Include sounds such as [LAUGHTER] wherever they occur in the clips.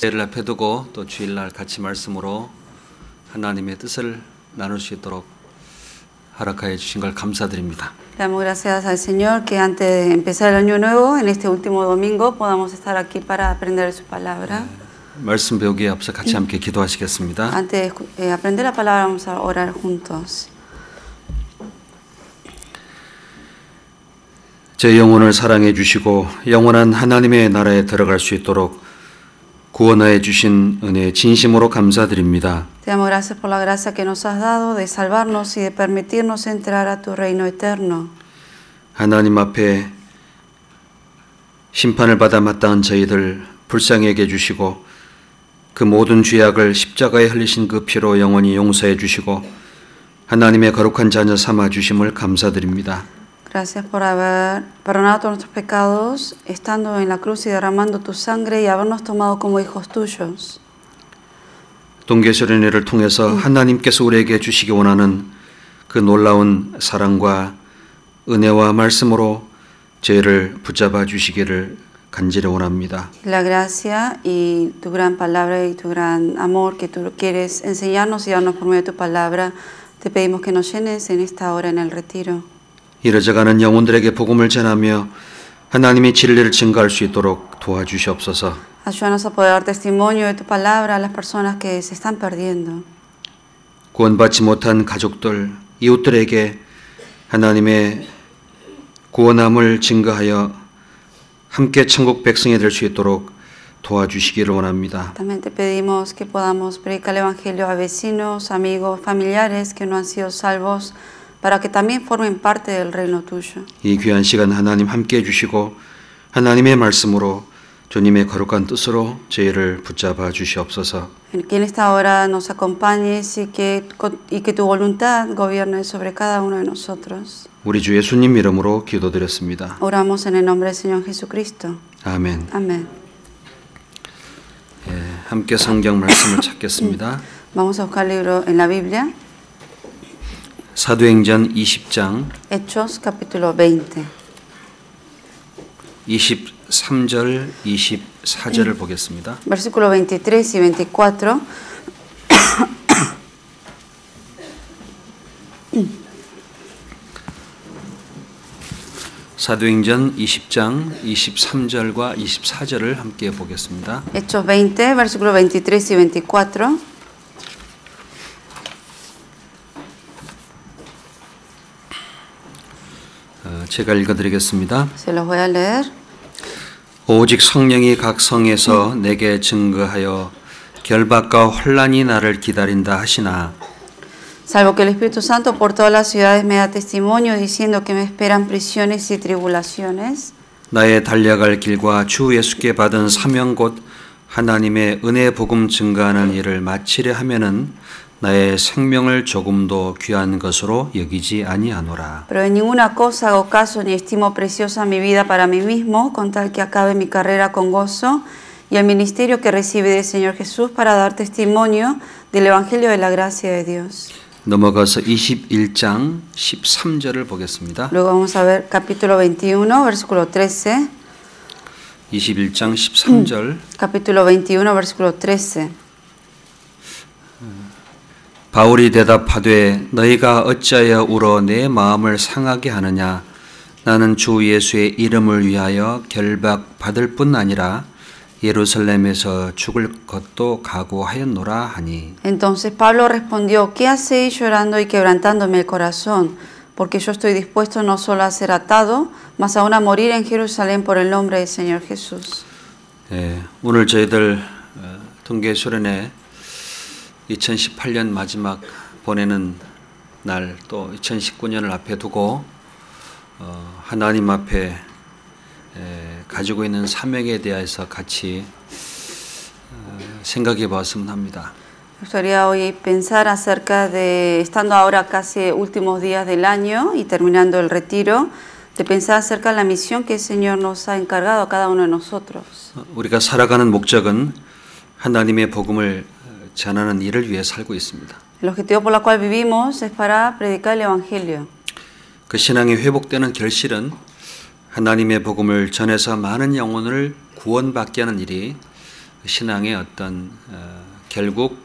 때를 앞에 두고 또 주일날 같이 말씀으로 하나님의 뜻을 나눌 수 있도록 허락하여 주신 걸 감사드립니다. Damos gracias al Señor que antes de empezar el año nuevo, en este último domingo, podamos estar aquí para aprender su palabra. 말씀 배우기에 앞서 같이 함께 기도하시겠습니다. Antes de eh, aprender la palabra, vamos a orar juntos. 제 영혼을 사랑해 주시고 영원한 하나님의 나라에 들어갈 수 있도록 구원하여 주신 은혜 진심으로 감사드립니다. Te damos gracias por la gracia que nos has dado de salvarnos y de permitirnos entrar a tu reino eterno. 하나님 앞에 심판을 받아 마땅한 저희들 불쌍하게 해주시고 그 모든 죄악을 십자가에 흘리신 그 피로 영원히 용서해 주시고 하나님의 거룩한 자녀 삼아 주심을 감사드립니다. Gracias por haber perdonado todos nuestros pecados, estando en la cruz y derramando tu sangre y habernos tomado como hijos tuyos. 동계설연회를 통해서 하나님께서 우리에게 주시기 원하는 그 놀라운 사랑과 은혜와 말씀으로 저희를 붙잡아 주시기를 간절히 원합니다. La gracia y tu gran palabra y tu gran amor que tú quieres enseñarnos y darnos por medio de tu palabra, te pedimos que nos llenes en esta hora en el retiro. 이러져가는 영혼들에게 복음을 전하며 하나님의 진리를 증거할 수 있도록 도와주시옵소서. Ayúdanos a poder dar testimonio de tu palabra a las personas que se están perdiendo. 구원받지 못한 가족들, 이웃들에게 하나님의 구원함을 증거하여 함께 천국 백성이 될 수 있도록 도와주시기를 원합니다. También te pedimos que podamos predicar el Evangelio a vecinos, amigos, familiares que no han sido salvos, para que también formen parte del reino tuyo. 이 귀한 시간 하나님 함께 해 주시고 하나님의 말씀으로 주님의 거룩한 뜻으로 저희를 붙잡아 주시옵소서. Que en esta hora nos acompañes y que, y que tu voluntad gobierne sobre cada uno de nosotros. 우리 주 예수님 이름으로 기도드렸습니다. Oramos en el nombre del Señor Jesucristo. 아멘. Amén. 예, 함께 성경 말씀을 찾겠습니다. Vamos a buscar el libro en la Biblia, 사도행전 20장 Hechos capítulo 20, 23절 24절을 보겠습니다. versículos 23 y 24. 사도행전 20장 23절과 24절을 함께 보겠습니다. Hechos 20, versículos 23 y 24. 어, 제가 읽어드리겠습니다. 오직 성령이 각 성에서 내게 증거하여 결박과 혼란이 나를 기다린다 하시나 Salvo que el Espíritu Santo por todas las ciudades me da testimonio diciendo que me esperan prisiones y tribulaciones. 나의 달려갈 길과 주 예수께 받은 사명 곧 하나님의 은혜 복음 증거하는 일을 마치려 하면은 나의 생명을 조금도 귀한 것으로 여기지 아니하노라. Pero en ninguna cosa hago caso ni estimo preciosa mi vida para mí mismo, con tal que acabe mi carrera con gozo y el ministerio que recibí del Señor Jesús para dar testimonio del Evangelio de la gracia de Dios. 넘어가서 21장 13절을 보겠습니다. Luego vamos a ver capítulo 21, versículo 13. 21장 13절 Capítulo 21, versículo 13. 바울이 대답하되 너희가 어찌하여 울어 내 마음을 상하게 하느냐 나는 주 예수의 이름을 위하여 결박 받을 뿐 아니라 예루살렘에서 죽을 것도 각오하였노라 하니 Entonces Pablo respondió, ¿qué hacéis llorando y quebrantándome el corazón? Porque yo estoy dispuesto no solo a ser atado, mas aún a morir en Jerusalén por el nombre del Señor Jesús. 예, 오늘 저희들 어, 동계 수련회 2018년 마지막 보내는 날 또 2019년을 앞에 두고 어, 하나님 앞에 에, 가지고 있는 사명에 대해서 같이 어, 생각해 봤으면 합니다. Me gustaría hoy pensar acerca de, estando ahora casi últimos días del año y terminando el retiro, de pensar acerca de la misión que el Señor nos ha encargado a cada uno de nosotros. 어, 우리가 살아가는 목적은 하나님의 복음을 어, 전하는 일을 위해 살고 있습니다. El objetivo por el cual vivimos es para predicar el Evangelio. 그 신앙이 회복되는 결실은 하나님의 복음을 전해서 많은 영혼을 구원받게 하는 일이 신앙의 어떤 어, 결국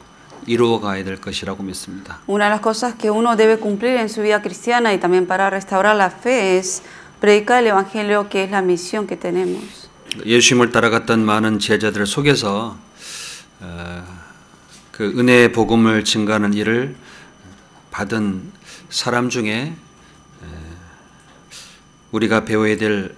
이루어가야 될 것이라고 믿습니다. Una de las cosas que uno debe cumplir en su vida cristiana y también para restaurar la fe es predicar el Evangelio, que es la misión que tenemos. 예수님을 따라갔던 많은 제자들 속에서 어, 그 은혜의 복음을 증가하는 일을 받은 사람 중에 에, 우리가 배워야 될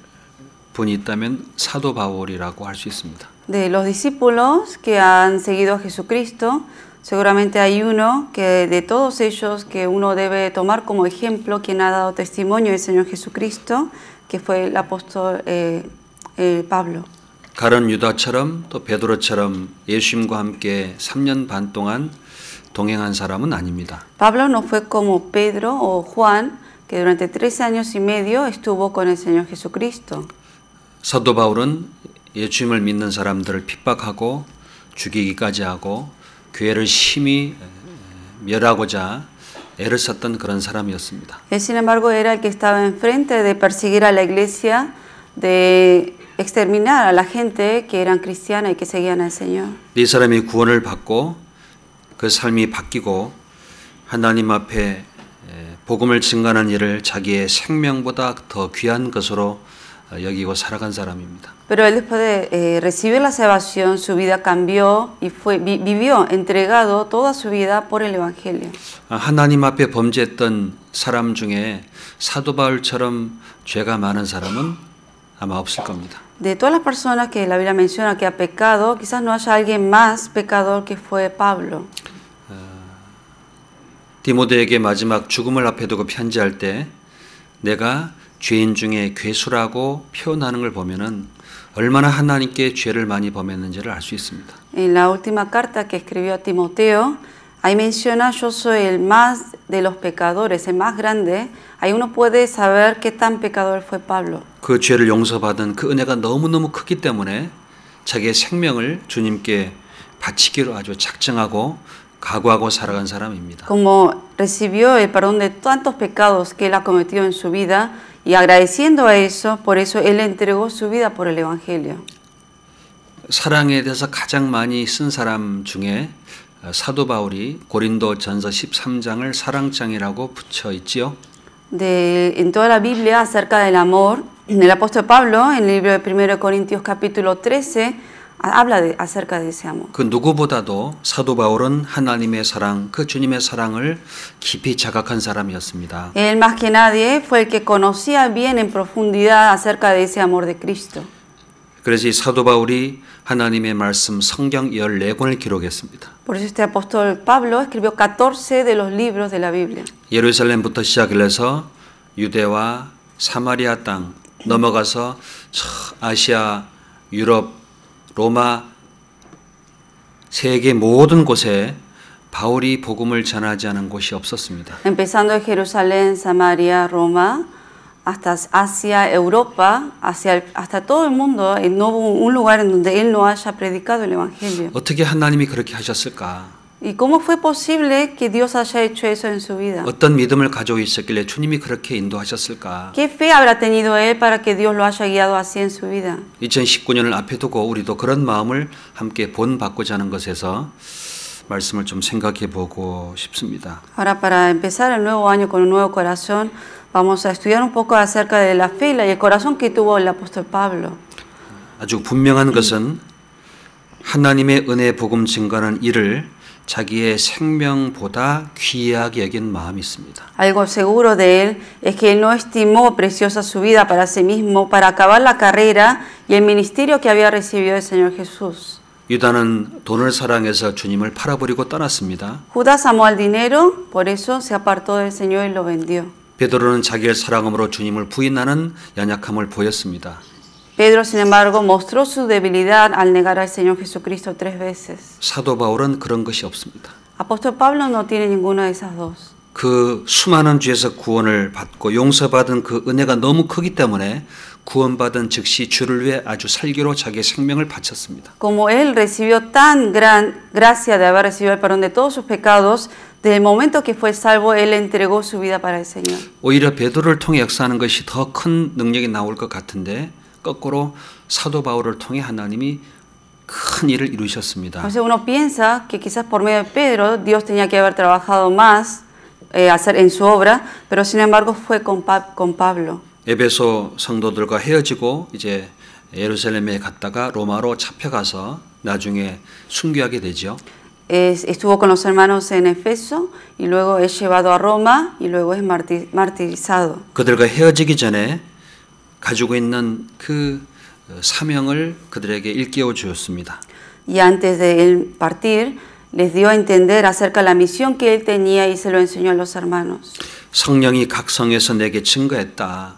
분이 있다면 사도 바울이라고 할 수 있습니다. De los discípulos que han seguido a Jesucristo, seguramente hay uno que de todos ellos que uno debe tomar como ejemplo, quien ha dado testimonio del Señor Jesucristo, que fue el apóstol eh, eh, Pablo. 가론 유다처럼 또 베드로처럼 예수님과 함께 3년 반 동안 동행한 사람은 아닙니다. Pablo no fue como Pedro o Juan, que durante tres años y medio estuvo con el Señor Jesucristo. 사도 바울은 예수님을 믿는 사람들을 핍박하고 죽이기까지 하고 교회를 심히 멸하고자 애를 썼던 그런 사람이었습니다. Sin embargo, era el que estaba enfrente de perseguir a la iglesia, de exterminar a la gente que eran cristiana y que seguían al Señor. 이 사람이 구원을 받고 그 삶이 바뀌고 하나님 앞에 에, 복음을 증가하는 일을 자기의 생명보다 더 귀한 것으로 어, 여기고 살아간 사람입니다. Pero él después de eh, recibir la salvación, su vida cambió y fue, vi- vivió entregado toda su vida por el Evangelio. 아, 하나님 앞에 범죄했던 사람 중에 사도 바울처럼 죄가 많은 사람은 아마 없을 겁니다. De todas las personas que la Biblia menciona que ha pecado, quizás no haya alguien más pecador que fue Pablo. 디모데에게 마지막 죽음을 앞에 두고 편지할 때 내가 죄인 중에 괴수라고 표현하는 걸 보면은 얼마나 하나님께 죄를 많이 범했는지를 알 수 있습니다. En la última carta que escribió a Timoteo, ahí menciona, yo soy el más de los pecadores, el más grande. Ahí uno puede saber qué tan pecador fue Pablo. 그 죄를 용서받은 그 은혜가 너무너무 크기 때문에 자기의 생명을 주님께 바치기로 아주 작정하고 각오하고 살아간 사람입니다. Como recibió el perdón de tantos pecados que él ha cometido en su vida y agradeciendo a eso, por eso él entregó su vida por el Evangelio. 사랑에 대해서 가장 많이 쓴 사람 중에 사도 바울이 고린도 전서 13장을 사랑장이라고 붙여 있지요. De, en toda la Biblia acerca del amor, el apóstol Pablo, en el libro de 1 Corintios capítulo 13, ha- habla de, acerca de ese amor. 그 누구보다도 사도 바울은 하나님의 사랑, 그 주님의 사랑을 깊이 자각한 사람이었습니다. Él más que nadie fue el que conocía bien en profundidad acerca de ese amor de Cristo. 그래서 이 사도 바울이 하나님의 말씀 성경 14권을 기록했습니다. Por eso este apóstol Pablo escribió 14 de los libros de la Biblia. 예루살렘부터 시작을 해서 유대와 사마리아 땅 넘어가서 저 아시아, 유럽, 로마 세계 모든 곳에 바울이 복음을 전하지 않은 곳이 없었습니다. Empezando de Jerusalén, Samaria, Roma, hasta Asia, Europa, hacia hasta todo el mundo, y no hubo un lugar en donde él no haya predicado el Evangelio. 어떻게 하나님이 그렇게 하셨을까? ¿Y cómo fue posible que Dios haya hecho eso en su vida? 어떤 믿음을 가지고 있었길래 주님이 그렇게 인도하셨을까? ¿Qué fe habrá tenido él para que Dios lo haya guiado así en su vida? 2019년을 앞에 두고 우리도 그런 마음을 함께 본받고자 하는 것에서 말씀을 좀 생각해 보고 싶습니다. Ahora, para empezar el nuevo año con un nuevo corazón, vamos a estudiar un poco acerca de la fe y el corazón que tuvo el apóstol Pablo. 아주 분명한 것은 하나님의 은혜 복음 증가하는 일을 자기의 생명보다 귀하게 여긴 마음이 있습니다. Algo seguro de él es que él no estimó preciosa su vida para sí mismo, para acabar la carrera y el ministerio que había recibido del Señor Jesús. 유다는 돈을 사랑해서 주님을 팔아버리고 떠났습니다. Judas amó al dinero, por eso se apartó del Señor y lo vendió. 베드로는 자기의 사랑함으로 주님을 부인하는 연약함을 보였습니다. Pedro, sin embargo, mostró su debilidad al negar al Señor Jesucristo tres veces. 사도 바울은 그런 것이 없습니다. Apóstol Pablo no tiene ninguna de esas dos. 그 수많은 죄에서 구원을 받고 용서받은 그 은혜가 너무 크기 때문에 구원받은 즉시 주를 위해 아주 살기로 자기의 생명을 바쳤습니다. Como él recibió tan gran gracia de haber recibido el perdón de todos sus pecados, desde el momento que fue salvo, él entregó su vida para el Señor. 오히려 베드로를 통해 역사하는 것이 더 큰 능력이 나올 것 같은데 거꾸로 사도 바울을 통해 하나님이 큰 일을 이루셨습니다. Entonces uno piensa que quizás por medio de Pedro Dios tenía que haber trabajado más eh, hacer en su obra, pero sin embargo fue con, Pa- con Pablo. 에베소 성도들과 헤어지고 이제 예루살렘에 갔다가 로마로 잡혀가서 나중에 순교하게 되죠. Es- estuvo con los hermanos en Efeso y luego es llevado a Roma y luego es marti- martirizado. 그들과 헤어지기 전에 가지고 있는 그 어, 사명을 그들에게 일깨워 주었습니다. Y antes de él partir, les dio a entender acerca de la misión que él tenía y se lo enseñó a los hermanos. 성령이 각 성에서 내게 증거했다.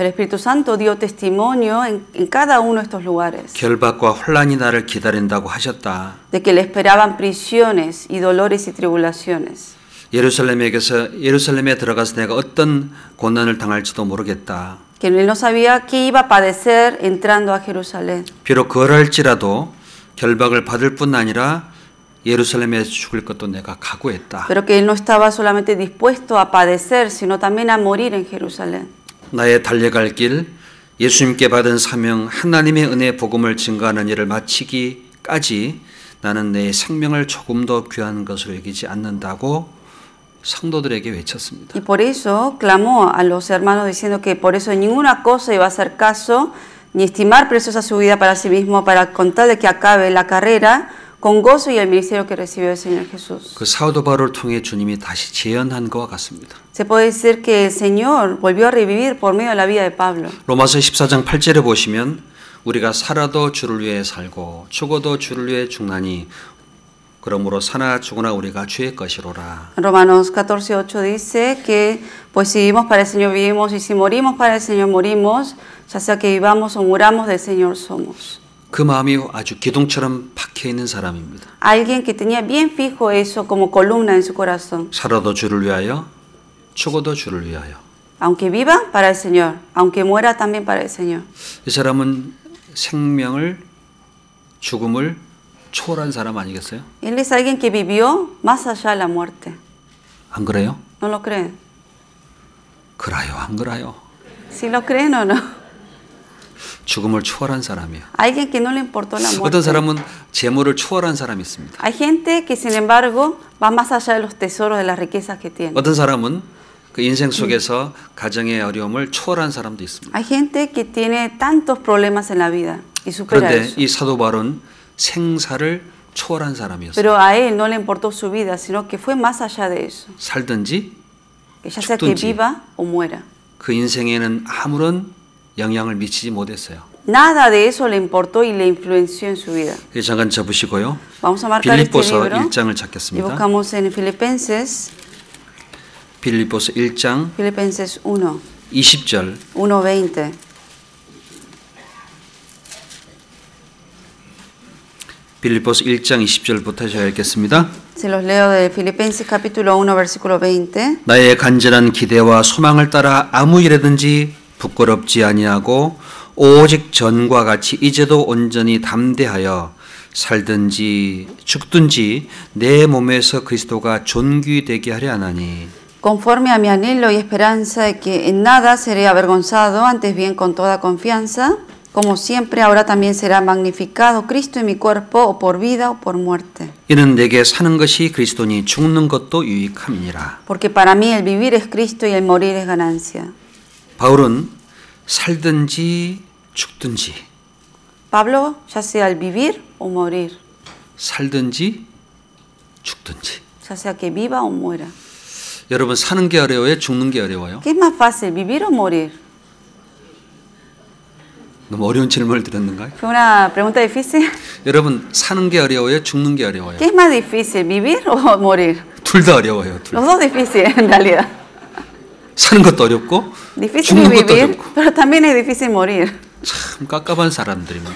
Que el Espíritu Santo dio testimonio en, en cada uno de estos lugares, 결박과 혼란이 나를 기다린다고 하셨다. de que le esperaban prisiones y dolores y tribulaciones. 예루살렘에게서 예루살렘에 들어가서 내가 어떤 고난을 당할지도 모르겠다. Que él no sabía qué iba a padecer entrando a Jerusalén. 비록 그럴지라도 결박을 받을 뿐 아니라 예루살렘에 죽을 것도 내가 각오했다. Pero que él no estaba solamente dispuesto a padecer, sino también a morir en Jerusalén. 나의 달려갈 길 예수님께 받은 사명 하나님의 은혜 복음을 증거하는 일을 마치기까지 나는 내 생명을 조금 더 귀한 것으로 여기지 않는다고 성도들에게 외쳤습니다. Y por eso clamó a los hermanos diciendo que por eso ninguna cosa iba a hacer caso, ni estimar preciosa su vida para sí mismo, para contar de que acabe la carrera con gozo y el ministerio que recibió del Señor Jesús. 그 사도 바울을 통해 주님이 다시 재현한 것과 같습니다. Se puede decir que el Señor volvió a revivir por medio de la vida de Pablo. 로마서 14장 8절에 보시면 우리가 살아도 주를 위해 살고 죽어도 주를 위해 죽나니 그러므로 사나 죽으나 우리가 주의 것이로라. Romanos 14:8 dice que pues si vivimos para el Señor vivimos y si morimos para el Señor morimos, ya sea que vivamos o muramos del Señor somos. 그 마음이 아주 기둥처럼 박혀 있는 사람입니다. Alguien que tenía bien fijo eso como columna en su corazón. 살아도 주를 위하여 죽어도 주를 위하여. Aunque viva para el Señor, aunque muera también para el Señor. 이 사람은 생명을 죽음을 초월한 사람 아니겠어요? Él es alguien que vivió más allá de la muerte. 안 그래요? ¿No lo creen? 그라요, 안 그라요. ¿Sí lo creen o no? 죽음을 초월한 사람이에요. Alguien que no le importó la 어떤 muerte. 사람은 재물을 초월한 사람이 있습니다. Hay gente que sin embargo va más allá de los tesoros, de las riquezas que tiene. 어떤 사람은 그 인생 속에서 가정의 어려움을 초월한 사람도 있습니다. Hay gente que tiene tantos problemas en la vida y supera 그런데 eso. 이 사도 바울은 생사를 초월한 사람이었어요. Pero a él no le importó su vida, sino que fue más allá de eso. 살든지 Que ya sea que 죽든지. viva o muera. 그 인생에는 아무런 영향을 미치지 못했어요. Nada de eso le importó y le influenció en su vida. 이 잠깐 접으시고요. Vamos a marcar este 빌립보서 libro 1장을 y 찾겠습니다. buscamos en Filipenses, 빌립보서 1장 Filipenses 1, 20절 1.20. 빌립보서 1장 20절부터 제가 읽겠습니다. Se los leo de Filipenses capítulo 1, versículo 20. 나의 간절한 기대와 소망을 따라 아무 일에든지 부끄럽지 아니하고 오직 전과 같이 이제도 온전히 담대하여 살든지 죽든지 내 몸에서 그리스도가 존귀되게 하려 하나니 Conforme a mi anhelo y esperanza de que en nada seré avergonzado, antes bien con toda confianza, como siempre ahora también será magnificado Cristo en mi cuerpo, o por vida o por muerte. 이는 내게 사는 것이 그리스도니 죽는 것도 유익함이니라. Porque para mí el vivir es Cristo y el morir es ganancia. 바울은 살든지 죽든지 Pablo, ya sea el vivir o morir, 살든지 죽든지 ya sea que viva o muera. 여러분 사는 게 어려워요? 죽는 게 어려워요? ¿Qué es más fácil, vivir o morir? 너무 어려운 질문을 드렸는가요? ¿Fue una pregunta difícil? 여러분 사는 게 어려워요? 죽는 게 어려워요? ¿Qué es más difícil, vivir o morir? 둘 다 어려워요. 둘. Los dos difíciles en realidad. 사는 것도 어렵고 Difícil vivir, pero también es difícil morir. 참 깝깝한 사람들입니다.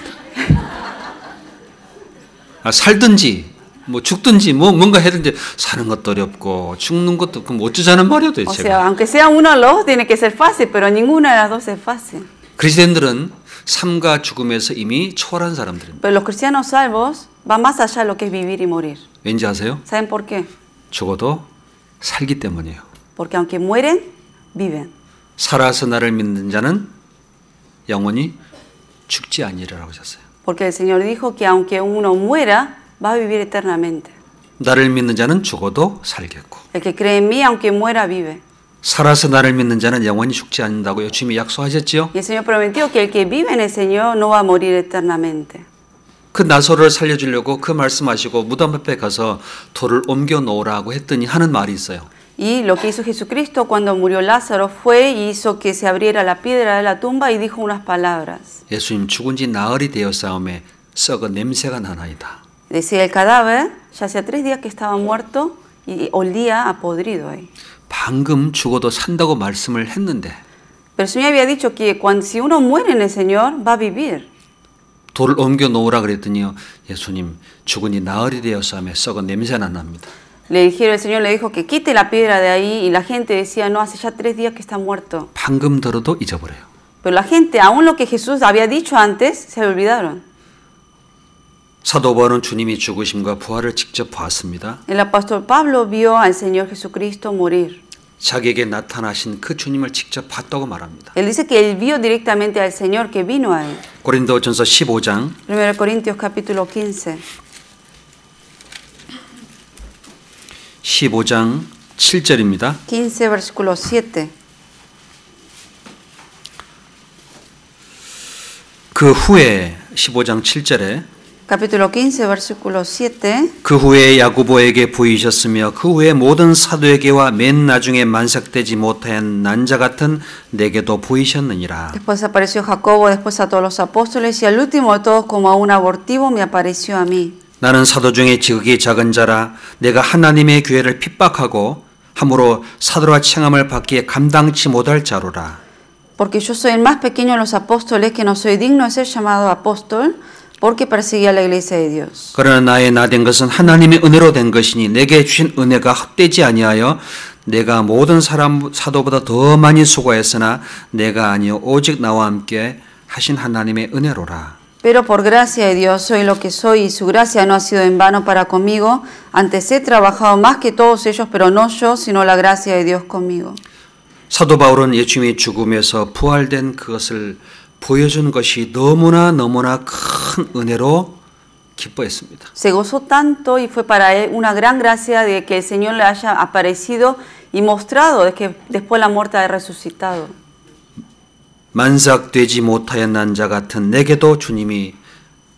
아, 살든지 뭐 죽든지 뭐 뭔가 해든지 사는 것도 어렵고 죽는 것도 그럼 어쩌자는 말이야 O 도대체. sea, aunque sea uno de los dos, tiene que ser fácil, pero ninguna de las dos es fácil. 그리스도인들은 삶과 죽음에서 이미 초월한 사람들입니다. Pero los cristianos salvos van más allá de lo que es vivir y morir. 왠지 아세요? ¿Saben por qué? 죽어도 살기 때문이에요. Porque aunque mueren, viven. 살아서 나를 믿는 자는 영원히 죽지 아니리라고 하셨어요. Porque el Señor dijo que aunque uno muera, va a vivir eternamente. 나를 믿는 자는 죽어도 살겠고 El que cree en mí, aunque muera, vive. 살아서 나를 믿는 자는 영원히 죽지 않는다고 주님이 약속하셨지요. El Señor prometió que el que vive en el Señor no va a morir eternamente. 그 나소를 살려주려고 그 말씀하시고 무덤 앞에 가서 돌을 옮겨 놓으라고 했더니 하는 말이 있어요. Y lo que hizo Jesucristo cuando murió Lázaro fue y hizo que se abriera la piedra de la tumba y dijo unas palabras. 예수님 죽은 지 나흘이 되어 싸움에 썩은 냄새가 나나이다. Decía el cadáver, ya hacía tres días que estaba muerto y olía a podrido ahí. 방금 죽어도 산다고 말씀을 했는데 Pero el Señor había dicho que cuando, si uno muere en el Señor, va a vivir. 돌을 옮겨 놓으라 그랬더니요. 예수님 죽은 지 나흘이 되어 싸움에 썩은 냄새가 납니다. Le dijeron, el Señor le dijo que quite la piedra de ahí y la gente decía, no, hace ya tres días que está muerto. 방금 들어도 잊어버려요. Pero la gente, aún lo que Jesús había dicho antes, se olvidaron. 사도 바울은 주님이 죽으심과 부활을 직접 봤습니다. El apóstol Pablo vio al Señor Jesucristo morir. 자기에게 나타나신 그 주님을 직접 봤다고 말합니다. Él dice que él vio directamente al Señor que vino a él. 고린도전서 15장 1 Corintios capítulo 15, 15장 7절입니다. 15 versículo 7. 그 후에 15장 7절에 Capítulo 15, versículo 7. 그 후에 야고보에게 보이셨으며 그 후에 모든 사도에게와 맨 나중에 만삭되지 못한 난자 같은 내게도 보이셨느니라. Después apareció Jacobo, después a todos los apóstoles y al último de todos como a un abortivo me apareció a mí. 나는 사도 중에 지극히 작은 자라 내가 하나님의 교회를 핍박하고 함으로 사도라 칭함을 받기에 감당치 못할 자로라. Porque yo soy el más pequeño de los apóstoles que no soy digno de ser llamado apóstol porque perseguía la iglesia de Dios. 그러나 나의 나된 것은 하나님의 은혜로 된 것이니 내게 주신 은혜가 헛되지 아니하여 내가 모든 사람 사도보다 더 많이 수고했으나 내가 아니요 오직 나와 함께 하신 하나님의 은혜로라. Pero por gracia de Dios soy lo que soy y su gracia no ha sido en vano para conmigo. Antes he trabajado más que todos ellos, pero no yo, sino la gracia de Dios conmigo. 사도 바울은 예수님이 죽음에서 부활된 그것을 보여준 것이 너무나 너무나 큰 은혜로 기뻐했습니다. Se gozó tanto y fue para él una gran gracia de que el Señor le haya aparecido y mostrado de que después de la muerte ha resucitado. 만삭되지 못하였난 자 같은 내게도 주님이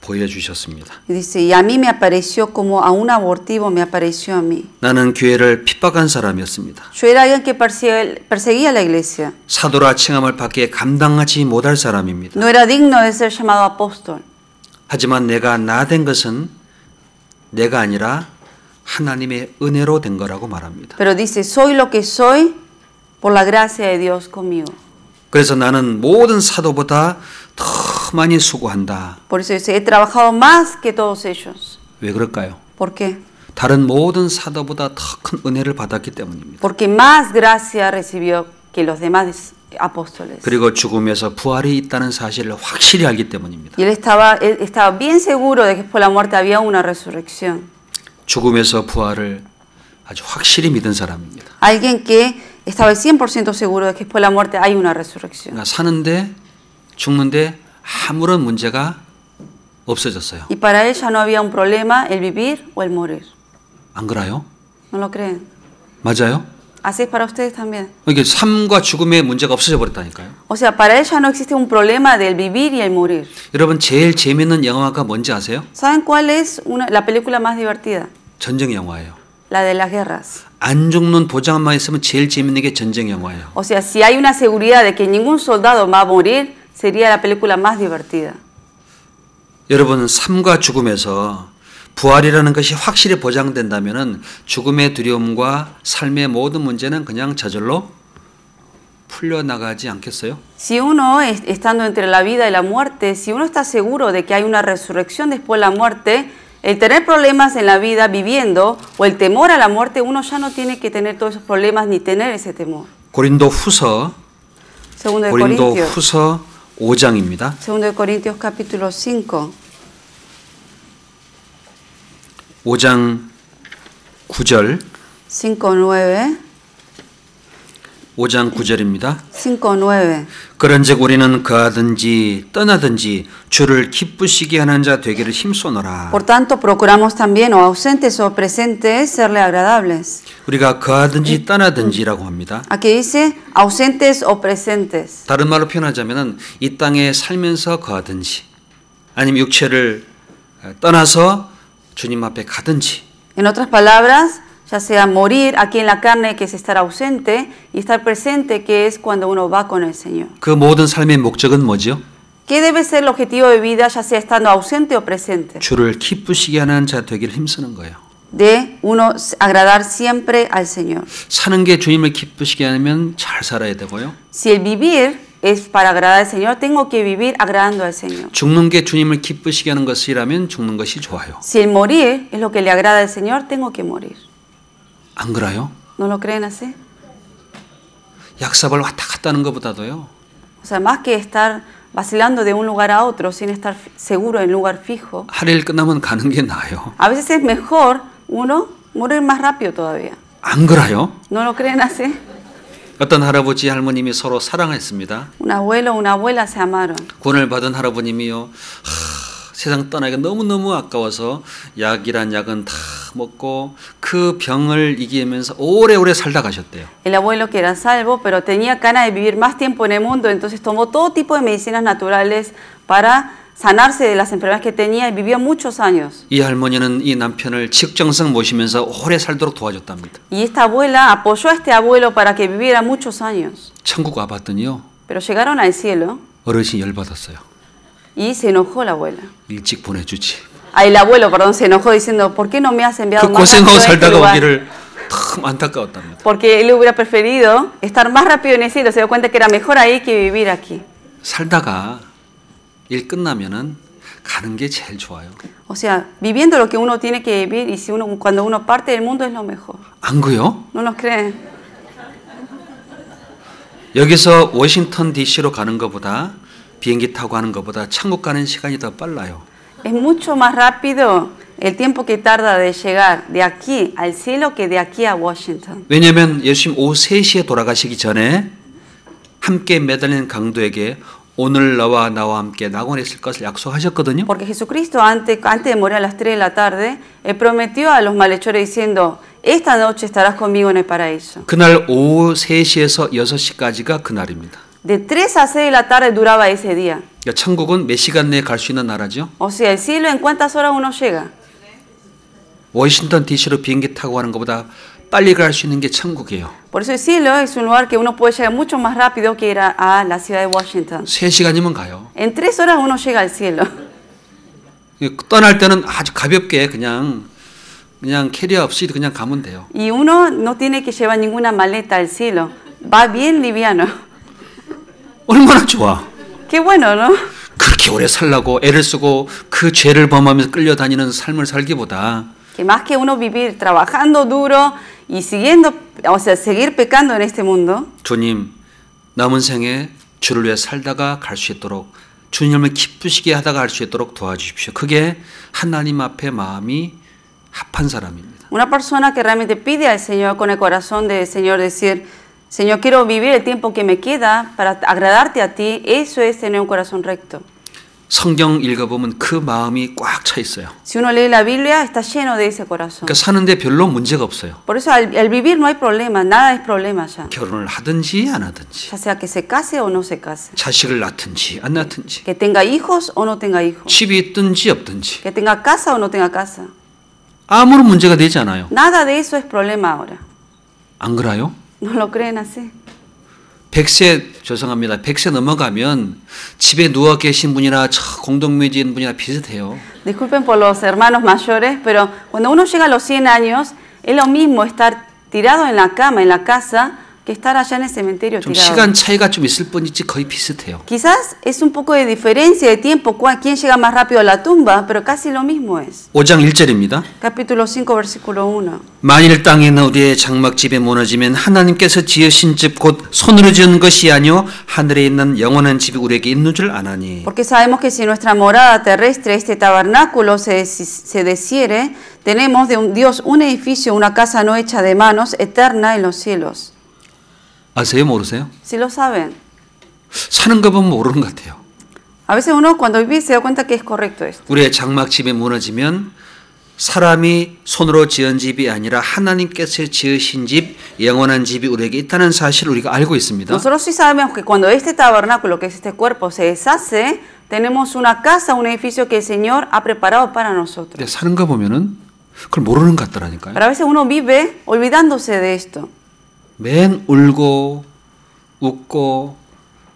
보여주셨습니다. Dice, y a mí me apareció como a un abortivo me apareció a mí. 나는 교회를 핍박한 사람이었습니다. Yo era alguien que perseguía, perseguía la iglesia. 사도라 칭함을 받기에 감당하지 못할 사람입니다. No era digno de ser llamado apóstol. 하지만 내가 나 된 것은 내가 아니라 하나님의 은혜로 된 거라고 말합니다. Pero dice, soy lo que soy por la gracia de Dios conmigo. 그래서 나는 모든 사도보다 더 많이 수고한다. Por eso dice, he trabajado más que todos ellos. 왜 그럴까요? ¿Por qué? 다른 모든 사도보다 더 큰 은혜를 받았기 때문입니다. Porque más gracia recibió que los demás apóstoles. 그리고 죽음에서 부활이 있다는 사실을 확실히 알기 때문입니다. Y él estaba, él estaba bien seguro de que de la muerte había una resurrección. 죽음에서 부활을 아주 확실히 믿은 사람입니다. Alguien que estaba al 100% seguro de que después de la muerte hay una resurrección. 그러니까 사는데 죽는데 아무런 문제가 없어졌어요. Y para él ya no había un problema el vivir o el morir. 안 그래요? ¿No lo creen? 맞아요? Así es para ustedes también. 이게 삶과 죽음의 문제가 없어져 버렸다니까요. O sea, para él ya no existe un problema del vivir y el morir. 여러분 제일 재밌는 영화가 뭔지 아세요? ¿Saben cuál es una- la película más divertida? 전쟁 영화예요. La de las guerras. 안 죽는 보장만 있으면 제일 재밌는 게 전쟁 영화예요. O sea, si hay una seguridad de que ningún soldado va a morir, sería la película más divertida. 여러분 삶과 죽음에서 부활이라는 것이 확실히 보장된다면은 죽음의 두려움과 삶의 모든 문제는 그냥 저절로 풀려 나가지 않겠어요? Si uno, es- estando entre la vida y la muerte, si uno está seguro de que hay una resurrección después de la muerte, el tener problemas en la vida viviendo o el temor a la muerte, uno ya no tiene que tener todos esos problemas ni tener ese temor. 고린도 후서 Segundo de 고린도 Corintios. 후서 5장입니다. Segundo de Corintios capítulo 5. 5장 9절 5, 9. 5장 9절입니다. 5.9. 그런즉 우리는 거하든지 떠나든지 주를 기쁘시게 하는 자 되기를 힘쏘노라. Por tanto, procuramos también, o ausentes o presentes, serle agradables. 우리가 거하든지 떠나든지라고 합니다. Aquí dice ausentes o presentes. 다른 말로 표현하자면은 이 땅에 살면서 거하든지 아니면 육체를 떠나서 주님 앞에 가든지 En otras palabras, ya sea morir aquí en la carne, que es estar ausente, y estar presente, que es cuando uno va con el Señor. 그 모든 삶의 목적은 뭐죠? ¿Qué debe ser el objetivo de vida, ya sea estando ausente o presente? 주를 기쁘시게 하는 자 되기를 힘쓰는 거예요. De uno agradar siempre al Señor. 사는 게 주님을 기쁘시게 하면 잘 살아야 되고요. Si el vivir es para agradar al Señor, tengo que vivir agradando al Señor. 죽는 게 주님을 기쁘시게 하는 것이라면 죽는 것이 좋아요. Si el morir es lo que le agrada al Señor, tengo que morir. 안 그래요? ¿No lo creen así? 약삽을 왔다 갔다 하는 것보다도요. O sea, más que estar vacilando de un lugar a otro sin estar fi- seguro en un lugar fijo, 할 일 끝나면 가는 게 나아요. a veces es mejor uno morir más rápido todavía. 안 그래요? ¿No lo creen así? 어떤 할아버지 할머님이 서로 사랑했습니다. Un abuelo o una abuela se amaron. 구원을 받은 할아버님이요. 하, 세상 떠나기가 너무너무 아까워서 약이란 약은 다 먹고 그 병을 이기면서 오래오래 살다 가셨대요. El abuelo que era salvo, pero tenía ganas de vivir más tiempo en el mundo, entonces tomó todo tipo de medicinas naturales para sanarse de las enfermedades que tenía y vivió muchos años. 이 할머니는 이 남편을 직정성 모시면서 오래 살도록 도와줬답니다. Y esta abuela apoyó a este abuelo para que viviera muchos años. 천국 와봤더니요. Pero llegaron al cielo 어르신이 열받았어요. y se enojó la abuela. 일찍 보내주지. Ah, el abuelo, perdón, se enojó diciendo, ¿por qué no me has enviado 그 más rápido 고생하고 a este 살다가 lugar?" 오기를 [LAUGHS] 참 안타까웠답니다. Porque él hubiera preferido estar más rápido en el cielo, se dio cuenta que era mejor ahí que vivir aquí. 살다가 일 끝나면은 가는 게 제일 좋아요. O sea, viviendo lo que uno tiene que vivir y si uno, cuando uno parte del mundo es lo mejor. 안 그요? ¿No nos creen? 여기서 워싱턴 DC로 가는 것보다 비행기 타고 가는 것보다 천국 가는 시간이 더 빨라요. Es mucho más rápido el tiempo que tarda de llegar de aquí al cielo que de aquí a Washington. 왜냐하면 예수님 오후 3시에 돌아가시기 전에 함께 매달리는 강도에게 오늘 너와 나와 함께 낙원에 있을 것을 약속하셨거든요. Porque Jesucristo antes, antes de morir a las 3 de la tarde, él prometió a los malhechores diciendo, esta noche estarás conmigo en el paraíso. 그날 오후 3시에서 6시까지가 그날입니다. De 3 a 6 de la tarde duraba ese día. 그러니까 천국은 몇 시간 내에 갈 수 있는 나라죠. O sea, el cielo en cuántas horas uno llega. 워싱턴 DC로 비행기 타고 가는 것보다 빨리 갈 수 있는 게 천국이에요. Por eso el cielo es un lugar que uno puede llegar mucho más rápido que ir a, a la ciudad de Washington. 3시간이면 가요. En tres horas uno llega al cielo. 떠날 때는 아주 가볍게 그냥 그냥 캐리어 없이 그냥 가면 돼요. Y uno no tiene que llevar ninguna maleta al cielo. Va bien liviano. 얼마나 좋아. Qué bueno, ¿no? 그렇게 오래 살라고 애를 쓰고 그 죄를 범하면서 끌려다니는 삶을 살기보다 Que más que uno vivir trabajando duro y siguiendo, o sea, seguir pecando en este mundo, 주님 남은 생에 주를 위해 살다가 갈 수 있도록 주님을 기쁘시게 하다가 갈 수 있도록 도와주십시오. 그게 하나님 앞에 마음이 합한 사람입니다. una persona que realmente pide al Señor con el corazón del Señor decir, Señor, quiero vivir el tiempo que me queda para agradarte a ti, eso es tener un corazón recto. 성경 읽어보면 그 마음이 꽉 차 있어요. Si uno lee la Biblia, está lleno de ese corazón. 그러니까 사는데 별로 문제가 없어요. Por eso al, al vivir no hay problema, nada es problema ya. 결혼을 하든지 안 하든지 Ya sea que se case o no se case. 자식을 낳든지 안 낳든지 Que tenga hijos o no tenga hijos. 집이 있든지 없든지 Que tenga casa o no tenga casa. 아무런 문제가 되지 않아요. Nada de eso es problema ahora. 안 그래요? ¿No lo creen así? 100세 죄송합니다. 100세 넘어가면 집에 누워 계신 분이나 저 공동묘지인 분이나 비슷해요. Disculpen por los hermanos mayores, pero cuando uno llega a los 100 años, es lo mismo estar tirado en la cama, en la casa, que estar allá en el cementerio 좀 tirado. 시간 차이가 좀 있을 뿐이지 거의 비슷해요. Quizás es un poco de diferencia de tiempo, cua- quién llega más rápido a la tumba, pero casi lo mismo es. 5장 1절입니다. Capítulo 5, versículo 1. 만일 땅에 있는 우리의 장막집에 무너지면 하나님께서 지으신 집 곧 손으로 지은 것이 아니요 하늘에 있는 영원한 집이 우리에게 있는 줄 아나니 Porque sabemos que si nuestra morada terrestre, este tabernáculo, se, desi- se deshiere, tenemos de un Dios un edificio, una casa no hecha de manos, eterna en los cielos. 아세요? 모르세요? Si lo saben. 사는 거 보면 모르는 것 같아요. A veces uno cuando vive se da cuenta que es correcto esto. 우리의 장막 집이 무너지면 사람이 손으로 지은 집이 아니라 하나님께서 지으신 집, 영원한 집이 우리에게 있다는 사실을 우리가 알고 있습니다. Nosotros sí sabemos que cuando este tabernáculo, que es este cuerpo, se deshace, tenemos una casa, un edificio que el Señor ha preparado para nosotros. 사는 거 보면은 그걸 모르는 것 같더라니까요. Pero a veces uno vive olvidándose de esto. 맨 울고 웃고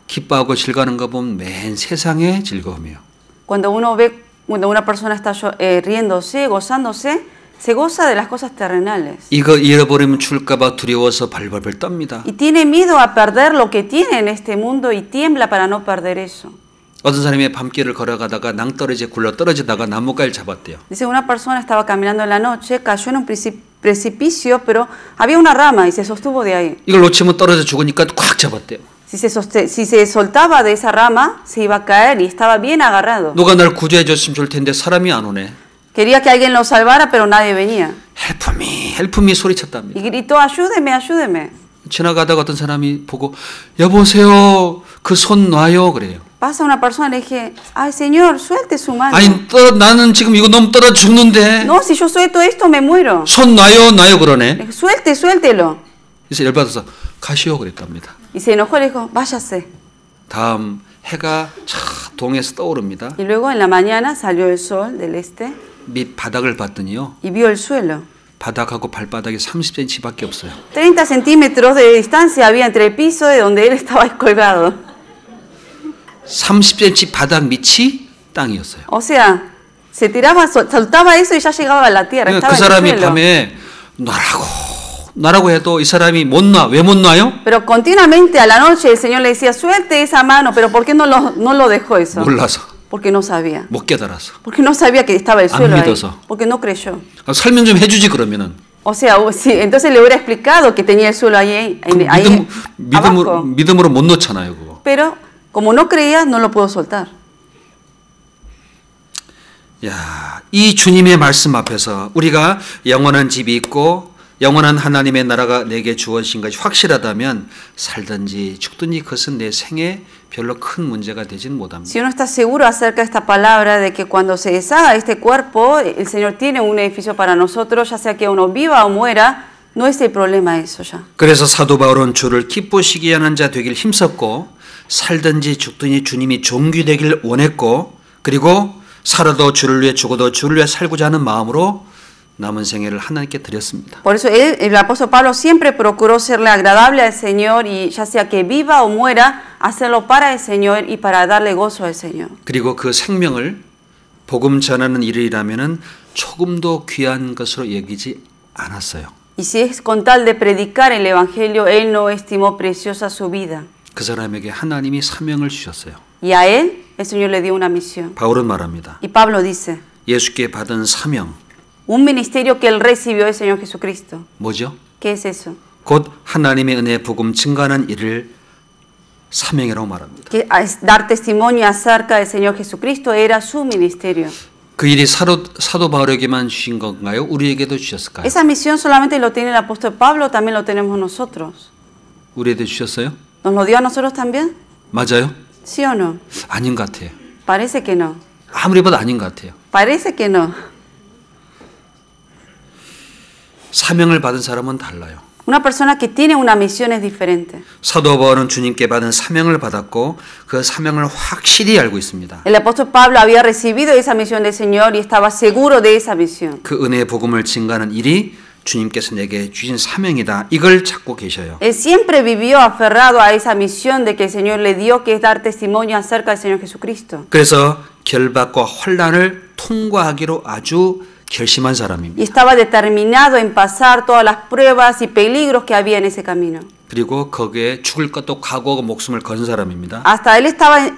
기뻐하고 즐거워하는 거 보면 맨 세상의 즐거움이에요. Cuando uno ve, cuando una persona está eh, riéndose, gozándose, se goza de las cosas terrenales. 이거 잃어버리면 줄까 봐 두려워서 발발발 떱니다. Y tiene miedo a perder lo que tiene en este mundo y tiembla para no perder eso. 어떤 사람이 밤길을 걸어가다가 낭떠러지에 굴러 떨어지다가 나뭇가지를 잡았대요. Dice, una persona estaba caminando en la noche, cayó en un preci- precipicio, pero había una rama y se sostuvo de ahí. 이걸 놓치면 떨어져 죽으니까 꽉 잡았대요. Si se, soste- si se soltaba de esa rama, se iba a caer y estaba bien agarrado. 누가 날 구조해 줬으면 좋을 텐데 사람이 안 오네. Quería que alguien lo salvara, pero nadie venía. 헬프미 헬프미 소리쳤답니다. Y gritó, ayúdeme, ayúdeme. 지나가다가 어떤 사람이 보고 여보세요 그 손 놔요 그래요. Pasa una persona le dije, ay Señor, suelte su mano. 아니 떨어, 나는 지금 이거 너무 떨어 죽는데 No, si yo suelto esto me muero. 손 놔요 놔요 Le 그러네. dije, suelte, suéltelo. 그래서 열받아서 가시오 그랬답니다. Y se enojó le dijo, váyase. 다음 해가 차 동에서 떠오릅니다. Y luego en la mañana salió el sol del este 밑 바닥을 봤더니요 y vio el suelo. 바닥하고 발바닥이 30cm밖에 없어요. 30 centímetros de distancia había entre el piso de donde él estaba colgado. 30cm 바닥 밑이 땅이었어요. O sea, se tiraba, soltaba eso y ya llegaba a la tierra. 그러니까 그 사람이. 밤에 놔라고 놔라고 해도 이 사람이 못 놔. 왜 못 놔요? Pero continuamente a la noche el Señor le decía, suelte esa mano, pero ¿por qué no lo, no lo dejó eso? 몰라서 Porque no sabía. 못 깨달아서. Porque no sabía que estaba el 안 suelo ahí. 믿어서. Porque no creyó. 아, 설명 좀 해주지 그러면은 O sea, sí, entonces le hubiera explicado que tenía el suelo ahí, 그 ahí, ahí 믿음, 믿음으로, abajo. 믿음으로 못 놓잖아요 그거. Pero como no creía, no lo pudo soltar. 야, 이 주님의 말씀 앞에서 우리가 영원한 집이 있고 영원한 하나님의 나라가 내게 주어진 것이 확실하다면 살든지 죽든지 그것은 내 생에 별로 큰 문제가 되지는 못합니다. Si uno está seguro acerca de esta palabra, de que cuando se deshaga este cuerpo, el Señor tiene un edificio para nosotros, ya sea que uno viva o muera, no es el problema eso ya. 그래서 사도 바울은 주를 기쁘시게 하는 자 되길 힘썼고 살든지 죽든지 주님이 종기되길 원했고 그리고 살아도 주를 위해 죽어도 주를 위해 살고자 하는 마음으로 남은 생애를 하나님께 드렸습니다. Por eso él, el apóstol Pablo siempre procuró serle agradable al Señor y ya sea que viva o muera, hacerlo para el Señor y para darle gozo al Señor. 그리고 그 생명을 복음 전하는 일이라면은 조금도 귀한 것으로 여기지 않았어요. Y si es con tal de predicar el Evangelio, él no estimó preciosa su vida. 그 사람에게 하나님이 사명을 주셨어요. Y a él el Señor le dio una misión. 바울은 말합니다. Y Pablo dice, 예수께 받은 사명 un ministerio que él recibió del Señor Jesucristo. 뭐죠? ¿Qué es eso? 곧 하나님의 은혜 복음 증가하는 일을 사명이라고 말합니다. Que dar testimonio acerca del Señor Jesucristo era su ministerio. 그 일이 사도, 사도 바울에게만 주신 건가요? 우리에게도 주셨을까요? Esa misión solamente lo tiene el apóstol Pablo, también lo tenemos nosotros. 우리에게 주셨어요? ¿Nos lo dio a nosotros también? 맞아요? ¿Sí o no? 아닌 것 같아요. Parece que no. 아무리 봐도 아닌 것 같아요. Parece que no. 사명을 받은 사람은 달라요. Una persona que tiene una misión es diferente. 사도 바울은 주님께 받은 사명을 받았고 그 사명을 확실히 알고 있습니다. El apóstol Pablo había recibido esa misión del Señor y estaba seguro de esa misión. 그 은혜의 복음을 증가하는 일이 주님께서 내게 주신 사명이다. 이걸 찾고 계셔요. Él siempre vivió aferrado a esa misión de que el Señor le dio, que es dar testimonio acerca del Señor Jesucristo. 그래서 결박과 환란을 통과하기로 아주 결심한 사람입니다. Y estaba determinado en pasar todas las pruebas y peligros que había en ese camino. 그리고 거기에 죽을 것도 각오하고 목숨을 건 사람입니다. Hasta él estaba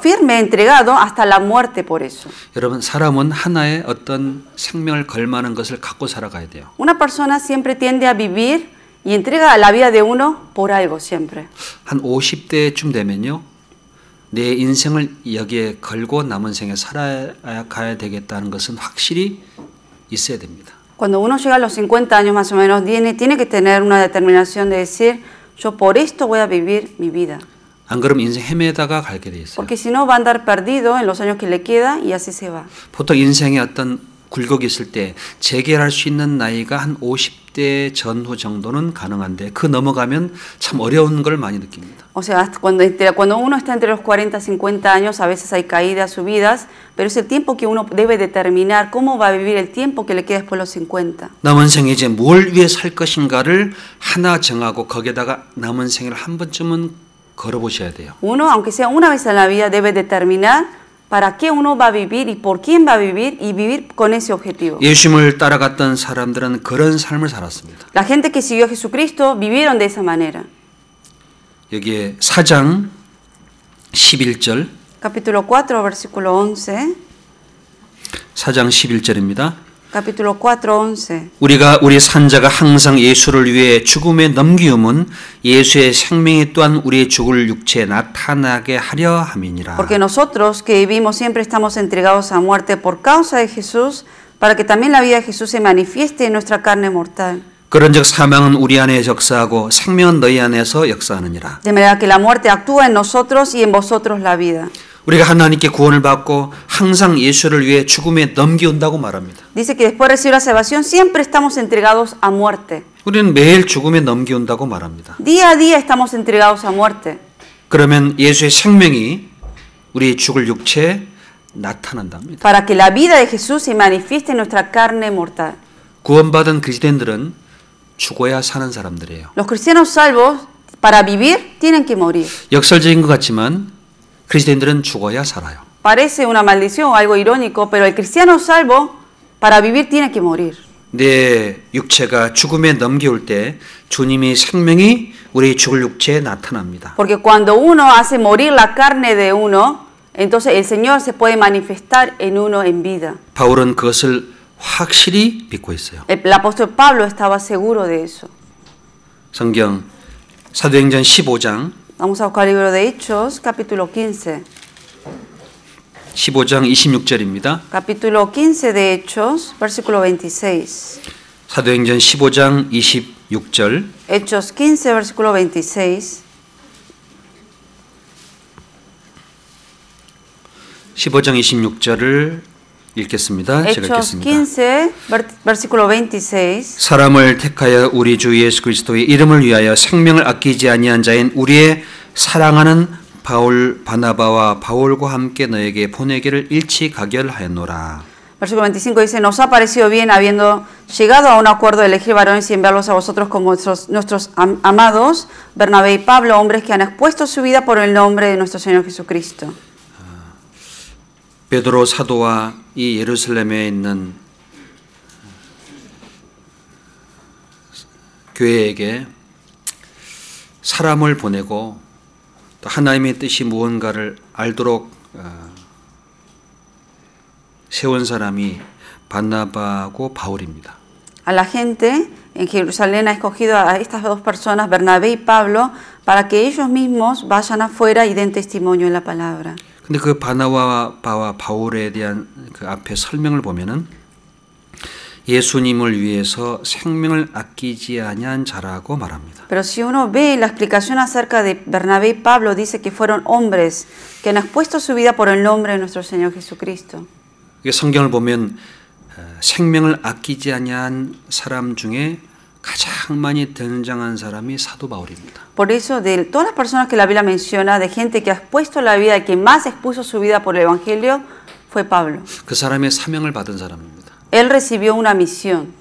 firme, entregado hasta la muerte por eso. 여러분 사람은 하나의 어떤 생명을 걸만한 것을 갖고 살아가야 돼요. Una persona siempre tiende a vivir y entrega la vida de uno por algo siempre. 한 50대쯤 되면요. 내 인생을 여기에 걸고 남은 생에 살아가야 되겠다는 것은 확실히 있어야 됩니다. Cuando uno llega a los 50 años más o menos, tiene, tiene que tener una determinación de decir, yo por esto voy a vivir mi vida. 안 그러면 인생 헤매다가 갈게 돼 있어요. Porque si no va a andar perdido en los años que le queda y así se va. 보통 인생에 어떤 굴곡이 있을 때 재결할 수 있는 나이가 한 50대 전후 정도는 가능한데 그 넘어가면 참 어려운 걸 많이 느낍니다. O sea, cuando, cuando uno está entre los 40 y 50 años, a veces hay caídas, subidas, pero es el tiempo que uno debe determinar cómo va a vivir el tiempo que le queda después de los 50. 남은 생에 이제 뭘 위해 살 것인가를 하나 정하고 거기에다가 남은 생을 한 번쯤은 걸어보셔야 돼요. Uno, aunque sea una vez en la vida, debe determinar para qué uno va a vivir y por quién va a vivir y vivir con ese objetivo. 예수님을 따라갔던 사람들은 그런 삶을 살았습니다. La gente que siguió a Jesucristo vivieron de esa manera. 여기에 4장 11절, Capítulo 4, versículo 11. 4장 11절입니다. Capítulo 4, 11. 우리가 우리 산자가 항상 예수를 위해 죽음에 넘기움은 예수의 생명이 또한 우리의 죽을 육체에 나타나게 하려 함이니라. Porque nosotros que vivimos siempre estamos entregados a muerte por causa de Jesús, para que también la vida de Jesús se manifieste en nuestra carne mortal. 그런즉 사망은 우리 안에 역사하고 생명은 너희 안에서 역사하느니라. De manera que la muerte actúa en nosotros y en vosotros la vida. 우리가 하나님께 구원을 받고 항상 예수를 위해 죽음에 넘기운다고 말합니다. Dice que después de recibir la salvación siempre estamos entregados a muerte. 우리는 매일 죽음에 넘기운다고 말합니다. Día a día estamos entregados a muerte. 그러면 예수의 생명이 우리 죽을 육체에 나타난답니다. Para que la vida de Jesús se manifieste en nuestra carne mortal. 구원받은 그리스도인들은 죽어야 사는 사람들이에요. Los cristianos salvos, para vivir, tienen que morir. 역설적인 것 같지만 그리스도인들은 죽어야 살아요. Parece una maldición algo irónico, pero el cristiano salvo, para vivir, tiene que morir. 내 육체가 죽음에 넘겨올 때 주님의 생명이 우리 죽을 육체에 나타납니다. Porque cuando uno hace morir la carne de uno, entonces el Señor se puede manifestar en uno en vida. 바울은 그것을 확실히 믿고 있어요. El apóstol Pablo estaba seguro de eso. 성경 사도행전 15장 Vamos a buscar el libro de Hechos, capítulo 15. 15장 26절입니다. Capítulo 15 de Hechos, versículo 26. 사도행전 15장 26절 Hechos 15, versículo 26. 15장 26절을 읽겠습니다. 제가 읽겠습니다. 15, ver- versículo 26. 사람을 택하여 우리 주 예수 그리스도의 이름을 위하여 생명을 아끼지 아니한 자인 우리의 사랑하는 바울 바나바와 바울과 함께 너에게 보내기를 일치 가결하였노라. Versículo 25 dice, nos ha parecido bien, habiendo llegado a un acuerdo de elegir varones y enviarlos a vosotros como nuestros, nuestros am- amados, Bernabé y Pablo, hombres que han expuesto su vida por el nombre de nuestro Señor Jesucristo. 베드로 사도와 이 예루살렘에 있는 교회에게 사람을 보내고 또 하나님의 뜻이 무언가를 알도록 어, 세운 사람이 바나바고 바울입니다. A la gente en Jerusalén ha escogido a estas dos personas, Bernabé y Pablo, para que ellos mismos vayan afuera y den testimonio en la palabra. 근데 그 바나와 바와 바울에 대한 그 앞에 설명을 보면은 예수님을 위해서 생명을 아끼지 아니한 자라고 말합니다. Pero si uno ve la explicación acerca de Bernabé y Pablo, dice que fueron hombres que han expuesto su vida por el nombre de nuestro Señor Jesucristo. 성경을 보면 어, 생명을 아끼지 아니한 사람 중에 가장 많이 등장한 사람이 사도 바울입니다. Por eso, de todas las personas que la Biblia menciona, de gente que ha expuesto la vida, y que más expuso su vida por el Evangelio, fue Pablo. 그 사람의 사명을 받은 사람입니다. Él recibió una misión.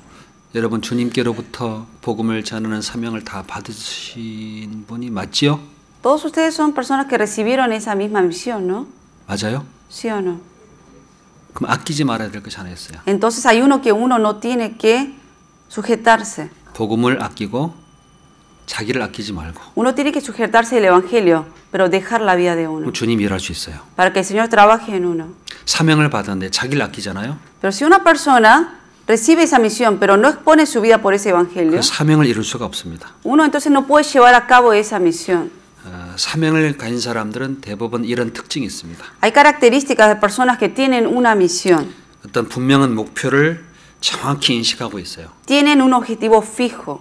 여러분 주님께로부터 복음을 전하는 사명을 다 받으신 분이 맞지요? Todos ustedes son personas que recibieron esa misma misión, ¿no? 맞아요? ¿Sí o no? 그럼 아끼지 말아야 될 것이 하나 있어요. Entonces hay uno que uno no tiene que sujetarse. 복음을 아끼고 자기를 아끼지 말고 Uno tiene que sujetarse del Evangelio, pero dejar la vida de uno, 주님이 일할 수 있어요. para que el Señor trabaje en uno. 사명을 받았는데 자기를 아끼잖아요. Pero si una persona recibe esa misión, pero no expone su vida por ese Evangelio, 그 사명을 이룰 수가 없습니다. uno entonces no puede llevar a cabo esa misión. 어, 사명을 가진 사람들은 대부분 이런 특징이 있습니다. Hay características de personas que tienen una misión, 어떤 분명한 목표를 정확히 인식하고 있어요. tienen un objetivo fijo.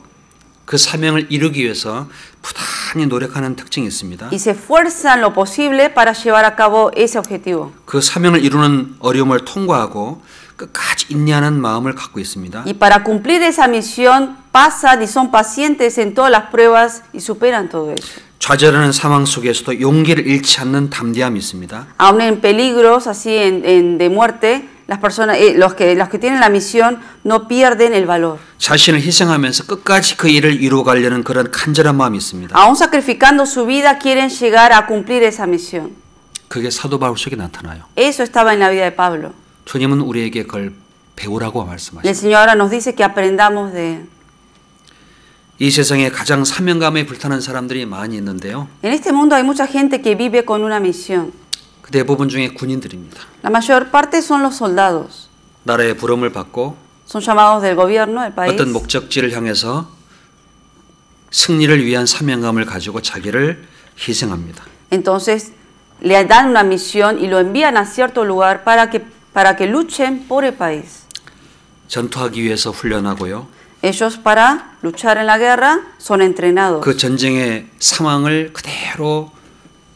그 사명을 이루기 위해서 부단히 노력하는 특징이 있습니다. y se esfuerzan lo posible para llevar a cabo ese objetivo. 그 사명을 이루는 어려움을 통과하고 끝까지 인내하는 마음을 갖고 있습니다. Y para cumplir esa misión pasan y son pacientes en todas las pruebas y superan todo eso. 좌절하는 상황 속에서도 용기를 잃지 않는 담대함이 있습니다. Aún en peligros así en, en- de muerte, las personas, eh, los, que, los que tienen la misión no pierden el valor. 자신을 희생하면서 끝까지 그 일을 이루어가려는 그런 간절한 마음이 있습니다. Aún sacrificando su vida quieren llegar a cumplir esa misión. 그게 사도 바울 속에 나타나요. Eso estaba en la vida de Pablo. 주님은 우리에게 그걸 배우라고 El 말씀하십니다. Señor ahora nos dice que aprendamos de él. 이 세상에 가장 사명감에 불타는 사람들이 많이 있는데요. En este mundo hay mucha gente que vive con una misión. 그 대부분 중에 군인들입니다. La mayor parte son los soldados. 나라의 부름을 받고 Son llamados del gobierno del país. 어떤 목적지를 향해서 승리를 위한 사명감을 가지고 자기를 희생합니다. Entonces le dan una misión y lo envían a cierto lugar para que, para que luchen por el país. 전투하기 위해서 훈련하고요. Ellos para luchar en la guerra son entrenados. 그 전쟁의 상황을 그대로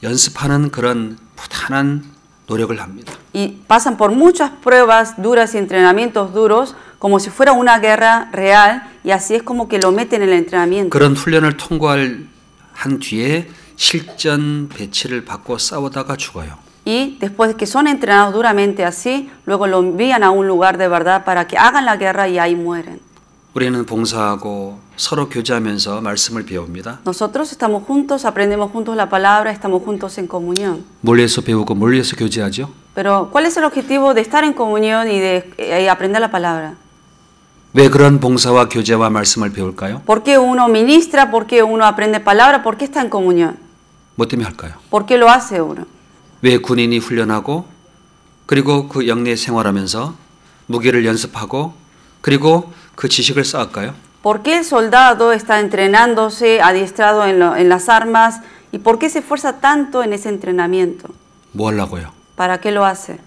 연습하는 그런 부단한 노력을 합니다. y pasan por muchas pruebas duras y entrenamientos duros como si fuera una guerra real y así es como que lo meten en el entrenamiento. 그런 훈련을 통과할 한 뒤에 실전 배치를 받고 싸우다가 죽어요. Y después de que son entrenados duramente así, luego lo envían a un lugar de verdad para que hagan la guerra y ahí mueren. 우리는 봉사하고 서로 교제하면서 말씀을 배웁니다. Nosotros estamos juntos, aprendemos juntos la palabra, estamos juntos en comunión. 멀리에서 배우고 멀리에서 교제하죠. Pero ¿cuál es el objetivo de estar en comunión y de eh, aprender la palabra? 왜 그런 봉사와 교제와 말씀을 배울까요? ¿Por qué uno ministra? ¿Por qué uno aprende palabra? ¿Por qué está en comunión? 뭐 때문에 할까요? ¿Por qué lo hace uno? 왜 군인이 훈련하고 그리고 그 영내 생활하면서 무기를 연습하고 그리고 그 지식을 쌓을까요? ¿Por qué el soldado está entrenándose, adiestrado en, lo, en, las armas? ¿Y por qué se esfuerza tanto en ese entrenamiento? ¿Para qué lo hace?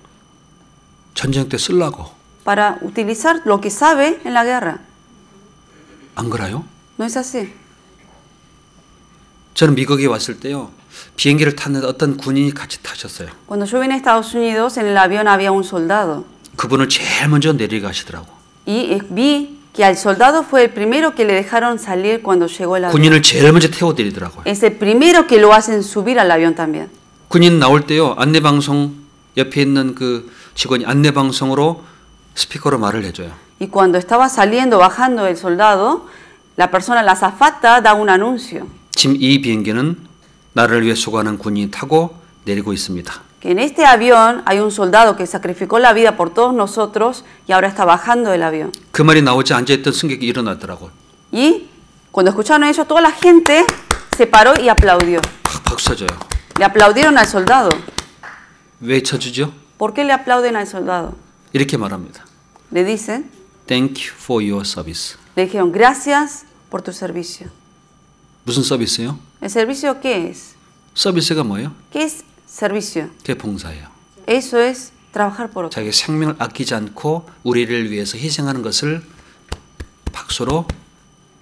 Para utilizar lo que sabe en la guerra. ¿No es así? Cuando yo vine a Estados Unidos, en el avión había un soldado. Y eh, vi que al soldado fue el primero que le dejaron salir cuando llegó el avión. 군인을 제일 먼저 태워드리더라고요. Es el primero que lo hacen subir al avión también. 군인 나올 때요. 안내방송 옆에 있는 그 직원이 안내방송으로 스피커로 말을 해줘요. Y cuando estaba saliendo, bajando el soldado, la persona, la azafata, da un anuncio. 지금 이 비행기는 나를 위해 수고하는 군인이 타고 내리고 있습니다. Que en este avión hay un soldado que sacrificó la vida por todos nosotros y ahora está bajando del avión. 그 말이 나오지 앉아있던 승객이 일어났더라고요. Y cuando escucharon eso, toda la gente se paró y aplaudió. 팍 박수 쳐줘요. Le aplaudieron al soldado. 왜 쳐주죠? ¿Por qué le aplauden al soldado? 이렇게 말합니다. Le dicen, Thank you for your service. le dijeron, gracias por tu servicio. 무슨 서비스요? ¿El servicio qué es? 서비스가 뭐예요? ¿Qué es servicio? 그게 봉사예요. Eso es trabajar por otro. 자기 생명을 아끼지 않고 우리를 위해서 희생하는 것을 박수로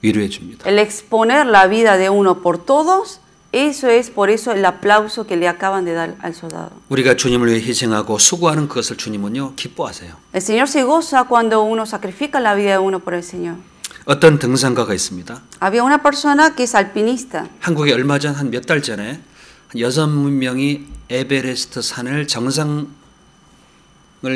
위로해 줍니다. El exponer la vida de uno por todos, eso es por eso el aplauso que le acaban de dar al soldado. 우리가 주님을 위해 희생하고 수고하는 그것을 주님은요 기뻐하세요. El Señor se goza cuando uno sacrifica la vida de uno por el Señor. 어떤 등산가가 있습니다. Había una persona que es alpinista. 한국에 얼마 전 한 몇 달 전에 한 여섯 명이 에베레스트 산을 정상을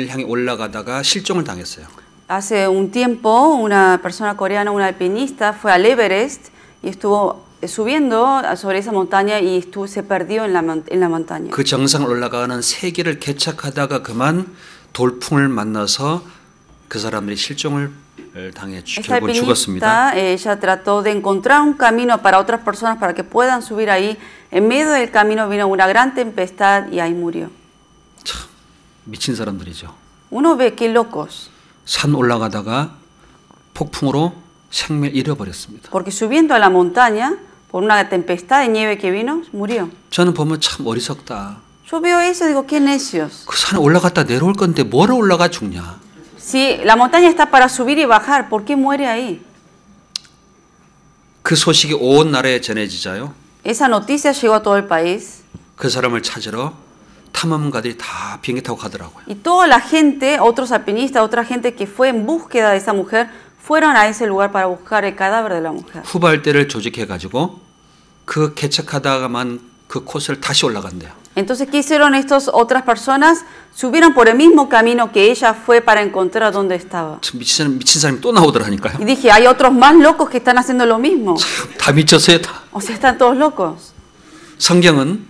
향해 올라가다가 실종을 당했어요. Hace un tiempo, una persona coreana, una alpinista, fue al Everest y estuvo subiendo sobre esa montaña y estuvo, se perdió en la, en la montaña. 그 정상을 올라가는 세계를 개척하다가 그만 돌풍을 만나서 그 사람들이 실종을 Esta 결국 죽었습니다. eh, ella trató de encontrar un camino para otras personas para que puedan subir ahí. En medio del camino vino una gran tempestad y ahí murió. 참 미친 사람들이죠. Uno ve qué locos, 산 올라가다가 폭풍으로 생명 잃어버렸습니다. porque subiendo a la montaña, por una tempestad de nieve que vino, murió. 저는 보면 참 어리석다. Yo veo eso digo, qué necios. 그 산에 올라갔다 내려올 건데 뭐로 올라가 죽냐? Si la montaña está para subir y bajar, ¿por qué muere ahí? 그 소식이 온 나라에 전해지자요. esa noticia llegó a todo el país 그 사람을 찾으러 탐험가들이 다 비행기 타고 가더라고요. y toda la gente, otros alpinistas, otra gente que fue en búsqueda de esa mujer, fueron a ese lugar para buscar el cadáver de la mujer. 후발대를 조직해 가지고 그 개척하다가만 그 코스를 다시 올라간대요. Entonces, ¿qué hicieron estas otras personas? Subieron por el mismo camino que ella fue para encontrar dónde estaba. 참 미친 사람, 미친 사람이 또 나오더라니까요. Y dije, hay otros más locos que están haciendo lo mismo. 참, 다 미쳤어요, 다. O sea, están todos locos. 성경은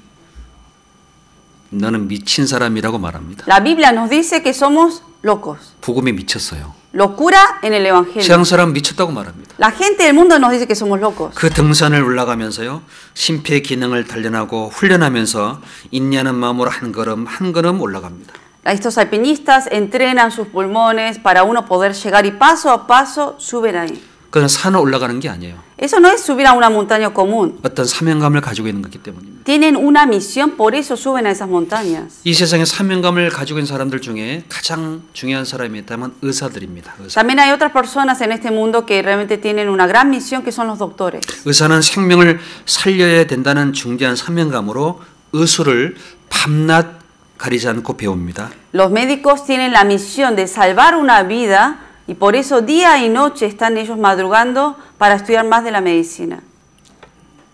너는 미친 사람이라고 말합니다. La Biblia nos dice que somos locos. 복음에 미쳤어요. Locura en el Evangelio. 세상 사람 미쳤다고 말합니다. La gente del mundo nos dice que somos locos. 그 등산을 올라가면서요 심폐 기능을 단련하고 훈련하면서 인내하는 마음으로 한 걸음 한 걸음 올라갑니다. Estos alpinistas entrenan sus pulmones para uno poder llegar y paso a paso suben ahí. 그건 산을 올라가는 게 아니에요. Eso no es subir a una montaña común. 어떤 사명감을 가지고 있는 거기 때문입니다. Tienen una misión, por eso suben a esas montañas. 이 세상에 사명감을 가지고 있는 사람들 중에 가장 중요한 사람이 있다면 의사들입니다. 의사. También hay otras personas en este mundo que realmente tienen una gran misión, que son los doctores. 의사는 생명을 살려야 된다는 중대한 사명감으로 의술을 밤낮 가리지 않고 배웁니다. Los médicos tienen la misión de salvar una vida y por eso día y noche están ellos madrugando para estudiar más de la medicina.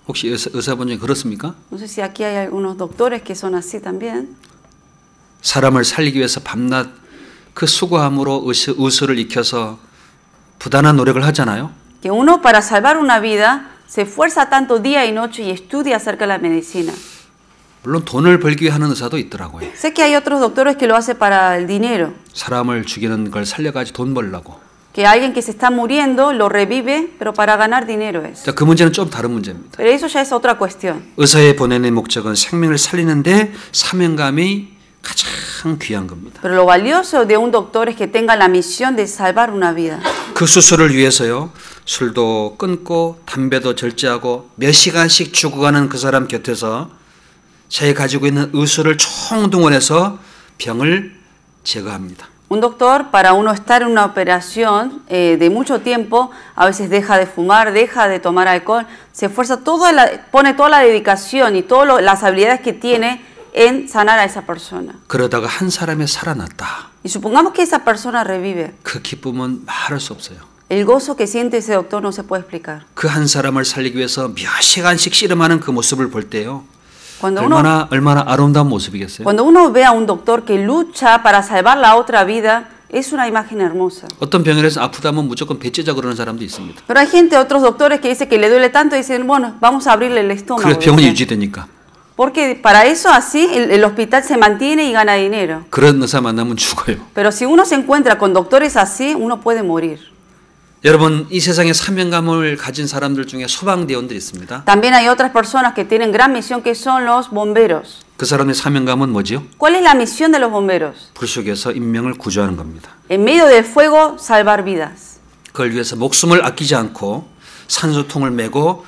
혹시 의사, 의사분 중에 그렇습니까? No sé si aquí hay algunos doctores que son así también. 사람을 살리기 위해서 밤낮 그 수고함으로 의수, 의술을 익혀서 부단한 노력을 하잖아요. Que uno para salvar una vida se esfuerza tanto día y noche y estudia acerca de la medicina. 물론 돈을 벌기 위해 하는 의사도 있더라고요. Sé que hay otros doctores que lo hacen para el dinero, 사람을 죽이는 걸 살려가지고 돈 벌라고. que alguien que se está muriendo lo revive, pero para ganar dinero es. 자, 그 문제는 좀 다른 문제입니다. Pero eso ya es otra cuestión. 의사의 보내는 목적은 생명을 살리는데 사명감이 가장 귀한 겁니다. Pero lo valioso de un doctor es que tenga la misión de salvar una vida. 그 수술을 위해서요. 술도 끊고 담배도 절제하고 몇 시간씩 죽어가는 그 사람 곁에서 자기 가지고 있는 의술을 총동원해서 병을 제거합니다. Un doctor, para uno estar en una operación eh, de mucho tiempo, a veces deja de fumar, deja de tomar alcohol, se esfuerza, toda la- pone toda la dedicación y todas las habilidades que tiene en sanar a esa persona. 그러다가 한 사람이 살아났다. Y supongamos que esa persona revive. 그 기쁨은 말할 수 없어요. El gozo que siente ese doctor no se puede explicar. 그 한 사람을 살리기 위해서 몇 시간씩 씨름하는 그 모습을 볼 때요. Cuando uno, 얼마나 얼마나 아름다운 모습이겠어요. cuando uno ve a un doctor que lucha para salvar la otra vida, es una imagen hermosa. 어떤 병원에서 아프다면 무조건 배째자 그러는 사람도 있습니다. Pero hay gente, otros doctores que dicen que le duele tanto y dicen, bueno, vamos a abrirle el estómago. 그래서 병원이 dicen. 유지되니까. Porque para eso así el, el hospital se mantiene y gana dinero. 그런 의사 만나면 죽어요. Pero si uno se encuentra con doctores así, uno puede morir. 여러분 이 세상에 사명감을 가진 사람들 중에 소방대원들이 있습니다. También hay otras personas que tienen gran misión que son los bomberos. 그 사람의 사명감은 뭐지요? ¿Cuál es la misión de los bomberos? 불 속에서 인명을 구조하는 겁니다. En medio del fuego, salvar vidas. 그걸 위해서 목숨을 아끼지 않고 산소통을 메고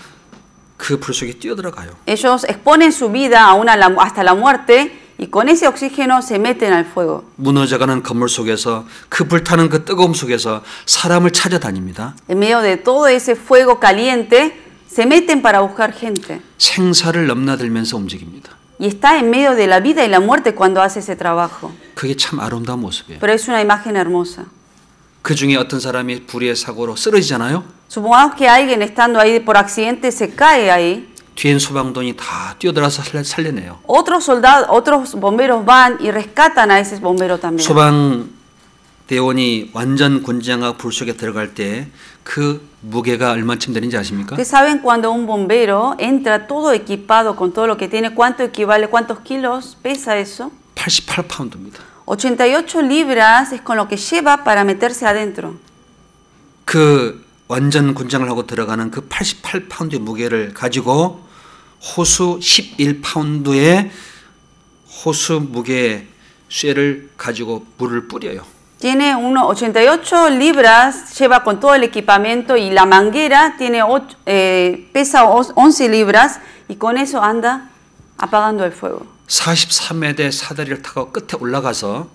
그 불 속에 뛰어들어가요. Ellos exponen su vida a una, hasta la muerte y con ese oxígeno se meten al fuego. 무너져가는 건물 속에서 그 불타는 그 뜨거움 속에서 사람을 찾아다닙니다. En medio de todo ese fuego caliente, se meten para buscar gente. 생사를 넘나들면서 움직입니다. Y está en medio de la vida y la muerte cuando hace ese trabajo. 그게 참 아름다운 모습이에요. Pero es una imagen hermosa. 그 중에 어떤 사람이 불의의 사고로 쓰러지잖아요. Supongamos que alguien estando ahí por accidente se cae ahí. 뒤엔 소방돈이 다 뛰어들어서 살려- 살려 내요. Otros soldados, otros bomberos van y rescatan a ese bombero también. 소방 대원이 완전 군장하고 불 속에 들어갈 때 그 무게가 얼마쯤 되는지 아십니까? ¿Ustedes saben cuando un bombero entra todo equipado con todo lo que tiene? ¿Cuánto equivale? ¿Cuántos kilos pesa eso? 88파운드입니다. 88 libras es con lo que lleva para meterse adentro. 그 완전 군장을 하고 들어가는 그 88파운드의 무게를 가지고 호수 11파운드의 호수 무게 쇠를 가지고 물을 뿌려요. Tiene unos 88 libras, lleva con todo el equipamiento y la manguera tiene och- eh, pesa os- 11 libras y con eso anda apagando el fuego. 43m의 사다리를 타고 끝에 올라가서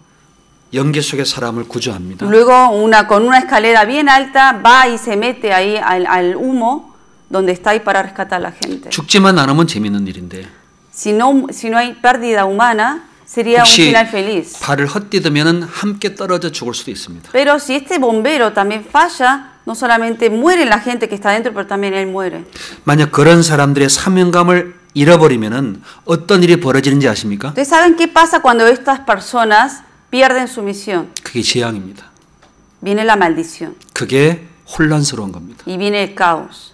연기 속의 사람을 구조합니다. Luego una, con una escalera bien alta va y se mete ahí al, al humo donde está ahí para rescatar a la gente. 죽지만 않으면 재밌는 일인데 Si no, si no hay pérdida humana, sería un 혹시 final feliz. 발을 헛디디면 함께 떨어져 죽을 수도 있습니다. Pero si este bombero también falla, no solamente muere la gente que está dentro, pero también él muere. 만약 그런 사람들의 사명감을 잃어버리면은 어떤 일이 벌어지는지 아십니까? ¿Ustedes saben qué pasa cuando estas personas pierden su misión? 그게 재앙입니다. Viene la maldición 그게 혼란스러운 겁니다. y viene el caos.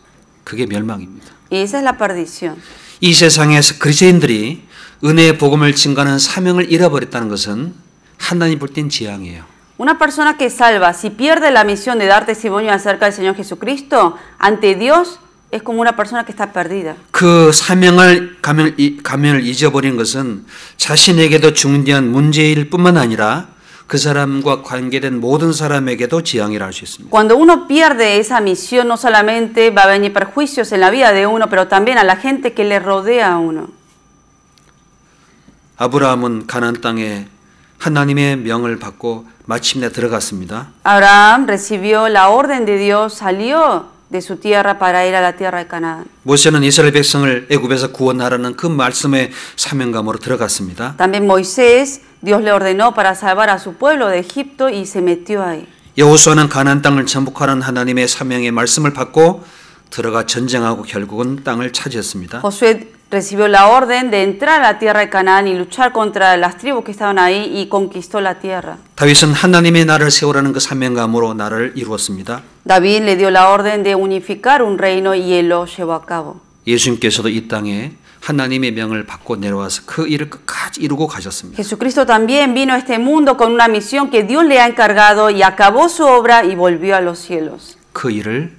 그게 멸망입니다. Esa es la perdición. 이 세상에서 그리스도인들이 은혜의 복음을 증가하는 사명을 잃어버렸다는 것은 하나님 볼땐 재앙이에요. Una persona que salva, si pierde la misión de dar testimonio acerca del Señor Jesucristo, ante Dios es como una persona que está perdida. 그 사명을 이- 가면을 잊어버린 것은 자신에게도 중대한 문제일 뿐만 아니라 그 사람과 관계된 모든 사람에게도 재앙이라 할 수 있습니다. Cuando uno pierde esa misión, no solamente va a venir perjuicios en la vida de uno, pero también a la gente que le rodea a uno. 아브라함은 가나안 땅에 하나님의 명을 받고 마침내 들어갔습니다. Abraham recibió la orden de Dios, salió de su tierra para ir a la tierra de Canaán. 모세는 이스라엘 백성을 애굽에서 구원하라는 그 말씀의 사명감으로 들어갔습니다. También Moisés, Dios le ordenó para salvar a su pueblo de Egipto y se metió ahí. 여호수아는 가나안 땅을 정복하는 하나님의 사명의 말씀을 받고 들어가 전쟁하고 결국은 땅을 차지했습니다. Josué recibió la orden de entrar a la tierra de Canaán y luchar contra las tribus que estaban ahí y conquistó la tierra. 다윗은 하나님의 나를 세우라는 그 사명감으로 나를 이루었습니다. David le dio la orden de unificar un reino y él lo llevó a cabo. 예수님께서도 이 땅에 하나님의 명을 받고 내려와서 그 일을 끝까지 이루고 가셨습니다. Jesucristo también vino a este mundo con una misión que Dios le ha encargado y acabó su obra y volvió a los cielos. 그 일을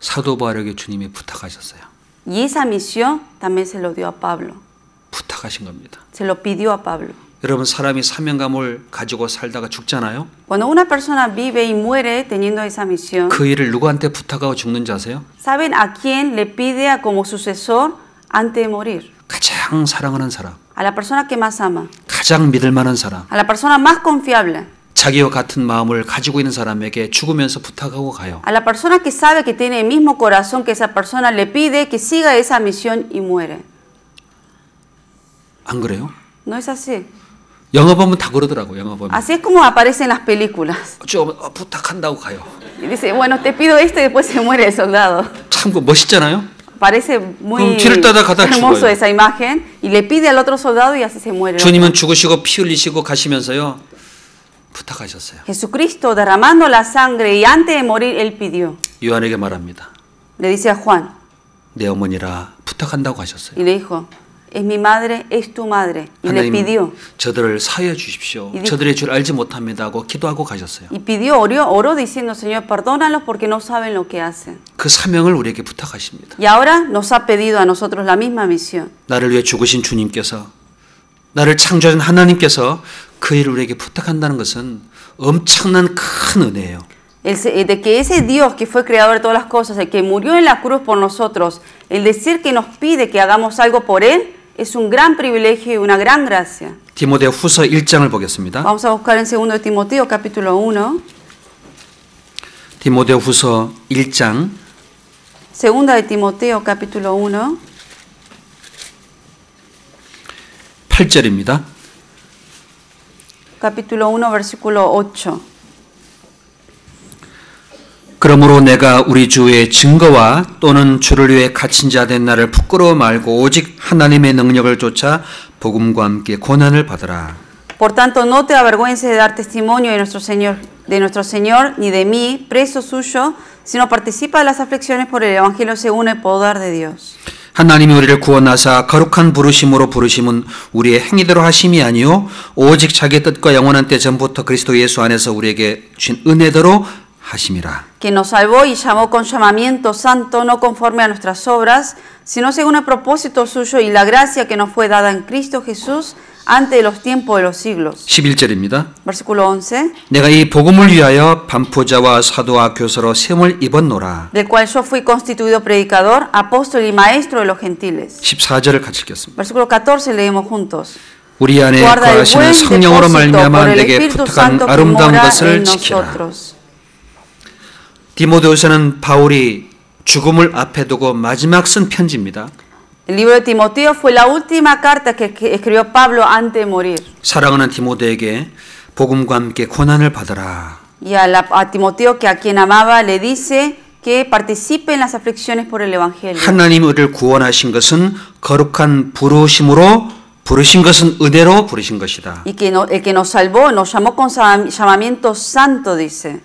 사도 바울에게 주님이 부탁하셨어요. Y esa misión también se lo dio a Pablo. 부탁하신 겁니다. Se lo pidió a Pablo. 여러분 사람이 사명감을 가지고 살다가 죽잖아요. Cuando una persona vive y muere teniendo esa misión, 그 일을 누구한테 부탁하고 죽는지 아세요? ¿saben a quién le pide a como sucesor antes de morir? 가장 사랑하는 사람, A la persona que más ama, 가장 믿을 만한 사람, a la persona más confiable, 자기와 같은 마음을 가지고 있는 사람에게 죽으면서 부탁하고 가요. a la persona que sabe que tiene el mismo corazón que esa persona, le pide que siga esa misión y muere. 안 그래요? ¿No es así? 영화 보면 다 그러더라고. 영화 보면 Así es como aparece en las películas. 좀 어, 부탁한다고 가요. Y dice, bueno, te pido esto y después se muere el soldado. 참그 멋있잖아요. Parece muy hermoso esa imagen y le pide al otro soldado y así se muere. 주님은 죽으시고 피 흘리시고 가시면서요 부탁하셨어요. Jesucristo derramando la sangre y antes de morir él pidió. 요한에게 말합니다. Le dice a Juan 내 어머니라 부탁한다고 하셨어요. y le dijo, es mi madre, es tu madre. Y le pidió. 하나님 저들을 사하여 주십시오. 이- 저들의 줄 알지 못합니다 하고 기도하고 가셨어요. Y pidió, oró, oró diciendo, Señor, perdónalos porque no saben lo que hacen. 그 사명을 우리에게 부탁하십니다. Y ahora nos ha pedido a nosotros la misma misión. 나를 위해 죽으신 주님께서 나를 창조하신 하나님께서 그 일을 우리에게 부탁한다는 것은 엄청난 큰 은혜예요. El se- eh, de que ese Dios que fue creador de todas las cosas, el que murió en la cruz por nosotros, el decir que nos pide que hagamos algo por Él, es un gran privilegio y una gran gracia. 디모데 후서 1장을 보겠습니다. Vamos a buscar en 2 de Timoteo capítulo 1. 디모데 후서 1장 2 de Timoteo capítulo 1, 8절입니다. capítulo 1, versículo 8. 그러므로 내가 우리 주의 증거와 또는 주를 위해 갇힌 자 된 나를 부끄러워 말고 오직 하나님의 능력을 쫓아 복음과 함께 고난을 받으라. Por tanto, no te avergüences de dar testimonio de nuestro Señor, de nuestro Señor, ni de mí, preso suyo, sino participa de las aflicciones por el Evangelio según el poder de Dios. 하나님이 우리를 구원하사 거룩한 부르심으로 부르심은 우리의 행위대로 하심이 아니요 오직 자기 뜻과 영원한 때 전부터 그리스도 예수 안에서 우리에게 주신 은혜대로 하심이라. que nos salvó y llamó con llamamiento santo, no conforme a nuestras obras, sino según el propósito suyo y la gracia que nos fue dada en Cristo Jesús antes de los tiempos de los siglos. 11절입니다. Versículo 11, 내가 이 복음을 위하여 반포자와 사도와 교사로 세움을 입었노라. del cual yo fui constituido predicador, apóstol y maestro de los gentiles. 14절을 같이 읽겠습니다. Versículo 14 leemos juntos. 우리 안에 거하시는 성령으로 말미암아 내게 부탁한 아름다운 것을 지키라. 디모데후서는 바울이 죽음을 앞에 두고 마지막 쓴 편지입니다. El libro de Timoteo fue la última carta que que escribió Pablo antes de morir. 사랑하는 디모데에게 복음과 함께 고난을 받아라. Y a, la- a Timoteo, que a quien amaba, le dice que participe en las aflicciones por el Evangelio. 하나님이 우리를 구원하신 것은 거룩한 부르심으로 부르신 것은 은혜로 부르신 것이다. Y que no- el que nos salvó, nos llamó con sa- llamamiento santo, dice.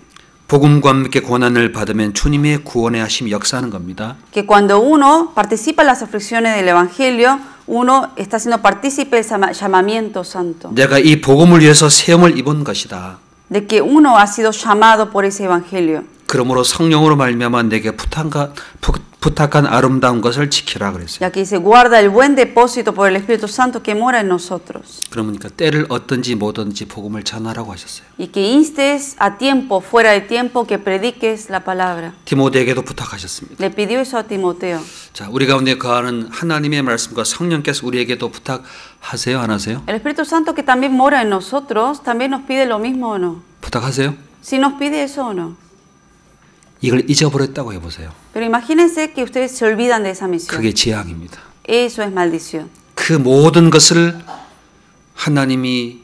복음과 함께 고난을 받으면 주님의 구원의 하심이 역사하는 겁니다. Que cuando uno participa en las aflicciones del Evangelio, uno está siendo partícipe del sama- llamamiento santo. 내가 이 복음을 위해서 세움을 입은 것이다. De que uno ha sido llamado por ese Evangelio. 그러므로 성령으로 말미암아 내게 부탁한, 부- 부탁한 아름다운 것을 지키라 그랬어요. Ya que dice, guarda el buen depósito por el Espíritu Santo que mora en nosotros. 그러니까 때를 얻든지 뭐든지 복음을 전하라고 하셨어요. Y que instes a tiempo, fuera de tiempo, que prediques la palabra. 디모데에게도 부탁하셨습니다. Le pidió eso a Timoteo. 자, 우리 가운데 거하는 하나님의 말씀과 성령께서 우리에게도 부탁하세요, 안 하세요? El Espíritu Santo que también mora en nosotros, también nos pide lo mismo o no. 부탁하세요? Si nos pide eso o no. 이걸 잊어버렸다고 해보세요. Pero imagínense que ustedes se olvidan de esa misión. 그게 재앙입니다. Eso es maldición. 그 모든 것을 하나님이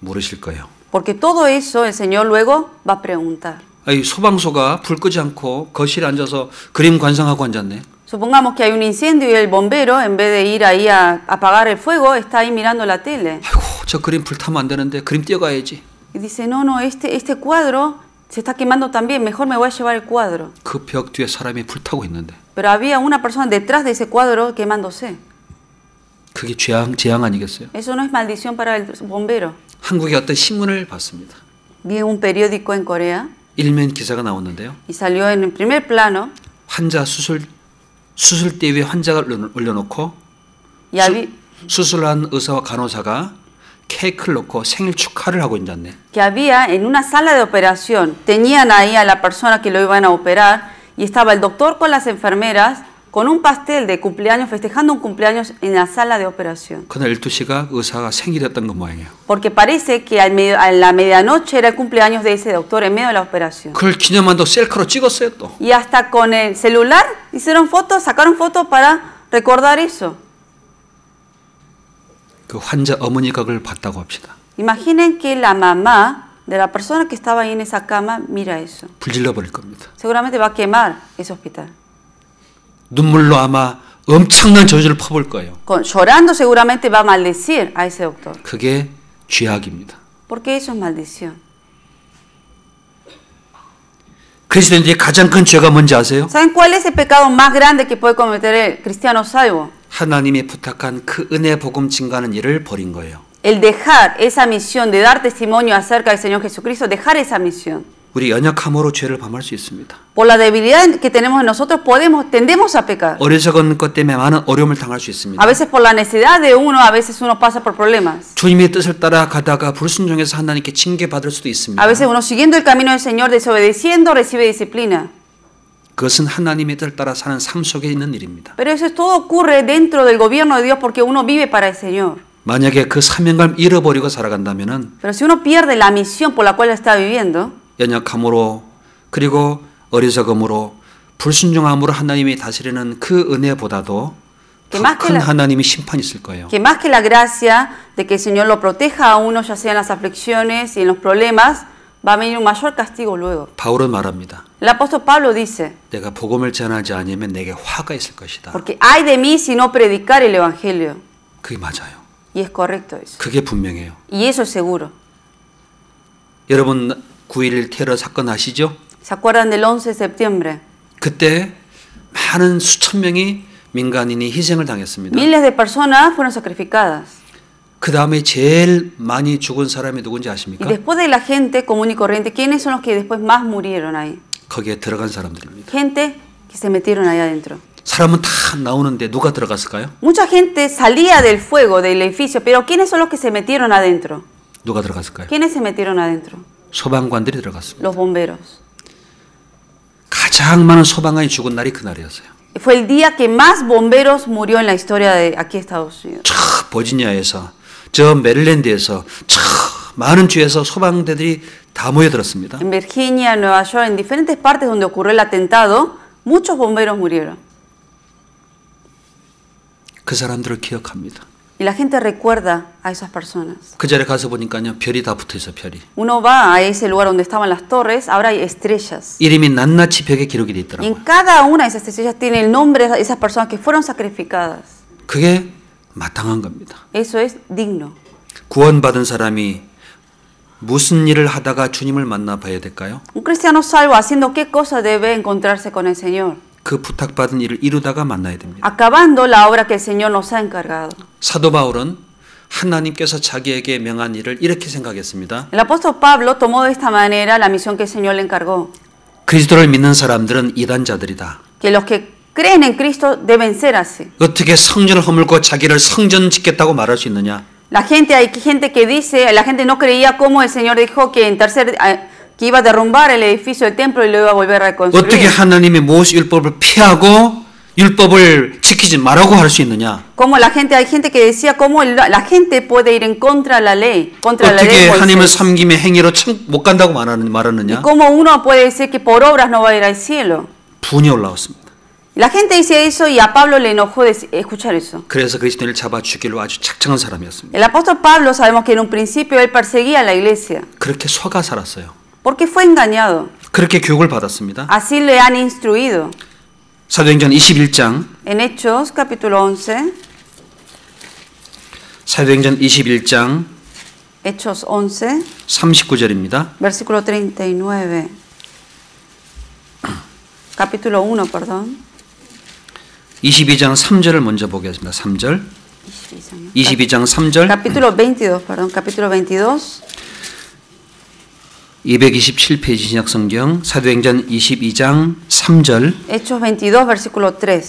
물으실 거예요. Porque todo eso el Señor luego va a preguntar. 아이 소방서가 불 끄지 않고 거실에 앉아서 그림 관상하고 앉았네. Supongamos que hay un incendio y el bombero, en vez de ir ahí a apagar el fuego, está ahí mirando la tele. 아이고 저 그림 불타면 안 되는데 그림 띄어가야지. Y dice, no, no, este, este cuadro se está quemando también, mejor me voy a llevar el cuadro. 그 벽 뒤에 사람이 불타고 있는데 Pero había una persona detrás de ese cuadro quemándose. 그게 재앙 재앙 아니겠어요? Eso no es maldición para el bombero. 한국의 어떤 신문을 봤습니다. Vi un periódico en Corea 일면 기사가 나왔는데요. y salió en primer plano 환자 수술 수술대 위에 올려- 올려놓고 y había, 수, 수술한 의사와 간호사가 케이크를 놓고 생일 축하를 하고 앉았네. que había en una sala de operación, tenían ahí a la persona que lo iban a operar y estaba el doctor con las enfermeras con un pastel de cumpleaños, festejando un cumpleaños en la sala de operación. 그날 12시가 의사가 생일이었던 것 모양이에요. Porque parece que al medio- a la medianoche era el cumpleaños de ese doctor en medio de la operación. 그걸 기념한다고 셀카로 찍었어요 또. Y hasta con el celular hicieron fotos, sacaron fotos para recordar eso. 그 환자 어머니가 그걸 봤다고 합시다. Imaginen que la mamá de la persona que estaba ahí en esa cama mira eso. 불질러 버릴 겁니다. Seguramente va a quemar ese hospital. 눈물로 아마 엄청난 저주를 퍼볼 거예요. Con- llorando seguramente va a maldecir a ese doctor. 그게 죄악입니다. Porque eso es maldición. 그리스도인들의 가장 큰 죄가 뭔지 아세요? ¿Saben cuál es el pecado más grande que puede cometer el cristiano salvo? 하나님이 부탁한 그 은혜 복음 증가하는 일을 버린 거예요. El dejar esa misión de dar testimonio acerca del Señor Jesucristo, dejar esa misión. 우리 연약함으로 죄를 범할 수 있습니다. Por la debilidad que tenemos en nosotros podemos, tendemos a pecar. 어리석은 것 때문에 많은 어려움을 당할 수 있습니다. A veces por la necesidad de uno, a veces uno pasa por problemas. 주님의 뜻을 따라 가다가 불순종해서 하나님께 징계 받을 수도 있습니다. A veces uno siguiendo el camino del Señor, desobedeciendo, recibe disciplina. 그것은 하나님의 뜻을 따라 사는 삶 속에 있는 일입니다. Pero eso todo ocurre dentro del gobierno de Dios porque uno vive para el Señor. 만약에 그 사명감 잃어버리고 살아간다면은 Pero si uno pierde la misión por la cual está viviendo, 연약함으로 그리고 어리석음으로 불순종함으로 하나님이 다스리는 그 은혜보다도 그더 más que 큰 la- 하나님이 심판이 있을 거예요. que más que la gracia de que el Señor lo proteja a uno, ya sea en las aflicciones y en los problemas, va a venir un mayor castigo luego. 바울은 말합니다. El apóstol Pablo dice, 내가 복음을 전하지 않으면 내게 화가 있을 것이다. porque hay de mí si no predicar el Evangelio. 그게 맞아요. Y es correcto eso. 그게 분명해요. Y eso es seguro. 여러분 9.11 테러 사건 아시죠? ¿Se acuerdan del 11 de septiembre? 그때 많은 수천 명이 민간인이 희생을 당했습니다. Miles de personas fueron sacrificadas. Y 아십니까? después de la gente común y corriente, ¿quiénes son los que después más murieron ahí? 거기에 들어간 사람들입니다. Gente que se metieron ahí adentro. 사람은 다 나오는데 누가 들어갔을까요? Mucha gente salía del fuego del edificio, pero ¿quiénes son los que se metieron adentro? 누가 들어갔을까요? ¿Quiénes se metieron adentro? 소방관들이 들어갔습니다. Los bomberos. 가장 많은 소방관이 죽은 날이 그날이었어요. Fue el día que más bomberos murió en la historia de aquí Estados Unidos. 저 버지니아에서 저 메릴랜드에서 저 많은 주에서 소방대들이 다 모여들었습니다. En Virginia, en Nueva York, en diferentes partes donde ocurrió el atentado, Muchos bomberos murieron. 그 사람들을 기억합니다. Y la gente recuerda a esas personas. 그 자리에 가서 보니까요 별이 다 붙어 있어 별이. Uno va a ese lugar donde estaban las torres, ahora hay estrellas. 이름이 낱낱이 벽에 기록이 돼 Y 있더라고요. en cada una de esas estrellas tiene el nombre de esas personas que fueron sacrificadas. 그게 마땅한 겁니다. Eso es digno. 구원받은 사람이 무슨 일을 하다가 주님을 만나 봐야 될까요? Un cristiano salvo haciendo qué cosa debe encontrarse con el Señor. 그 부탁받은 일을 이루다가 만나야 됩니다. Acabando la obra que el Señor nos ha encargado. 사도 바울은 하나님께서 자기에게 명한 일을 이렇게 생각했습니다. El apóstol Pablo tomó de esta manera la misión que el Señor le encargó. 그리스도를 믿는 사람들은 이단자들이다. Que los que creen en Cristo deben ser así. 어떻게 성전을 허물고 자기를 성전 짓겠다고 말할 수 있느냐? La gente, hay gente que dice, la gente no creía cómo el Señor dijo que en tercer, eh, que iba a derrumbar el edificio del templo y lo iba a volver a 어떻게 reconstruir. 하나님의 모세 율법을 피하고 율법을 지키지 말라고 할 수 있느냐? Como la gente, hay gente que decía cómo la la gente puede ir en contra de la ley, contra la ley. 어떻게 de 하나님을 Moisés. 섬김의 행위로 참 못 간다고 말하는 Y 말하느냐? cómo uno puede decir que por obras no va a ir al cielo. 분이 올라왔습니다. La gente dice eso y a Pablo le enojó de escuchar eso. 그래서 그리스도인을 잡아 죽이려 아주 작정한 사람이었습니다. El apóstol Pablo sabemos que en un principio él perseguía a la iglesia 그렇게 속아 살았어요. porque fue engañado. 그렇게 교육을 받았습니다. Así le han instruido. 사도행전 21장 En Hechos capítulo 11, 사도행전 21장 Hechos 11, 39절입니다. versículo 39. Capítulo 1, perdón. 22장 3절을 먼저 보겠습니다. 3절. 22장 3절. Capítulo 22, perdón, capítulo 22. 227페이지 신약 성경 사도행전 22장 3절. Hechos 22, versículo 3.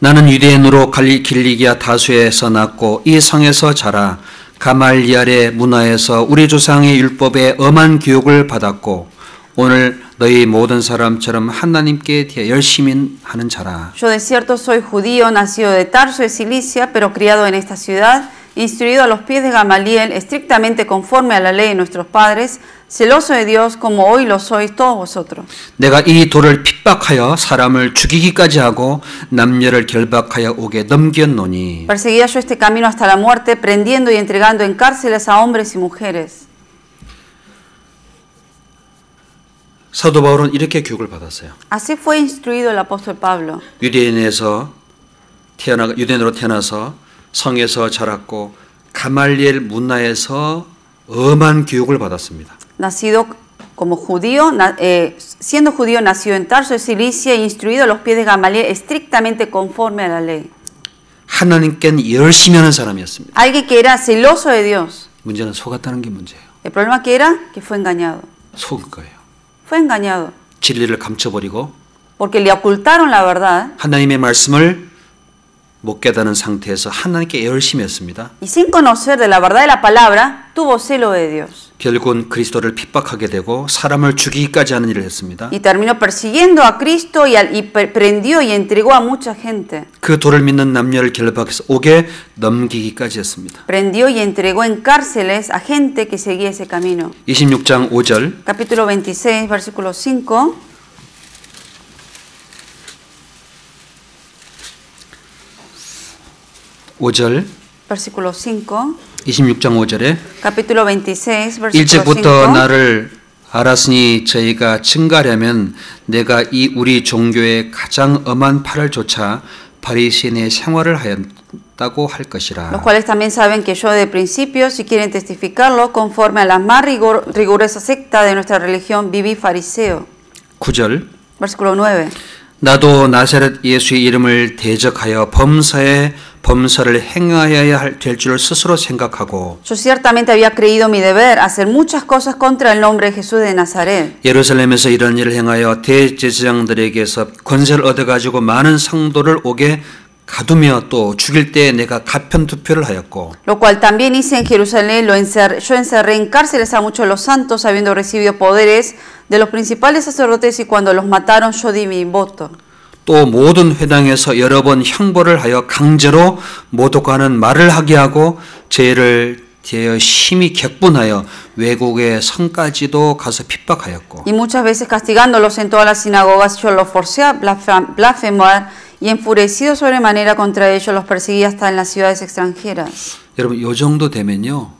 나는 유대인으로 갈리 길리기아 다수에서 낳고 이 성에서 자라 가말리알의 문화에서 우리 조상의 율법에 엄한 교육을 받았고 오늘 너희 모든 사람처럼 하나님께 대해 열심히 하는 자라. Yo de cierto soy judío, nacido de Tarso de Cilicia, pero criado en esta ciudad, instruido a los pies de Gamaliel, estrictamente conforme a la ley de nuestros padres, celoso de Dios como hoy lo sois todos vosotros. 내가 이 돌을 핍박하여 사람을 죽이기까지 하고 남녀를 결박하여 옥에 넘겼노니 Perseguía yo este camino hasta la muerte, prendiendo y entregando en cárceles a hombres y mujeres. 사도 바울은 이렇게 교육을 받았어요. Así fue instruido el apóstol Pablo. 유대인에서 태어나 유대인으로 태어나서 성에서 자랐고 가말리엘 문화에서 엄한 교육을 받았습니다. Nacido como judío, eh, siendo judío, nacido en Tarso de Cilicia, e instruido a los pies de Gamaliel, estrictamente conforme a la ley. 하나님께는 열심히 하는 사람이었습니다. Alguien que era celoso de Dios. 문제는 속았다는 게 문제예요. El problema que era que fue engañado. 속은 거예요. Fue engañado 진리를 감춰버리고 porque le ocultaron la verdad 하나님의 말씀을 못 깨닫는 상태에서 하나님께 열심히 했습니다. y sin conocer de la verdad de la palabra, tuvo celo de Dios. 결국은 그리스도를 핍박하게 되고 사람을 죽이기까지 하는 일을 했습니다. Y terminó persiguiendo a Cristo y, al- y pre- prendió y entregó a mucha gente. 그 도를 믿는 남녀를 결박해서 옥에 넘기기까지 했습니다. Prendió y entregó en cárceles a gente que seguía ese camino. 26장 5절 Capítulo 26, versículo 5. 오절 Versículo 5. 26장 5절에 Capítulo 26, versículo 일찍부터 5. 나를 알았으니 저희가 증가하려면 내가 이 우리 종교의 가장 엄한 팔을 조차 바리새인의 생활을 하였다고 할 Los 것이라. cuales también saben que yo de principio, si quieren testificarlo, conforme a la más rigor- rigurosa secta de nuestra religión, viví fariseo. 9절 Versículo 9. 나도 나사렛 예수의 이름을 대적하여 범사에 범사를 행하여야 할- 될 줄 스스로 생각하고 Yo ciertamente había creído mi deber hacer muchas cosas contra el nombre de Jesús de Nazaret. 예루살렘에서 이런 일을 행하여 대제사장들에게서 권세를 얻어가지고 많은 성도를 옥에 가두며 또 죽일 때 내가 가편 투표를 하였고 Lo cual también hice en Jerusalén, lo encer- yo encerré en cárceles a muchos de los santos, habiendo recibido poderes de los principales sacerdotes, y cuando los mataron yo di mi voto. 또 모든 회당에서 여러 번 형벌을 하여 강제로 모독하는 말을 하게 하고 죄를 되어 심히 격분하여 외국의 성까지도 가서 핍박하였고 Y muchas veces castigándolos en todas las sinagogas, yo los forcé a blasfem- blasfemar y enfurecido sobremanera contra ellos los perseguí hasta en las ciudades extranjeras. 여러분 요 정도 되면요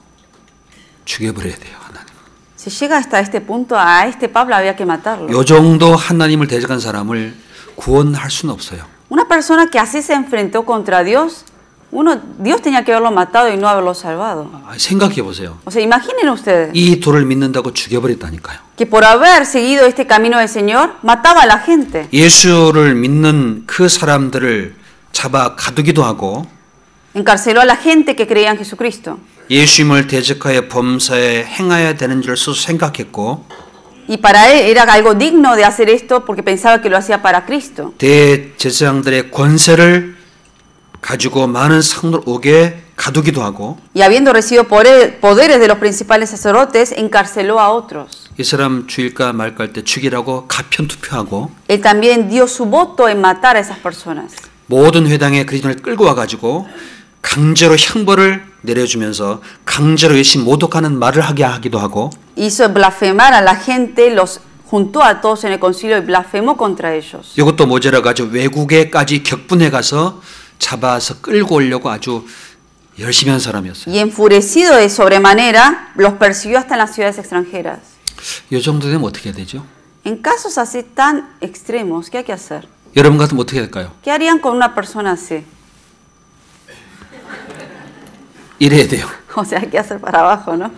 죽여버려야 돼요 하나님. Si llega hasta este punto, a este Pablo había que matarlo. 요 정도 하나님을 대적한 사람을 구원할 수는 없어요. Una persona que así se enfrentó contra Dios, uno, Dios tenía que haberlo matado y no haberlo salvado. 아, 생각해 보세요. O sea, imaginen ustedes 이 돌을 믿는다고 죽여 버렸다니까요. que por haber seguido este camino del Señor, mataba a la gente. 예수를 믿는 그 사람들을 잡아 가두기도 하고 Encarceló a la gente que creía en Jesucristo. 예수님을 대적하여 범사에 행하여야 되는 줄 스스로 생각했고 Y para él era algo digno de hacer esto porque pensaba que lo hacía para Cristo. 대제사장들의 권세를 가지고 많은 성들 오게 가두기도 하고 Y habiendo recibido poderes de los principales sacerdotes, encarceló a otros. 이 사람 죽일까 말까 할 때 죽이라고 가편 투표하고 Él también dio su voto en matar a esas personas. 모든 회당에 그리스도를 끌고 와가지고 강제로 형벌을 내려주면서 강제로 예수 모독하는 말을 하게 하기도 하고 Hizo blasfemar a la gente, los juntó a todos en el concilio y blasfemó contra ellos. 이것도 모자라 가지고 외국에까지 격분해 가서 잡아서 끌고 오려고 아주 열심히 한 사람이었어요. Y enfurecido de sobremanera, los persiguió hasta en las ciudades extranjeras. 이 정도 되면 어떻게 해야 되죠? En casos así tan extremos, ¿qué hay que hacer? 여러분 같으면 어떻게 할까요? ¿Qué harían con una persona así? [LAUGHS] 이래야 돼요. [LAUGHS] O sea, hay que hacer para abajo, ¿no?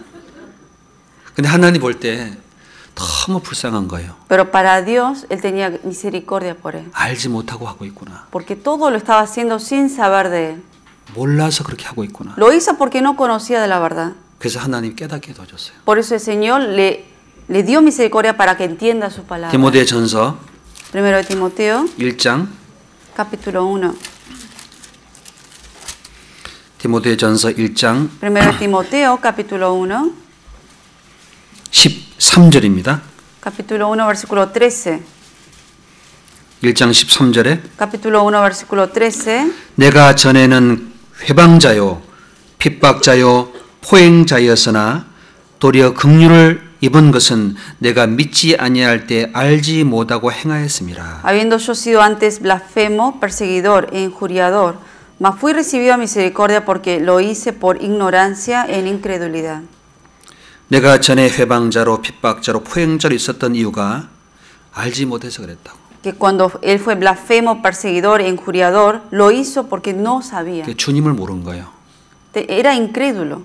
근데 하나님 볼 때 너무 불쌍한 거예요. Pero para Dios, Él tenía misericordia por él. 알지 못하고 하고 있구나. Porque todo lo estaba haciendo sin saber de él. 몰라서 그렇게 하고 있구나. Lo hizo porque no conocía de la verdad. 그래서 하나님 깨닫게 도와줬어요. Por eso el Señor le, le dio misericordia para que entienda su palabra. 디모데 전서 Primero de Timoteo, 1장 capítulo 1. 디모데 전서 1장 Primero de Timoteo, capítulo 1. 13절입니다. Capítulo 1, versículo 13. 1장 13절에 Capítulo 1, versículo 13. 내가 전에는 회방자요 핍박자요 포행자였으나 도리어 긍휼을 입은 것은 내가 믿지 아니할 때 알지 못하고 행하였습니다. Habiendo yo sido antes blasfemo, perseguidor e injuriador, mas fui recibido a misericordia porque lo hice por ignorancia en incredulidad. 내가 전에 회방자로 핍박자로 포행자로 있었던 이유가 알지 못해서 그랬다고. Que cuando él fue blasfemo, perseguidor e injuriador, lo hizo porque no sabía. 그 주님을 모른 거예요. Era incrédulo.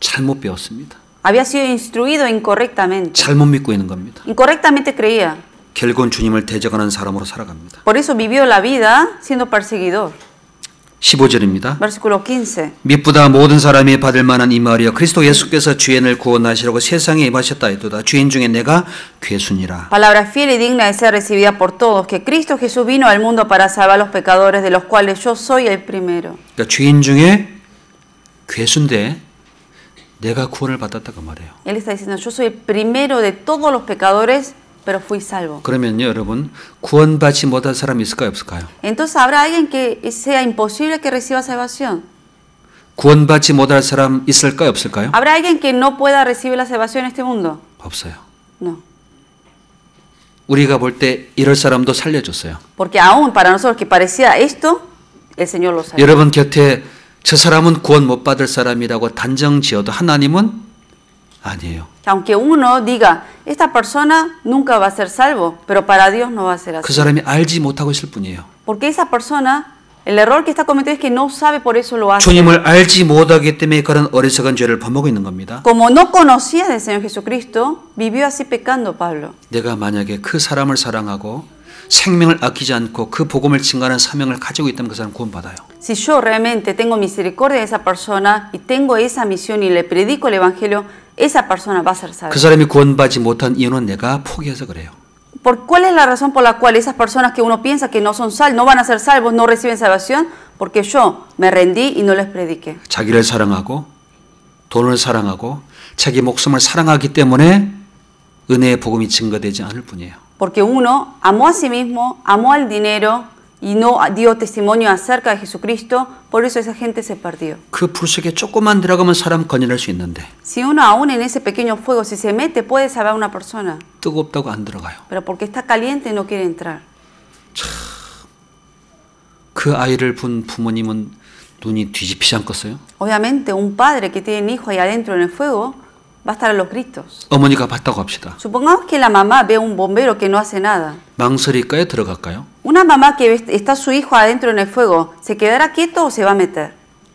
잘못 배웠습니다. Había sido instruido incorrectamente. 잘못 믿고 있는 겁니다. Incorrectamente creía. 결국은 주님을 대적하는 사람으로 살아갑니다. Por eso vivió la vida siendo perseguidor. 15절입니다. Versículo 15. 미쁘다 모든 사람이 받을 만한 이 말이여 그리스도 예수께서 주인을 구원하시려고 세상에 임하셨다 했도다 주인 중에 내가 괴순이라 Palabra fiel y digna de ser recibida por todos, que Cristo Jesús vino al mundo para salvar a los pecadores, de los cuales yo soy el primero. 그러니까 주인 중에 괴순데 내가 구원을 받았다 그 말이에요. Él está diciendo, yo soy el primero de todos los pecadores, pero fui salvo. 그러면요 여러분 구원받지 못할 사람이 있을까요 없을까요? Entonces, ¿habrá alguien que sea imposible que reciba salvación? 구원받지 못할 사람 있을까요 없을까요? ¿Habrá alguien que no pueda recibir la salvación en este mundo? 없어요. No. 우리가 볼 때 이럴 사람도 살려줬어요. Porque aún para nosotros que parecía esto, el Señor lo salvó. 여러분 곁에 저 사람은 구원 못 받을 사람이라고 단정 지어도 하나님은 아니에요. Que aunque uno diga, esta persona nunca va a ser salvo, pero para Dios no va a ser 그 así. 사람이 알지 못하고 있을 뿐이에요. Porque esa persona, el error que está cometiendo es que no sabe, por eso lo hace. 주님을 알지 못하기 때문에 그런 어리석은 죄를 범하고 있는 겁니다. Como no conocía del Señor Jesucristo, vivió así pecando Pablo. 내가 만약에 그 사람을 사랑하고 생명을 아끼지 않고 그 복음을 증가하는 사명을 가지고 있다면 그 사람 구원받아요. Si yo realmente tengo misericordia de esa persona y tengo esa misión y le predico el Evangelio, esa persona va a ser salva. 그 사람이 구원받지 못한 이유는 내가 포기해서 그래요. ¿Por cuál es la razón por la cual esas personas que uno piensa que no son sal, no van a ser salvos, no reciben salvación? Porque yo me rendí y no les prediqué. 자기를 사랑하고 돈을 사랑하고 자기 목숨을 사랑하기 때문에 은혜의 복음이 증거되지 않을 뿐이에요. Porque uno amó a sí mismo, amó al dinero y no dio testimonio acerca de Jesucristo, por eso esa gente se perdió. 그 불 속에 조금만 들어가면 사람 건져낼 수 있는데 Si uno aún en ese pequeño fuego, si se mete, puede salvar una persona, 뜨겁다고 안 들어가요. pero porque está caliente no quiere entrar. 그 아이를 본 부모님은 눈이 뒤집히지 않겠어요? Obviamente, un padre que tiene un hijo ahí adentro en el fuego va a estar a los gritos. 어머니가 봤다고 합시다. Supongamos que la mamá ve a un bombero que no hace nada. 망설일까요? 들어갈까요? Una mamá que ve- está su hijo adentro en el fuego, ¿se quedará quieto o se va a meter?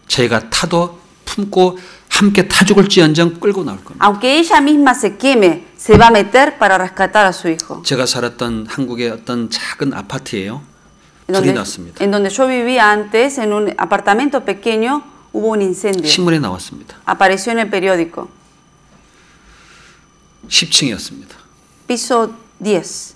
저희가 타도 품고 함께 타 죽을지언정 끌고 나올 겁니다. Aunque ella misma se queme, se va a meter para rescatar a su hijo. 제가 살았던 한국의 어떤 작은 아파트예요. En 불이 donde, 났습니다. en donde yo vivía antes, en un apartamento pequeño, hubo un incendio. 신문에 나왔습니다. Apareció en el periódico. 10층이었습니다. Piso 10.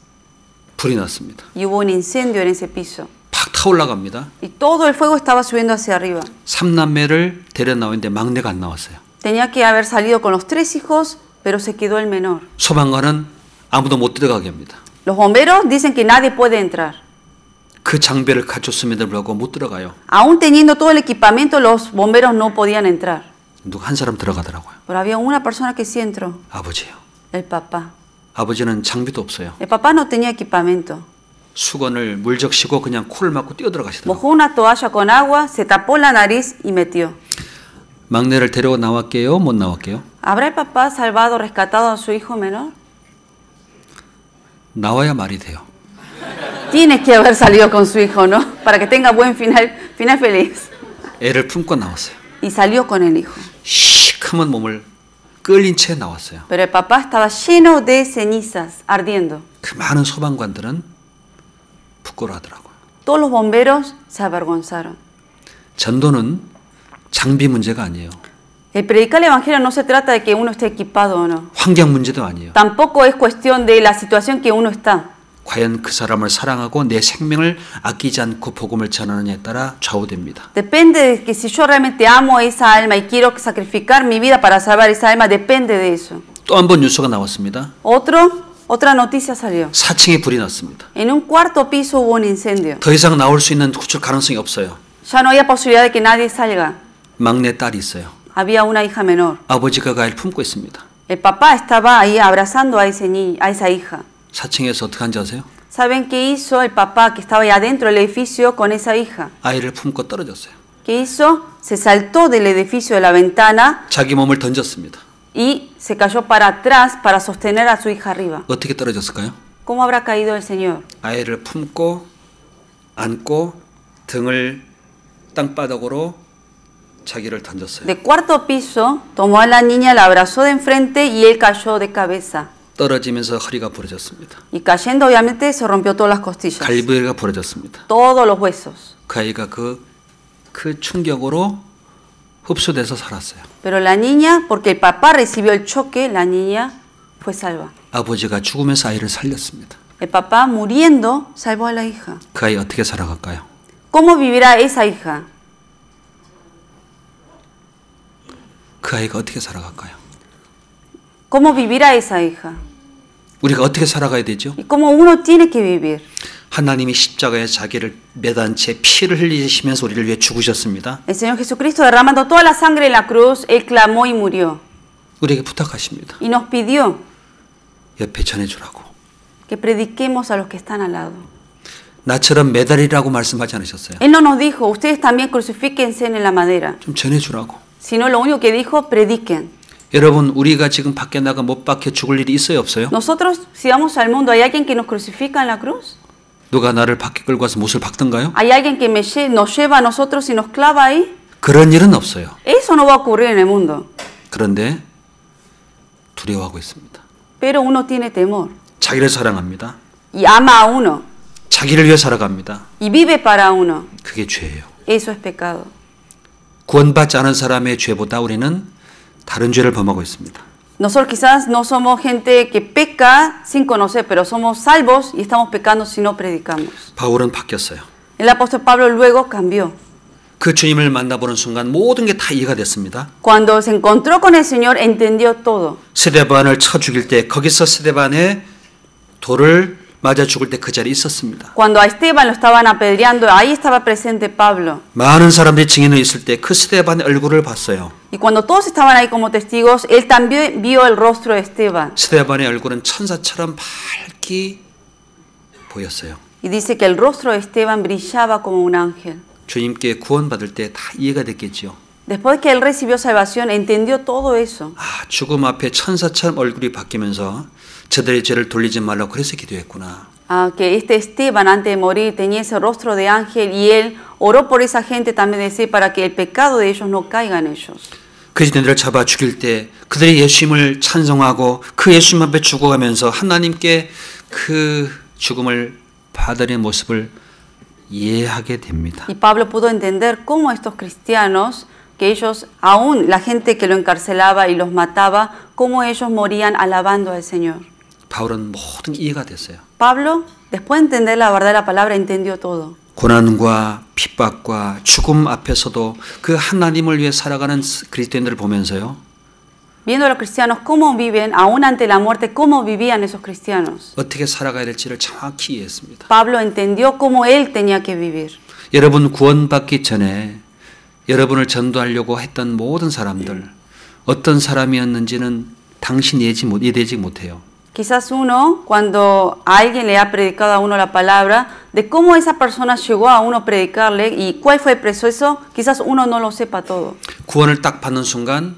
불이 났습니다. Y hubo un incendio en ese piso. 팍 타올라갑니다. Y todo el fuego estaba subiendo hacia arriba. 삼남매를 데려 나오는데 막내가 안 나왔어요. Tenía que haber salido con los tres hijos, pero se quedó el menor. 소방관은 아무도 못 들어가게 합니다. Los bomberos dicen que nadie puede entrar. 그 장비를 갖췄음에도 불구하고 못 들어가요. Aún teniendo todo el equipamiento, los bomberos no podían entrar. 누구 한 사람 들어가더라고요. Pero había una persona que sí entró, 아버지요. El papá. 아버지는 장비도 없어요. El papá no tenía equipamiento. 수건을 물 적시고 그냥 코를 막고 뛰어 들어가시더라고요. Mojó una toalla con agua, se tapó la nariz y metió. 막내를 데리고 나왔게요? 못 나왔게요? ¿Habrá el papá salvado, rescatado a su hijo menor? 나와야 말이 돼요. Tiene que haber salido con su hijo, ¿no? Para que tenga buen final, final feliz. 애를 품고 나왔어요. Y salió con el hijo. 시커먼 몸을 끌린 채 나왔어요. Pero el papá estaba lleno de cenizas, ardiendo. 그 많은 소방관들은 부끄러워하더라고요. Todos los bomberos se avergonzaron. 전도는 장비 문제가 아니에요. El predicar el evangelio no se trata de que uno esté equipado o no. 환경 문제도 아니에요. Tampoco es cuestión de la situación que uno está. 과연 그 사람을 사랑하고 내 생명을 아끼지 않고 복음을 전하느냐에 따라 좌우됩니다. Depende de que si yo realmente amo esa alma y quiero sacrificar mi vida para salvar esa alma, depende de eso. 또 한 번 뉴스가 나왔습니다. Otro, otra noticia salió. 4층에 불이 났습니다. En un cuarto piso hubo un incendio. 더 이상 나올 수 있는 구출 가능성이 없어요. Ya no había posibilidad de que nadie salga. 막내 딸이 있어요. Había una hija menor. 아버지가 그 아이를 품고 있습니다. El papá estaba ahí abrazando a, ese ni- a esa hija. 4층에서 어떻게 한지 아세요? ¿Saben qué hizo el papá que estaba ahí adentro del edificio con esa hija? 아이를 품고 떨어졌어요. ¿Qué hizo? Se saltó del edificio de la ventana 자기 몸을 던졌습니다. y se cayó para atrás para sostener a su hija arriba. 어떻게 떨어졌을까요? ¿Cómo habrá caído el Señor? 아이를 품고 안고 등을 땅바닥으로 자기를 던졌어요. De cuarto piso, tomó a la niña, la abrazó de enfrente y él cayó de cabeza. 떨어지면서 허리가 부러졌습니다. Y cayendo, obviamente, se rompió todas las costillas, 갈비가 부러졌습니다. todos los huesos. 그 아이가 그, 그 충격으로 흡수돼서 살았어요. Pero la niña, porque el papá recibió el choque, la niña fue salva. 아버지가 죽으면서 아이를 살렸습니다. El papá, muriendo, salvó a la hija. 그 아이 어떻게 살아갈까요? ¿Cómo vivirá esa hija? 그 아이가 어떻게 살아갈까요? ¿Cómo vivirá esa hija? 우리가 어떻게 살아가야 되죠? ¿Y cómo uno tiene que vivir? 하나님이 십자가에 자기를 매단 채 피를 흘리시면서 우리를 위해 죽으셨습니다. El Señor Jesucristo, derramando toda la sangre en la cruz, Él clamó y murió. 우리에게 부탁하십니다. Y nos pidió 옆에 전해주라고. que prediquemos a los que están al lado. 나처럼 매달이라고 말씀하지 않으셨어요. Él no nos dijo, ustedes también crucifíquense en la madera, 좀 전해주라고. sino lo único que dijo, prediquen. 여러분 우리가 지금 밖에 나가 못 박혀 죽을 일이 있어요 없어요? Nosotros, si vamos al mundo, ¿hay alguien que nos crucifica en la cruz? 누가 나를 밖에 끌고 와서 못을 박던가요? ¿Hay alguien que me nos lleva a nosotros y nos clava ahí? 그런 일은 없어요. Eso no va a ocurrir en el mundo. 그런데 두려워하고 있습니다. Pero uno tiene temor 자기를 사랑합니다. y ama a uno 자기를 위해 살아갑니다. y vive para uno. 그게 죄예요. Eso es pecado. 구원받지 않은 사람의 죄보다 우리는 다른 죄를 범하고 있습니다. Nosotros quizás no somos gente que peca sin conocer, pero somos salvos y estamos pecando si no predicamos. 바울은 바뀌었어요. El apóstol Pablo luego cambió. 그 주님을 만나보는 순간 모든 게 다 이해가 됐습니다. Cuando se encontró con el Señor, entendió todo. 세대반을 쳐 죽일 때 거기서 세대반의 돌을 맞아 죽을 때 그 자리에 있었습니다. Cuando a Esteban lo estaban apedreando, ahí estaba presente Pablo. 많은 사람들이 증인으로 있을 때 그 스테반의 얼굴을 봤어요. Y cuando todos estaban ahí como testigos, él también vio el rostro de Esteban. 스테반의 얼굴은 천사처럼 밝기 보였어요. Y dice que el rostro de Esteban brillaba como un ángel. 주님께 구원받을 때 다 이해가 됐겠지요. Después que él recibió salvación, entendió todo eso. 아, 죽음 앞에 천사처럼 얼굴이 바뀌면서 저들의 죄를 돌리지 말라고 그래서 기도했구나. Ah, que este Esteban antes de morir tenía ese rostro de ángel y él oró por esa gente también decir para que el pecado de ellos no caiga en ellos. 그리스도인들을 잡아 죽일 때 그들이 예수님을 찬송하고 그 예수님 앞에 죽어가면서 하나님께 그 죽음을 받으려는 모습을 이해하게 됩니다. Y Pablo pudo entender cómo estos cristianos, que ellos, aún la gente que lo encarcelaba y los mataba, cómo ellos morían alabando al Señor. 바울은 모든 이해가 됐어요. Pablo, después de entender la verdad de la palabra, entendió todo. 고난과 핍박과 죽음 앞에서도 그 하나님을 위해 살아가는 그리스도인들을 보면서요. Viendo a los cristianos cómo viven, aún ante la muerte, cómo vivían esos cristianos. 어떻게 살아가야 될지를 정확히 이해했습니다. Pablo entendió cómo él tenía que vivir. 여러분 구원받기 전에 여러분을 전도하려고 했던 모든 사람들 어떤 사람이었는지는 당신 예지 못 이해되지 못해요. Quizás uno, cuando a alguien le ha predicado a uno la palabra, de cómo esa persona llegó a uno predicarle y cuál fue el proceso, quizás uno no lo sepa todo. 구원을 딱 받는 순간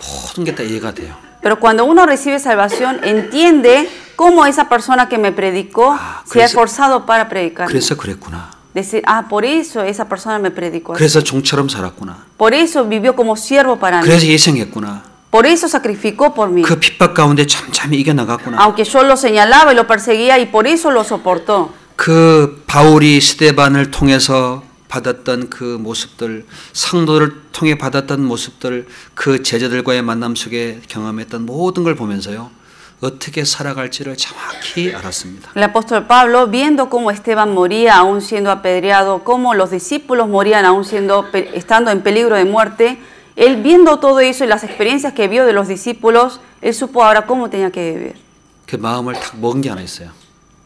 모든 게 다 이해가 돼요. Pero cuando uno recibe salvación, entiende cómo esa persona que me predicó Ah, se ha 그래서- esforzado para predicar. 그래서 그랬구나. Decir, ah, por eso esa persona me predicó. así. 그래서 종처럼 살았구나. Por eso vivió como siervo para mí. 그래서 예생했구나. Por eso sacrificó por mí. 그 핍박 가운데 참참히 이겨나갔구나. Aunque yo lo señalaba y lo perseguía y por eso lo soportó. 그 바울이 스테반을 통해서 받았던 그 모습들, 성도를 통해 받았던 모습들, 그 제자들과의 만남 속에 경험했던 모든 걸 보면서요. 어떻게 살아갈지를 정확히 알았습니다. El apóstol Pablo, viendo cómo Esteban moría aún siendo apedreado, cómo los discípulos morían aún siendo, estando en peligro de muerte, él viendo todo eso y las experiencias que vio de los discípulos, él supo ahora cómo tenía que vivir. 그 마음을 탁 먹은 게 하나 있어요.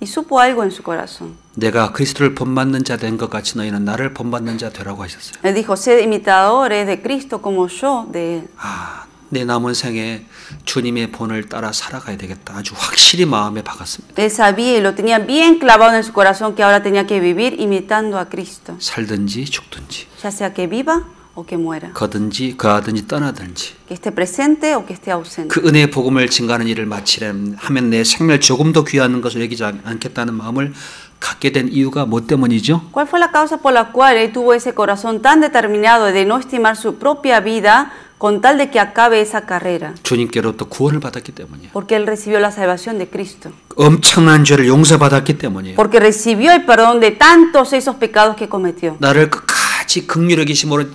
Y supo algo en su corazón. 내가 그리스도를 본받는 자 된 것 같이 너희는 나를 본받는 자 되라고 하셨어요. Él dijo, sed imitadores de Cristo como yo de Él. 아, 내 남은 생에 주님의 본을 따라 살아가야 되겠다. 아주 확실히 마음에 박았습니다. Él sabía y lo tenía bien clavado en su corazón que ahora tenía que vivir imitando a Cristo, 살든지 죽든지, ya sea que viva o que muera, 거든지 거하든지 떠나든지. que esté presente o que esté ausente. 그 은혜의 복음을 증가하는 일을 마치려면 하면 내 생명을 조금 더 귀한 것을 여기지 않- 않겠다는 마음을 갖게 된 이유가 뭐 때문이죠? ¿Cuál fue la causa por la cual él tuvo ese corazón tan determinado de no estimar su propia vida con tal de que acabe esa carrera? 주님께로부터 구원을 받았기 때문이에요. Porque él recibió la salvación de Cristo. 엄청난 죄를 용서받았기 때문이에요. Porque recibió el perdón de tantos esos pecados que cometió. 나를 끝까지 극률의 기심으로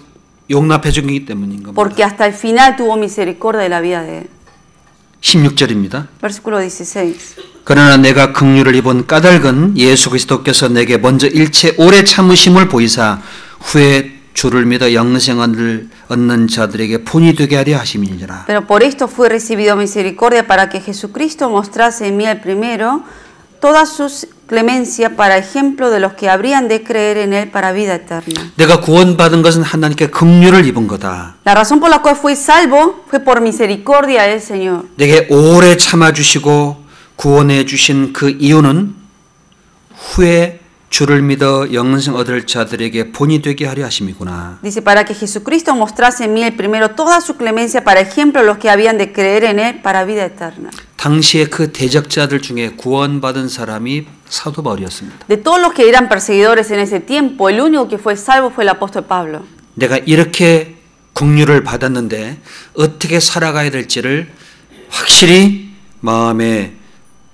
용납해 주기 때문인 겁니다. Porque hasta el final tuvo misericordia de la vida de él. 16절입니다. Versículo 16. 그러나 내가 긍휼을 입은 까닭은 예수 그리스도께서 내게 먼저 일체 오래 참으심을 보이사 후에 주를 믿어 영생을 얻는 자들에게 본이 되게 하려 하심이니라. Pero por esto fue recibido misericordia para que Jesucristo mostrase en mí el primero toda su clemencia para ejemplo de los que habrían de creer en él para vida eterna. 내가 구원받은 것은 하나님께 긍휼을 입은 거다. La razón por la cual fui salvo fue por misericordia del Señor. 내게 오래 참아 주시고 구원해 주신 그 이유는 후에 주를 믿어 영생 얻을 자들에게 본이 되게 하려 하심이구나. Dice, para que Jesucristo mostrase en mí el primero toda su clemencia para ejemplo de los que habían de creer en él para vida eterna. 당시에 그 대적자들 중에 구원받은 사람이 사도 바울이었습니다. De todos los que eran perseguidores en ese tiempo, el único que fue salvo fue el apóstol Pablo. 내가 이렇게 국류를 받았는데 어떻게 살아가야 될지를 확실히 마음에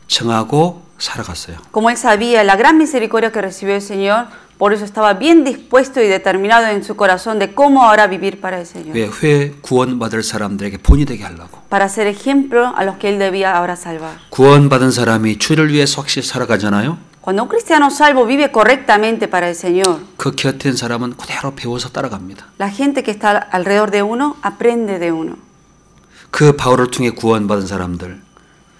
정하고 살아갔어요. Como él sabía la gran misericordia que recibió el Señor, por eso estaba bien dispuesto y determinado en su corazón de cómo ahora vivir para el Señor. 왜 회 구원받을 사람들에게 본이 되게 하려고. Para ser ejemplo a los que él debía ahora salvar. 구원받은 사람이 주를 위해서 확실히 살아가잖아요. Cuando un cristiano salvo vive correctamente para el Señor, 그 곁에 있는 사람은 그대로 배워서 따라갑니다. la gente que está alrededor de uno aprende de uno. 그 바울을 통해 구원받은 사람들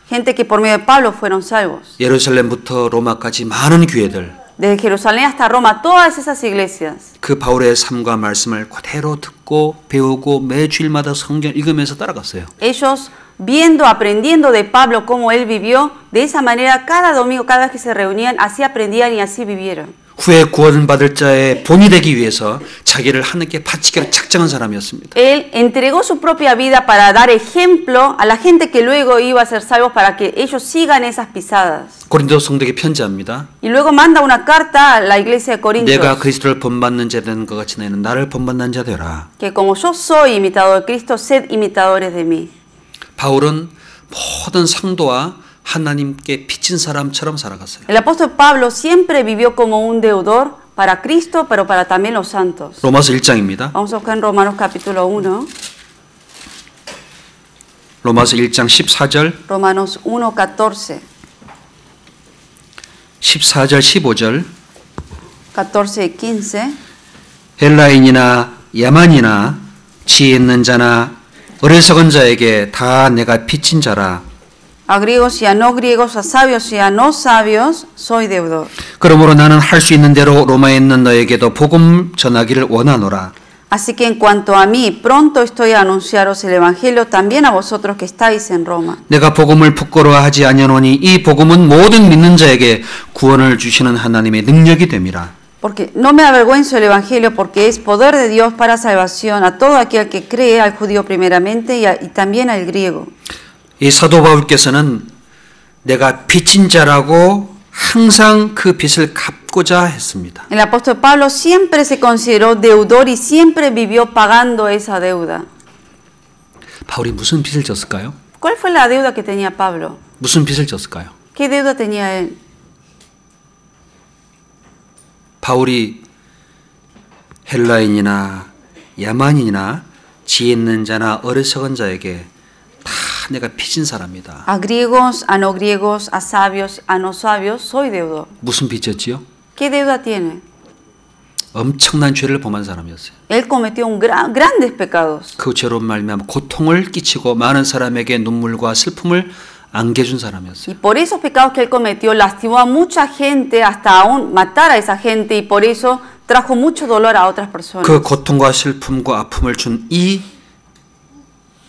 Gente que por medio de Pablo fueron salvos. 예루살렘부터 로마까지 많은 교회들 Desde Jerusalén hasta Roma, todas esas iglesias 그 바울의 삶과 말씀을 그대로 듣고 배우고 매주일마다 성경 읽으면서 따라갔어요. Ellos viendo, aprendiendo de Pablo cómo él vivió, de esa manera cada domingo, cada vez que se reunían, así aprendían y así vivieron. 후에 구원받을 자의 본이 되기 위해서 자기를 하나님께 바치기로 작정한 사람이었습니다. Él entregó su propia vida para dar ejemplo a la gente que luego iba a ser salvos para que ellos sigan esas pisadas. 고린도 성도에게 편지합니다. Y luego manda una carta a la iglesia de Corintios 내가 그리스도를 본받는 자 되는 것 같이 너희는 나를 본받는 자 되라. que como yo soy imitador de Cristo, sed imitadores de mí. 바울은 모든 상도와 하나님께 빚진 사람처럼 살아갔어요. El apóstol Pablo siempre vivió como un deudor para Cristo, pero para también los santos. 로마서 1장입니다. Vamos a buscar en Romanos capítulo 1, 로마서 1장 14절, Romanos 1, 14, 14절, 15절 14 y 15. 헬라인이나 야만이나 지혜 있는 자나 어리석은 자에게 다 내가 빚진 자라. A griegos y a no griegos, a sabios y a no sabios, soy deudor. 그러므로 나는 할 수 있는 대로 로마에 있는 너에게도 복음 전하기를 원하노라. Así que en cuanto a mí, pronto estoy a anunciaros el Evangelio también a vosotros que estáis en Roma. 내가 복음을 부끄러워하지 아니하노니 이 복음은 모든 믿는 자에게 구원을 주시는 하나님의 능력이 됨이라. Porque no me avergüenzo del Evangelio porque es poder de Dios para salvación a todo aquel que cree, al judío primeramente y, a- y también al griego. 이 사도 바울께서는 내가 빚진 자라고 항상 그 빚을 갚고자 했습니다. El apóstol Pablo siempre se consideró deudor y siempre vivió pagando esa deuda. 바울이 무슨 빚을 졌을까요? ¿Cuál fue la deuda que tenía Pablo? 무슨 빚을 졌을까요? ¿Qué deuda tenía él? 바울이 헬라인이나 야만인이나 지혜 있는 자나 어리석은 자에게 다 내가 빚진 사람이다. A griegos, a no griegos, a sabios, a no sabios, soy deudor. 무슨 빚졌지요? ¿Qué deuda tiene? 엄청난 죄를 범한 사람이었어요. Él cometió un gran, grandes pecados. 그 죄로 말미암아 고통을 끼치고 많은 사람에게 눈물과 슬픔을 안겨준 사람이었어요. Y por esos pecados que él cometió, lastimó a mucha gente, hasta aún matar a esa gente, y por eso trajo mucho dolor a otras personas. 그 고통과 슬픔과 아픔을 준 이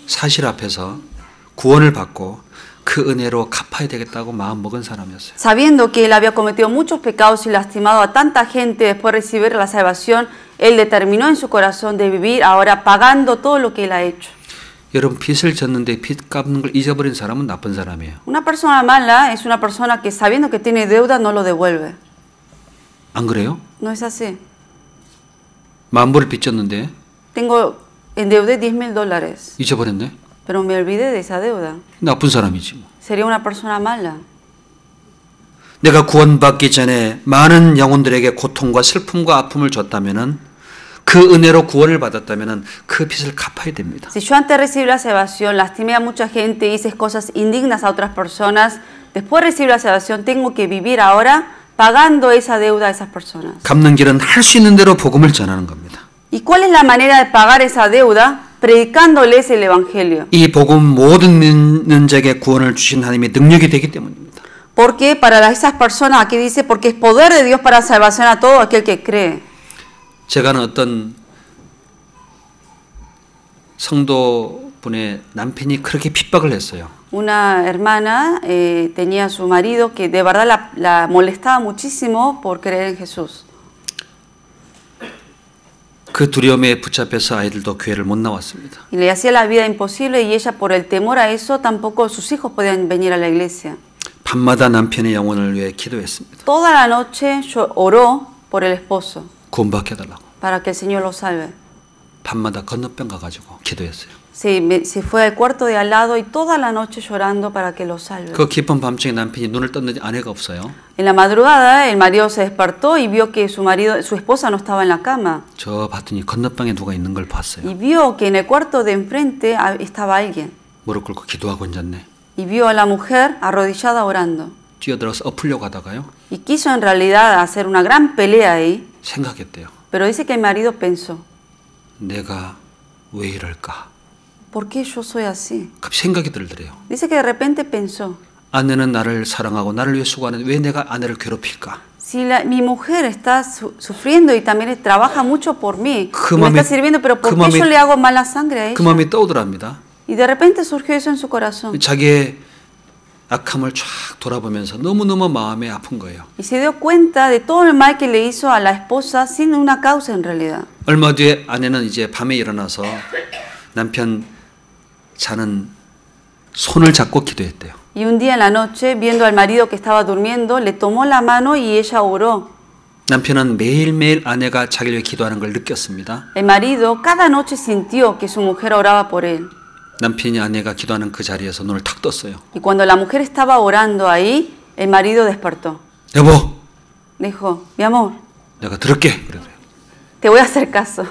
사실 앞에서 구원을 받고 그 은혜로 갚아야 되겠다고 마음 먹은 사람이었어요. Sabiendo que él había cometido muchos pecados y lastimado a tanta gente después de recibir la salvación, él determinó en su corazón de vivir ahora pagando todo lo que él ha hecho. 여러분 빚을 졌는데 빚 갚는 걸 잊어버린 사람은 나쁜 사람이에요. Una persona mala es una persona que sabiendo que tiene deuda no lo devuelve. 안 그래요? No es así. 만불을 빚졌는데 Tengo endeudé 10 mil dólares, 잊어버렸네. pero me olvidé de esa deuda. 나쁜 사람이지 뭐. Sería una persona mala. 내가 구원받기 전에 많은 영혼들에게 고통과 슬픔과 아픔을 줬다면은 그 은혜로 구원을 받았다면은 그 빚을 갚아야 됩니다. Si yo antes de recibir la salvación lastimé a mucha gente, hice cosas indignas a otras personas, después de recibir la salvación tengo que vivir ahora pagando esa deuda a esas personas. 갚는 길은 할 수 있는 대로 복음을 전하는 겁니다. ¿Y cuál es la manera de pagar esa deuda? Predicándoles el Evangelio. 이 복음 모든 믿는 자에게 구원을 주신 하나님의 능력이 되기 때문입니다. Porque para esas personas, aquí dice, porque es poder de Dios para salvación a todo aquel que cree. 제가 아는 어떤 성도분의 남편이 그렇게 핍박을 했어요. Una hermana eh, tenía a su marido que de verdad la, la molestaba muchísimo por creer en Jesús. 그 두려움에 붙잡혀서 아이들도 교회를 못 나왔습니다. Le hacía la vida imposible y ella por el temor a eso tampoco sus hijos podían venir a la iglesia. 밤마다 남편의 영혼을 위해 기도했습니다. Toda la noche oró por el esposo 구원받게 해달라고. para que el Señor lo salve. 밤마다 건너편 가가지고 기도했어요. Se, me- se fue al cuarto de al lado y toda la noche llorando para que lo salve. 그 깊은 밤중에 남편이 눈을 떴는데 아내가 없어요. En la madrugada el marido se despertó y vio que su marido, su esposa no estaba en la cama 저 봤더니 건너방에 누가 있는 걸 봤어요. y vio que en el cuarto de enfrente ha- estaba alguien 무릎 꿇고 기도하고 앉았네. y vio a la mujer arrodillada orando 뛰어들어서 엎으려고 하다가요. y quiso en realidad hacer una gran pelea ahí, 생각했대요. pero dice que el marido pensó, 내가 왜 이럴까? ¿Por qué yo soy así? 갑자기 생각이 들더래요. Dice que de repente pensó, 아내는 나를 사랑하고 나를 위해 수고하는데 왜 내가 아내를 괴롭힐까? si la- mi mujer está su- sufriendo y también trabaja mucho por mí, 그 y me está sirviendo, pero ¿por 그 qué yo le hago mala sangre a 그 ella? 마음이 떠오더랍니다. Y de repente surgió eso en su corazón. 자기의 악함을 쫙 돌아보면서 너무너무 마음이 아픈 거예요. Y se dio cuenta de todo el mal que le hizo a la esposa sin una causa en realidad. 얼마 뒤에 아내는 이제 밤에 일어나서 남편 자는 손을 잡고 기도했대요. Y un día en la noche, viendo al marido que estaba durmiendo, le tomó la mano y ella oró. 남편은 매일매일 아내가 자기를 위해 기도하는 걸 느꼈습니다. El marido cada noche sintió que su mujer oraba por él. 남편이 아내가 기도하는 그 자리에서 눈을 탁 떴어요. Y cuando la mujer estaba orando ahí, el marido despertó. 여보, Dijo, mi amor, 내가 들을게. 그러더래요. te voy a hacer caso.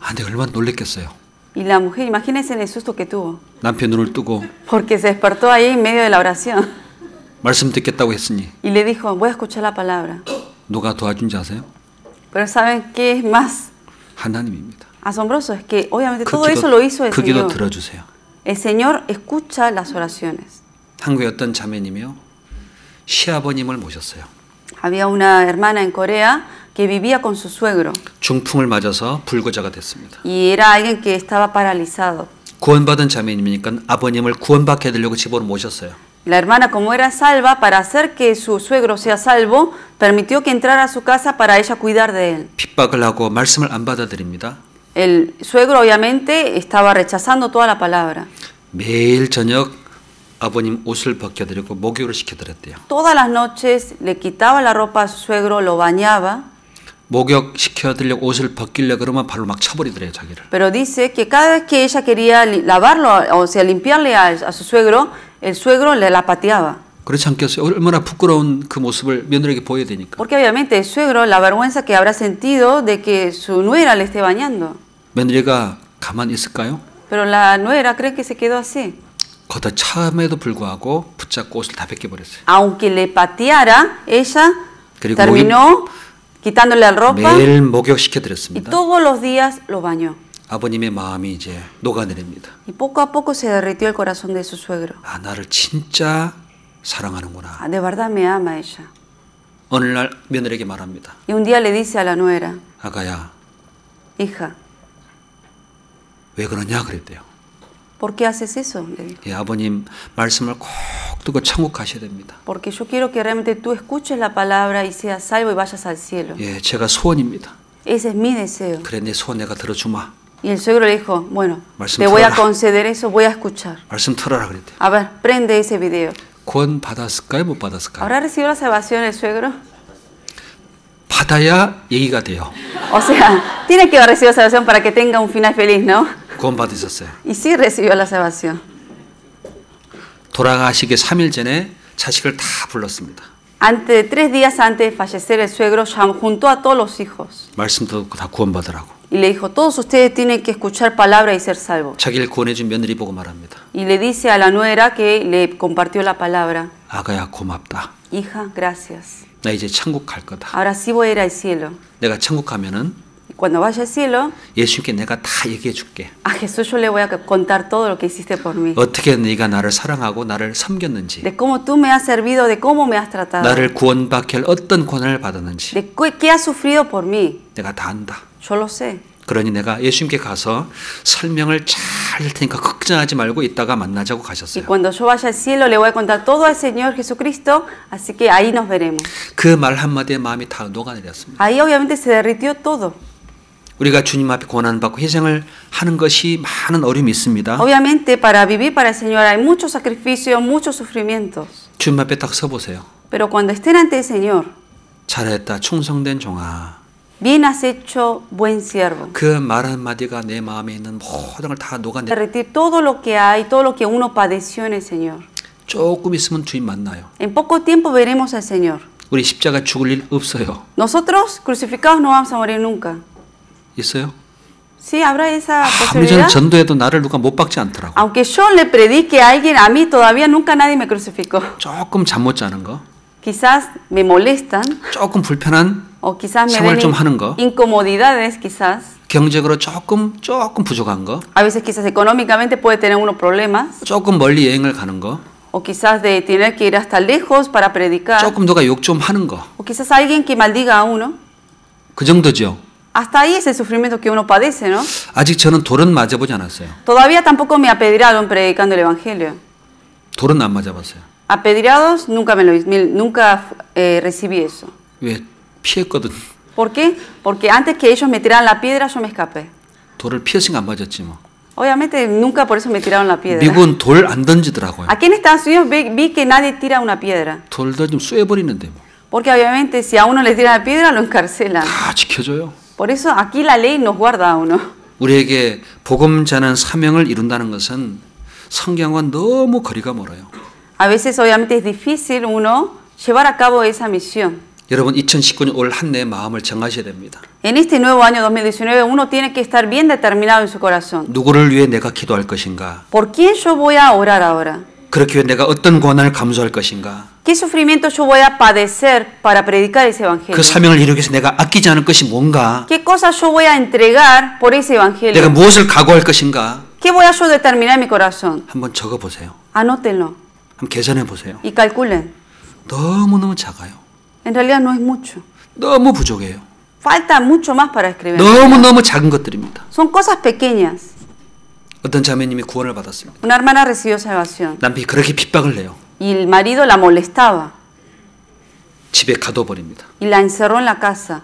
아, 내가 얼마나 놀랬겠어요. Y la mujer, imagínense el susto que tuvo, 남편 눈을 뜨고 porque se despertó ahí en medio de la oración. 말씀 듣겠다고 했으니 Y le dijo, voy a escuchar la palabra. 누가 도와준지 아세요? Pero ¿saben qué es más 하나님입니다. asombroso? Es que obviamente 그 todo 기도, eso lo hizo el 그 기도 Señor. 들어주세요. El Señor escucha las oraciones. 한국의 어떤 자매님이요. 시아버님을 모셨어요. Había una hermana en Corea que vivía con su suegro 중풍을 맞아서 불구자가 됐습니다. y era alguien que estaba paralizado. 구원받은 자매님이니까 아버님을 구원받게 해드리려고 집으로 모셨어요. La hermana, como era salva, para hacer que su suegro sea salvo, permitió que entrara a su casa para ella cuidar de él. 핍박을 하고 말씀을 안 받아들입니다. El suegro obviamente estaba rechazando toda la palabra. 매일 저녁 아버님 옷을 벗겨드리고 목욕을 시켜드렸대요. Todas las noches le quitaba la ropa a su suegro, lo bañaba, 목욕 시켜드리려고 옷을 벗기려 그러면 발로 막 쳐버리더래요 자기를. pero dice que cada vez que ella quería li- lavarlo, o sea, limpiarle a, a su suegro, el suegro le la pateaba. 그렇지 않겠어요? 얼마나 부끄러운 그 모습을 며느리에게 보여야 되니까. Porque obviamente el suegro, la vergüenza que habrá sentido de que su nuera le esté bañando. 며느리가 가만히 있을까요? Pero la nuera cree que se quedó así. 거다 참에도 불구하고 붙잡고 옷을 다 벗겨버렸어요. Aunque le pateara, ella 그리고 terminó quitándole la ropa 매일 목욕 y 시켜 드렸습니다. todos los días lo bañó. 아버님의 마음이 이제 녹아내립니다. Y poco a poco se derritió el corazón de su suegro. 아 나를 진짜 사랑하는구나. Ah, De verdad me ama ella. 어느 날 며느리에게 말합니다. Y un día le dice a la nuera, 아가야 hija, 왜 그러냐 그랬대요. ¿por qué haces eso? Le dijo. 예, 아버님 말씀을 꼭 듣고 천국 가셔야 됩니다. Porque yo quiero que realmente tú escuches la palabra y seas salvo y vayas al cielo. 예, 제가 소원입니다. Ese es mi deseo. 그래 내 소원 내가 들어주마. Y el suegro le dijo, bueno, 말씀 te voy a 들어라. conceder eso, voy a escuchar. 말씀 틀어라 그랬대요. A ver, prende ese video. 구원 받았을까요? 못 받았을까요? ¿Habrá recibido la salvación el suegro? 받아야 얘기가 돼요. O sea, tiene que haber recibido salvación para que tenga un final feliz, ¿no? 구원 받으셨어요. Y sí recibió la salvación. 돌아가시기 3일 전에 자식을 다 불렀습니다. Antes de tres días antes de fallecer, el suegro llamó- juntó a todos los hijos 말씀 듣고 다 구원 받으라고. y le dijo, todos ustedes tienen que escuchar palabra y ser salvos. 자기를 구원해준 며느리 보고 말합니다. Y le dice a la nuera que le compartió la palabra, 아가야 고맙다. hija, gracias. 나 이제 천국 갈 거다. Ahora sí voy a ir al cielo. 내가 천국 가면은 cuando vaya al cielo, 예수님께 내가 다 얘기해 줄게. a Jesús yo le voy a contar todo lo que hiciste por mí. 어떻게 네가 나를 사랑하고 나를 섬겼는지, De cómo tú me has servido, de cómo me has tratado, 나를 구원받게 할 어떤 권한을 받았는지 de qué has sufrido por mí. 내가 다 안다. Yo lo sé. 그러니 내가 예수님께 가서 설명을 잘 할 테니까 걱정하지 말고 이따가 만나자고 가셨어요. cuando yo vaya al cielo, le voy a contar todo al Señor Jesucristo, así que ahí nos veremos. 그 말 한마디에 마음이 다 녹아내렸습니다. Ahí obviamente se derritió todo. 우리가 주님 앞에 고난 받고 희생을 하는 것이 많은 어려움이 있습니다. Obviamente para vivir para el Señor hay muchos sacrificios, muchos sufrimientos. 주님 앞에 딱 서 보세요. Pero cuando estén ante el Señor, 잘했다 충성된 종아. Bien has hecho, buen siervo. 그 말 한마디가 내 마음에 있는 모든 걸 다 녹아내. Derretir todo lo que hay, todo lo que uno padeció en el Señor. 조금 있으면 주님 만나요. En poco tiempo veremos al Señor. 우리 십자가 죽을 일 없어요. Nosotros crucificados no vamos a morir nunca. 있어요? Sí, habrá esa 아무리 posibilidad. 전 전도해도 나를 누가 못 박지 않더라고. Aunque yo le predique a alguien, a mí todavía nunca nadie me crucificó. 조금 잠 못 자는 거, Quizás me molestan 조금 불편한 o quizás me 생활 den 좀 하는 거. incomodidades, quizás. 경제적으로 조금 조금 부족한 거, A veces quizás económicamente puede tener unos problemas 조금 멀리 여행을 가는 거, o quizás de tener que ir hasta lejos para predicar 조금 누가 욕 좀 하는 거. o quizás alguien que maldiga a uno. 그 정도죠. Hasta ahí es el sufrimiento que uno padece, ¿no? 아직 저는 돌은 맞아보지 않았어요. Todavía tampoco me apedrearon predicando el Evangelio. 돌은 안 맞아봤어요. Apedreados nunca me lo me- nunca eh, recibí eso. 왜 피했거든. ¿Por qué? Porque antes que ellos me tiraran la piedra, yo me escapé. 돌을 피했으니까 안 맞았지 뭐. Obviamente nunca por eso me tiraron la piedra. 미국은 돌 안 던지더라고요. Aquí en Estados Unidos vi, vi que nadie tira una piedra. 돌 던지면 쏘여버리는데 뭐. Porque obviamente si a uno le tiran la piedra, lo encarcelan. 다 지켜줘요. Por eso aquí la ley nos guarda a uno. 우리에게 복음 전한 사명을 이룬다는 것은 성경과 너무 거리가 멀어요. A veces obviamente es difícil uno llevar a cabo esa misión. 여러분 2019년 올 한 해 마음을 정하셔야 됩니다. En este nuevo año 2019 uno tiene que estar bien determinado en su corazón. 누구를 위해 내가 기도할 것인가? ¿Por quién yo voy a orar ahora? 그렇게 내가 어떤 고난을 감수할 것인가? ¿Qué sufrimiento yo voy a padecer para predicar ese evangelio? 그 사명을 이루기 위해서 내가 아끼지 않을 것이 뭔가? ¿Qué cosas yo voy a entregar por ese 내가 evangelio? 무엇을 각오할 것인가? ¿Qué voy a yo determinar en mi corazón? 한번 적어 보세요. Anótenlo 한번 계산해 보세요. y calculen. 너무너무 작아요. En realidad no es mucho. 너무 부족해요. Falta mucho más para escribir. 너무너무 작은 것들입니다. Son cosas pequeñas. 어떤 자매님이 구원을 받았습니다. Una hermana recibió salvación 남편이 그렇게 핍박을 해요. y el marido la molestaba 집에 가둬 버립니다. y la encerró en la casa,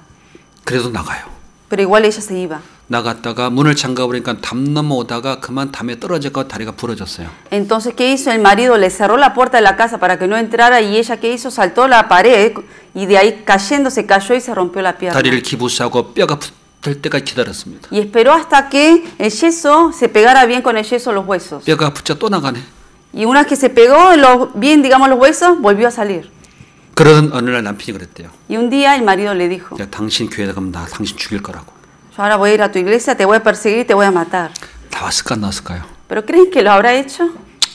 그래도 나가요. pero igual ella se iba. 나갔다가 문을 잠가 버리니까 담 넘어오다가 그만 담에 떨어져가 다리가 부러졌어요. Entonces, ¿qué hizo? El marido le cerró la puerta de la casa para que no entrara y ella, ¿qué hizo? Saltó la pared y de ahí cayendo se cayó y se rompió la pierna. 다리를 기부싸고 뼈가 붙을 때까지 기다렸습니다. Y esperó hasta que el yeso se pegara bien con el yeso los huesos. 뼈가 붙자 또 na가네. Y una vez que se pegó los- bien, digamos, los huesos, volvió a salir. 그러던 어느 날 남편이 그랬대요. Y un día el marido le dijo, 야, 당신 교회에 가면 나 당신 죽일 거라고. yo ahora voy a ir a tu iglesia, te voy a perseguir y te voy a matar. 나왔을까 안 나왔을까요? ¿Pero creen que lo habrá hecho?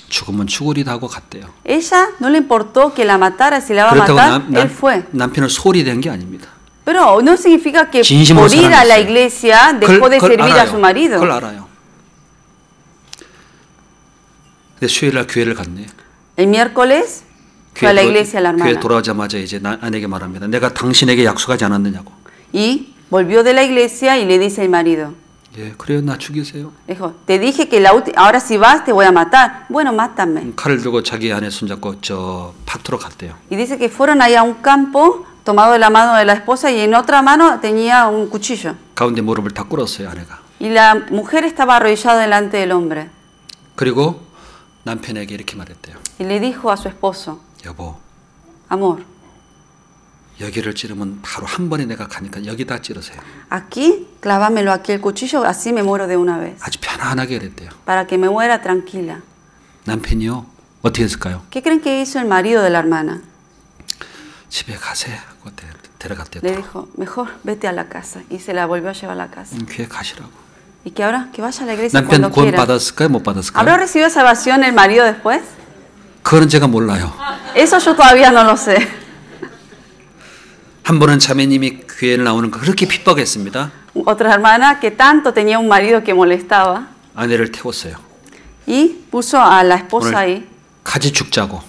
죽으면 죽으리다 하고 갔대요. Ella no le importó que la matara, si la va a 그렇다고 matar, 남, él fue. 남, 남편은 소홀히 된 게 아닙니다. Pero no significa que 진심으로 por ir a la 사랑했어요. iglesia dejó de 그걸 servir a 알아요. su marido. 그걸 알아요. 근데 수요일 날 교회를 갔네. El miércoles fue a la 돌아- iglesia la 교회 hermana 돌아오자마자 이제 나, 아내에게 말합니다. 내가 당신에게 약속하지 않았느냐고. y volvió de la iglesia y le dice el marido, 예, 그래요. 나 죽이세요. dijo, te dije que la ulti- ahora si vas te voy a matar. Bueno, mátame. 음, 칼을 들고 자기 아내 손잡고 저 파트로 갔대요. Y dice que fueron ahí a un campo tomado de la mano de la esposa y en otra mano tenía un cuchillo. 가운데 무릎을 다 꿇었어요, 아내가. Y la mujer estaba arrodillada delante del hombre 그리고 남편에게 이렇게 말했대요. y le dijo a su esposo, 여보, amor, 여기를 찌르면 바로 한 번에 내가 가니까 여기다 찌르세요. aquí clávamelo aquí el cuchillo, así me muero de una vez, 아주 편안하게 그랬대요. para que me muera tranquila. 남편이요. 어떻게 했을까요? ¿Qué creen que hizo el marido de la hermana? 집에 가세 하고 데, 데려갔대요. Le dijo, mejor vete a la casa. Y se la volvió a llevar a la casa. 음, 교회 가시라고. Y que ahora que vaya a la iglesia 남편 cuando 구원 quiera. 받았을까요? 못 ¿Habrá 받았을까요? recibido salvación el marido después? 그거는 제가 몰라요. Eso yo todavía no lo sé. 한 번은 자매님이 교회를 나오는 거 그렇게 핍박했습니다. Otra hermana que tanto tenía un marido que molestaba 아내를 태웠어요. y puso a la esposa ahí. 같이 죽자고.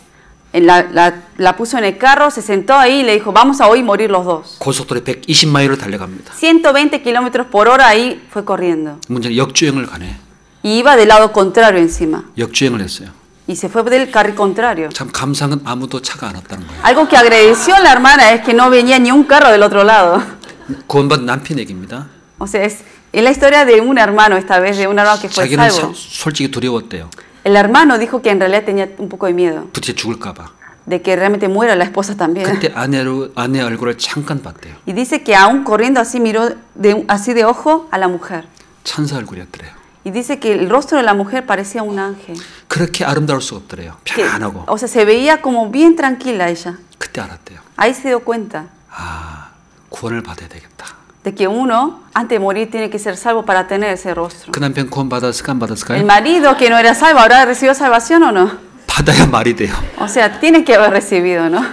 La, la- la puso en el carro, se sentó ahí y le dijo, vamos a hoy morir los dos. 고속도로에 120마일로 달려갑니다. 120 kilómetros por hora ahí fue corriendo. 문제는 역주행을 가네. Y iba del lado contrario encima. 역주행을 했어요. y se fue del carril contrario. Algo que agradeció a la hermana es que no venía ni un carro del otro lado. O sea, es, es la historia de un hermano esta vez, de un hermano que fue salvo. El hermano dijo que en realidad tenía un poco de miedo. De que realmente muera la esposa también. Y dice que aún corriendo así miró de, así de ojo a la mujer. 천사 얼굴이었더래요. Y dice que el rostro de la mujer parecía un ángel. 그렇게 아름다울 수가 없더래요. Que- 편안하고. o sea, se veía como bien tranquila ella. 그때 알았대요. Ahí se dio cuenta 아, 구원을 받아야 되겠다. de que uno, antes de morir, tiene que ser salvo para tener ese rostro. 그 남편 구원 받았을까 안 El 받았을까요? marido que no era salvo, ¿habrá recibido salvación o no? 받아야 말이 돼요. O sea, tiene que haber recibido, ¿no?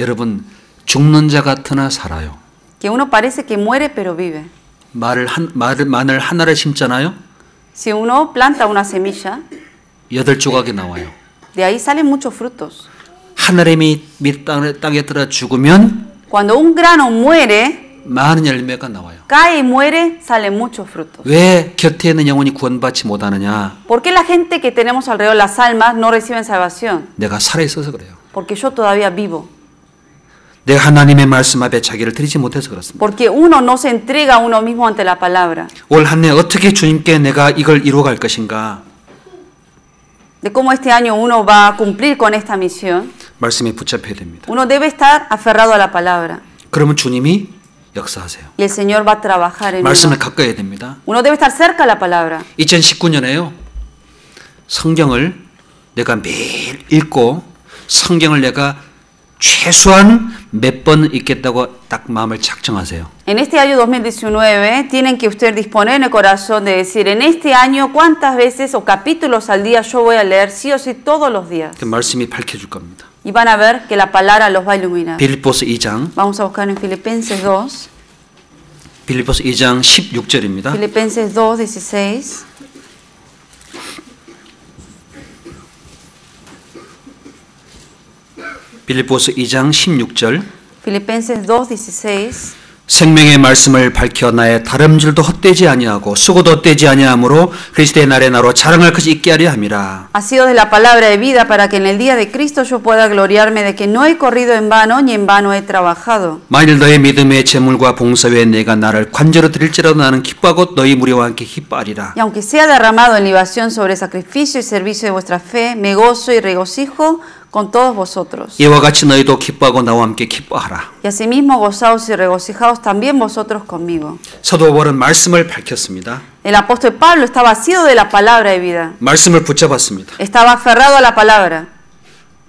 여러분 죽는 자 같으나 살아요. Que uno parece que muere pero vive. 말을 한 말을 마늘 하나를 심잖아요. Si uno planta una semilla, 여덟 조각이 나와요. de ahí salen muchos frutos. 하늘의 밑 땅에, 땅에 들어 죽으면 Cuando un grano muere, 많은 열매가 나와요. cae y muere, salen muchos frutos. 왜 곁에 있는 영혼이 구원받지 못하느냐? ¿Por qué la gente que tenemos alrededor, las almas, no reciben salvación? 내가 살아 있어서 그래요. Porque yo todavía vivo. 내가 하나님의 말씀 앞에 자기를 드리지 못해서 그렇습니다. Porque uno no se entrega uno mismo ante la palabra. 올 한 해 어떻게 주님께 내가 이걸 이루어갈 것인가? De cómo este año uno va a cumplir con esta misión. 말씀에 붙잡혀야 됩니다. Uno debe estar aferrado a la palabra. 그러면 주님이 역사하세요. Y el Señor va a trabajar en uno. 말씀을 가까이 해야 됩니다. Uno debe estar cerca a la palabra. 2019년에요. 성경을 내가 매일 읽고 성경을 내가 최소한 몇 번 읽겠다고 딱 마음을 작정하세요. En este año 2019 tienen que ustedes disponer en el corazón de decir, en este año cuántas veces o capítulos al día yo voy a leer sí o sí todos los días. 그 말씀이 밝혀줄 겁니다. Y van a ver que la palabra los va a iluminar. 빌립보스 2장, Vamos a buscar en Filipenses 2. 빌립보스 2장 16절입니다. Filipenses 2, 빌립보스 2장 16절 Filipenses 2, 16. 생명의 말씀을 밝혀 나의 다름질도 헛되지 아니하고 수고도 헛되지 아니하므로 그리스도의 날에 나로 자랑할 것이 있게 하려 함이라. Ha sido de la palabra de vida para que en el día de Cristo yo pueda gloriarme de que no he corrido en vano ni en vano he trabajado. 만일 너의 믿음의 제물과 봉사 외에 내가 나를 관제로 드릴지라도 나는 기뻐하고 너희 무리와 함께 기뻐하리라. Y aunque sea derramado en libación sobre sacrificio y servicio de vuestra fe, me gozo y regocijo con todos vosotros. 이와 같이 너희도 기뻐하고 나와 함께 기뻐하라. Y asimismo gozaos y regocijaos también vosotros conmigo. 사도 바울은 말씀을 밝혔습니다. El apóstol Pablo estaba asido de la palabra de vida. 말씀을 붙잡았습니다. Estaba aferrado a la palabra.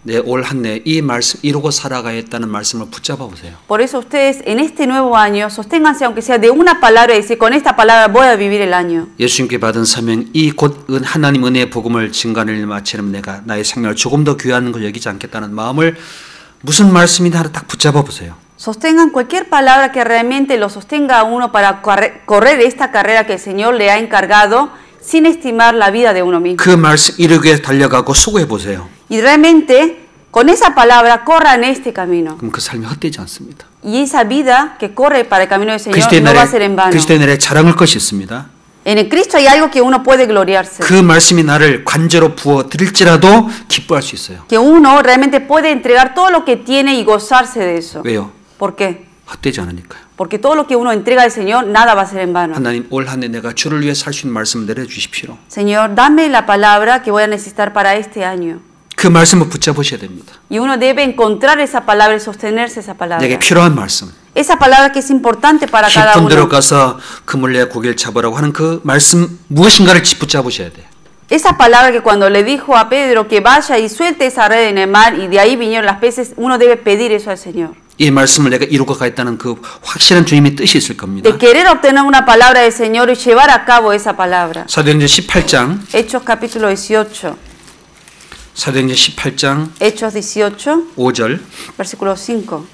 네, 올한 해 이 말씀 이루고 살아가겠다는 말씀을 붙잡아 보세요. Por eso ustedes en este nuevo año sosténganse aunque sea de una palabra y decir con esta palabra voy a vivir el año. 예수님께 받은 사명 이곧 하나님 은혜의 복음을 증가를 마치는 내가 나의 생명을 조금 더 귀한 걸 여기지 않겠다는 마음을 무슨 말씀이나 하나 딱 붙잡아 보세요. Sostengan cualquier palabra que realmente lo sostenga a uno para corre- correr esta carrera que el Señor le ha encargado sin estimar la vida de uno mismo. 그 말씀 이루기 위해 달려가고 수고해 보세요. Y realmente con esa palabra corran este camino. 그럼 그 삶이 헛되지 않습니다. Y esa vida que corre para el camino del Señor 그리스도의 no va a ser en 날에 vano. 그리스도의 날에 자랑할 것이 있습니다. En el Cristo hay algo que uno puede gloriarse. 그 말씀이 나를 관제로 부어 드릴지라도 기뻐할 수 있어요. Que uno realmente puede entregar todo lo que tiene y gozarse de eso. 왜요? ¿Por qué? 헛되지 않으니까요. Porque todo lo que uno entrega al Señor, nada va a ser en vano. 하나님 올 한 해 내가 주를 위해 살 수 있는 말씀 내려 주십시오. Señor, dame la palabra que voy a necesitar para este año. 그 말씀을 붙잡으셔야 됩니다. Y uno debe encontrar esa palabra y sostenerse esa palabra. 내게 필요한 말씀. Esa palabra que es importante para cada 깊은 데로 uno. 가서 그물레 고기를 잡으라고 하는 그 말씀 무엇인가를 붙잡으셔야 돼요. Esa palabra que cuando le dijo a Pedro que vaya y suelte esa red en el mar y de ahí vinieron las peces, uno debe pedir eso al Señor. 이 말씀을 내가 이루고 가겠다는 그 확실한 주님의 뜻이 있을 겁니다. De querer obtener una palabra del Señor y llevar a cabo esa palabra. 사도행전 18장 Hechos capítulo 18. 사도행전 18장 Hechos 18, 5절 versículo 5.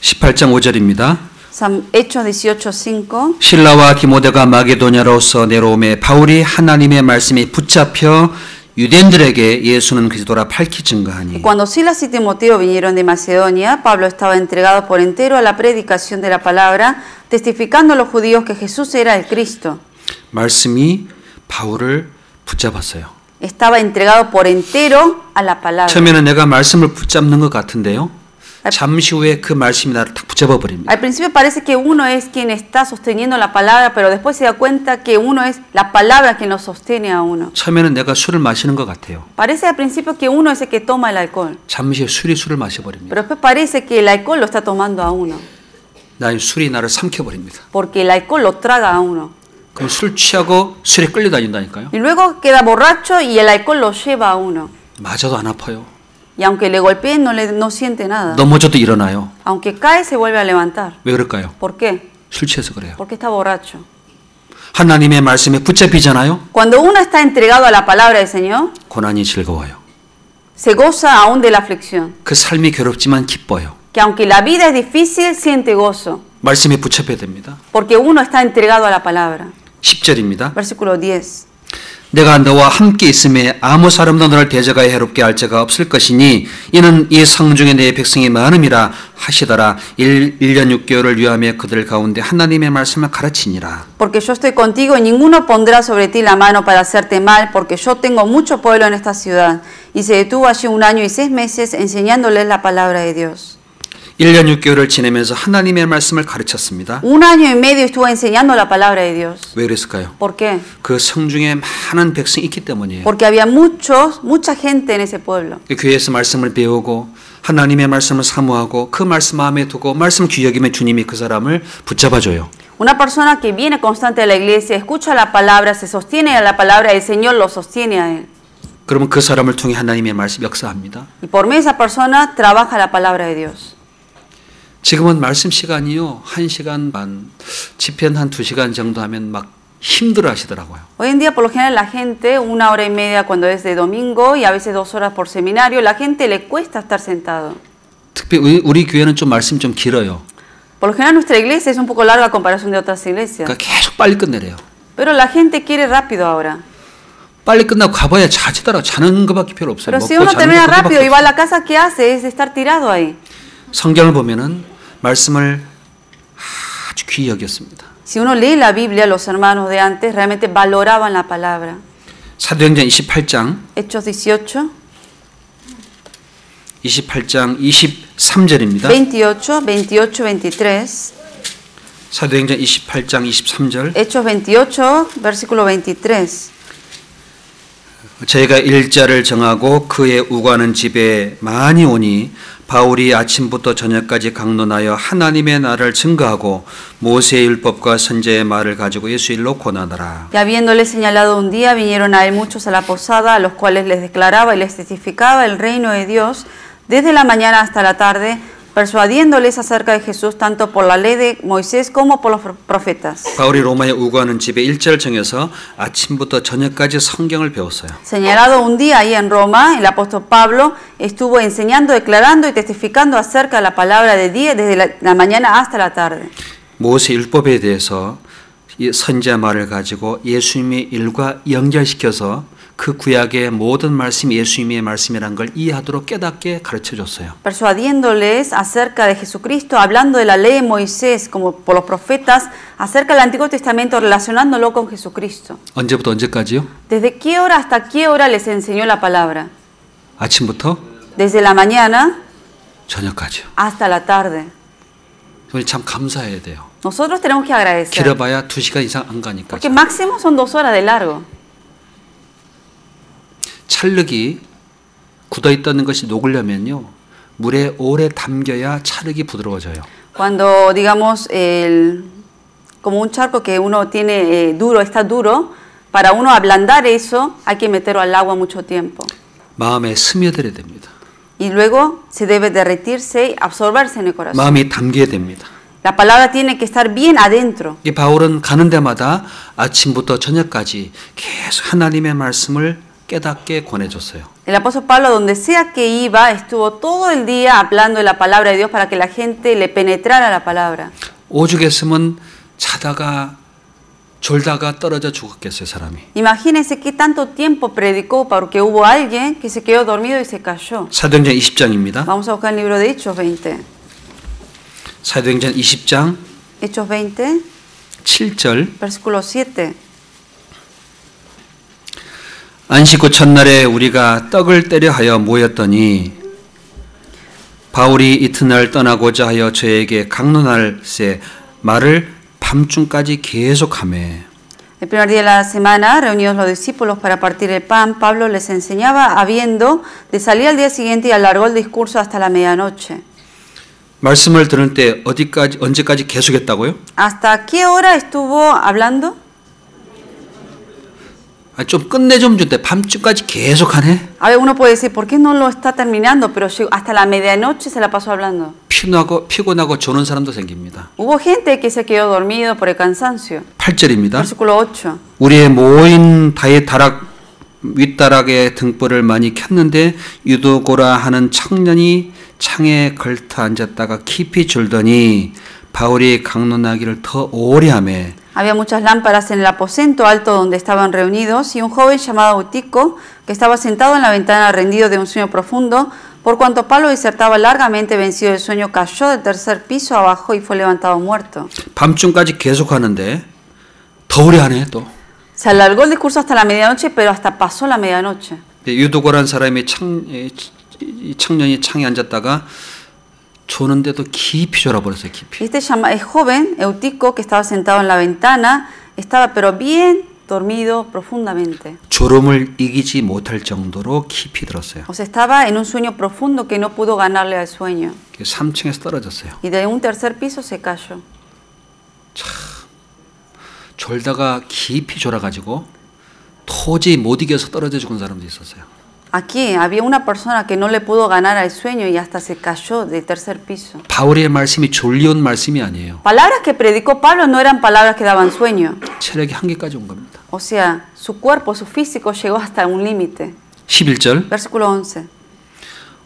십팔 장 5절입니다. San- Hechos 18, 5. 신라와 디모데가 마게도냐로서 내려오매 바울이 하나님의 말씀에 붙잡혀 유대인들에게 예수는 그리스도라 밝히 증거하니 Cuando Silas y Timoteo vinieron de Macedonia, Pablo estaba entregado por entero a la predicación de la palabra, testificando a los judíos que Jesús era el Cristo. 말씀이 바울을 붙잡았어요. Estaba entregado por entero a la palabra. 처음에는 내가 말씀을 붙잡는 것 같은데요. 잠시 후에 그 말씀이 나를 딱 붙잡아 버립니다. Al principio parece que uno es quien está sosteniendo la palabra, pero después se da cuenta que uno es la palabra quien lo sostiene a uno. 처음에는 내가 술을 마시는 것 같아요. Parece al principio que uno es el que toma el alcohol, 잠시 후에 술이 술을 마셔 버립니다. pero después parece que el alcohol lo está tomando a uno, 나 술이 나를 삼켜 버립니다. porque el alcohol lo traga a uno. 그럼 술 취하고 술에 끌려 다닌다니까요. Y luego queda borracho y el alcohol lo lleva a uno. 맞아도 안 아파요. Y aunque le golpeen, no, le, no siente nada. 넘어져도 일어나요. Aunque cae, se vuelve a levantar. 왜 그럴까요? ¿Por qué? 술 취해서 그래요. Porque está borracho. 하나님의 말씀에 붙잡히잖아요. Cuando uno está entregado a la palabra del Señor, 고난이 즐거워요. se goza aún de la aflicción. 그 삶이 괴롭지만 기뻐요. Que aunque la vida es difícil, siente gozo. 말씀에 붙잡혀야 됩니다. Porque uno está entregado a la palabra. 10절입니다. Versículo 10. 내가 너와 함께 있음에 아무 사람도 너를 대적하여 해롭게 할 자가 없을 것이니 이는 이 성중에 내 백성이 많음이라 하시더라 1, 1년 6개월을 위하며 그들 가운데 하나님의 말씀을 가르치니라 Porque yo estoy contigo y ninguno pondrá sobre ti la mano para hacerte mal, porque yo tengo mucho pueblo en esta ciudad. Y se detuvo allí un año y seis meses enseñándoles la palabra de Dios. 1년 6개월을 지내면서 하나님의 말씀을 가르쳤습니다. Un año y medio estuvo enseñando la palabra de Dios. 왜 그랬을까요? ¿Por qué? 그 성중에 많은 백성이 있기 때문이에요. Porque había muchos, mucha gente en ese pueblo. 그 교회에서 말씀을 배우고 하나님의 말씀을 사모하고 그 말씀 마음에 두고 말씀 귀여기면 주님이 그 사람을 붙잡아 줘요. Una persona que viene constante a la iglesia, escucha la palabra, se sostiene a la palabra del Señor, lo sostiene a él. 그러면 그 사람을 통해 하나님의 말씀 역사합니다. Y por medio de esa persona trabaja la palabra de Dios. 지금은 말씀 시간이요. 한 시간 반, 집회는 한 두 시간 정도 하면 막 힘들어 하시더라고요. Hoy en día, por lo general, la gente, una hora y media cuando es de domingo y a veces dos horas por seminario, la gente le cuesta estar sentado. 특히 우리, 우리 교회는 좀 말씀 좀 길어요. Por lo general, nuestra iglesia es un poco larga a comparación de otras iglesias. 그러니까 계속 빨리 끝내래요. Pero la gente quiere rápido ahora. 빨리 끝나고 가봐야 자지더라고 자는 것밖에 필요 없어요. Pero si 먹고 uno 자는 termina 것밖에 rápido y va a 없어요. la casa, ¿qué hace? Es estar tirado ahí. 성경을 보면은 말씀을 아주 귀히 여겼습니다. Si uno lee la Biblia, los hermanos de antes realmente valoraban la palabra. 사도행전 28장 Hechos 18, 28장 23절입니다. 28, 28, 23. 사도행전 28장 23절 Hechos 28, versículo 23. 저희가 일자를 정하고 그의 우관은 집에 많이 오니 바울이 아침부터 저녁까지 강론하여 하나님의 나라를 증거하고 모세의 율법과 선제의 말을 가지고 예수 일로 고난하라. Y habiéndole señalado un día, vinieron a él muchos a la posada, a los cuales les declaraba y les testificaba el reino de Dios desde la mañana hasta la tarde, persuadiéndoles acerca de Jesús tanto por la ley de Moisés como por los profetas. 바울이 로마에 우관은 집에 일자를 정해서 아침부터 저녁까지 성경을 배웠어요. Señalado un día ahí en Roma, el apóstol Pablo estuvo enseñando, declarando y testificando acerca de la palabra de día desde la, la mañana hasta la tarde. 모세 율법에 대해서 이 선지자 말을 가지고 예수님의 일과 연결시켜서 그 구약의 모든 말씀이 예수님의 말씀이라는 걸 이해하도록 깨닫게 가르쳐 줬어요. persuadiéndoles acerca de Jesucristo, hablando de la ley de Moisés como por los profetas, acerca del Antiguo Testamento, relacionándolo con Jesucristo. 언제부터 언제까지요? ¿Desde qué hora hasta qué hora les enseñó la palabra? 아침부터 Desde la mañana 저녁까지요. hasta la tarde. 우리 참 감사해야 돼요. Nosotros tenemos que agradecer, 길어봐야 두 시간 이상 안 가니까. porque máximo son dos horas de largo. 찰흙이 굳어 있다는 것이 녹으려면요 물에 오래 담겨야 찰흙이 부드러워져요. Cuando, digamos, el, como un charco que uno tiene eh, duro, está duro, para uno ablandar eso hay que meterlo al agua mucho tiempo. 마음에 스며들어야 됩니다. Y luego se debe derretirse y absorberse en el corazón. 마음이 담겨야 됩니다. La palabra tiene que estar bien adentro. 이 바울은 가는 데마다 아침부터 저녁까지 계속 하나님의 말씀을 깨닫게 권해줬어요. El apóstol Pablo, donde sea que iba, estuvo todo el día hablando de la palabra de Dios para que la gente le penetrara la palabra. 오죽했으면 자다가 졸다가 떨어져 죽었겠어요 사람이. Imagínense qué tanto tiempo predicó porque hubo alguien que se quedó dormido y se cayó. 사도행전 20장입니다. Vamos a buscar el libro de Hechos 20. 사도행전 20장 Hechos 20, 7절 versículo 7. 안식 후 첫날에 우리가 떡을 때려 하여 모였더니 바울이 이튿날 떠나고자 하여 저에게 강론할 새 말을 밤중까지 계속하매 El primer día de la semana, reunidos los discípulos para partir el pan, Pablo les enseñaba habiendo de salir al día siguiente y alargó el discurso hasta la medianoche. 말씀을 들을 때 어디까지 언제까지 계속했다고요? ¿Hasta qué hora estuvo hablando? 아, 좀 끝내 좀 준대 밤중까지 계속 하네. A ver, uno puede decir, ¿por qué no lo está terminando? Pero hasta la medianoche se la pasó hablando. 피곤하고 피곤하고 조는 사람도 생깁니다. Hubo gente que se quedó dormido por el cansancio. 8절입니다. Versículo 8. 우리의 모인 다의 다락 윗다락에 등불을 많이 켰는데 유도고라 하는 청년이 창에 걸터 앉았다가 깊이 졸더니 바울이 강론하기를 더 오래 하매 Había muchas lámparas en el aposento alto donde estaban reunidos y un joven llamado Eutico que estaba sentado en la ventana rendido de un sueño profundo, por cuanto Pablo disertaba largamente vencido del sueño, cayó del tercer piso abajo y fue levantado muerto. 밤중까지 계속 하는데 더 오래 하네 또. Se alargó el discurso hasta la medianoche, pero hasta pasó la medianoche. 유도고란 사람이 창, 이- 이 청년이 창에 앉았다가 조는데도 깊이 졸아버렸어요 깊이. Este joven Eutico que estaba sentado en la ventana estaba pero bien dormido profundamente. 졸음을 이기지 못할 정도로 깊이 들었어요. O sea, estaba en un sueño profundo que no pudo ganarle al sueño. 3층에서 떨어졌어요. Y de un tercer piso se cayó. 졸다가 깊이 졸아가지고 도저히 못 이겨서 떨어져 죽은 사람도 있었어요. Aquí había una persona que no le pudo ganar al sueño y hasta se cayó del tercer piso. 바울의 말씀이 졸리온 말씀이 아니에요. Palabras que predicó Pablo no eran palabras que daban sueño. 체력이 한계까지 온 겁니다. O sea, su cuerpo, su físico llegó hasta un límite. 11절 Versículo 11.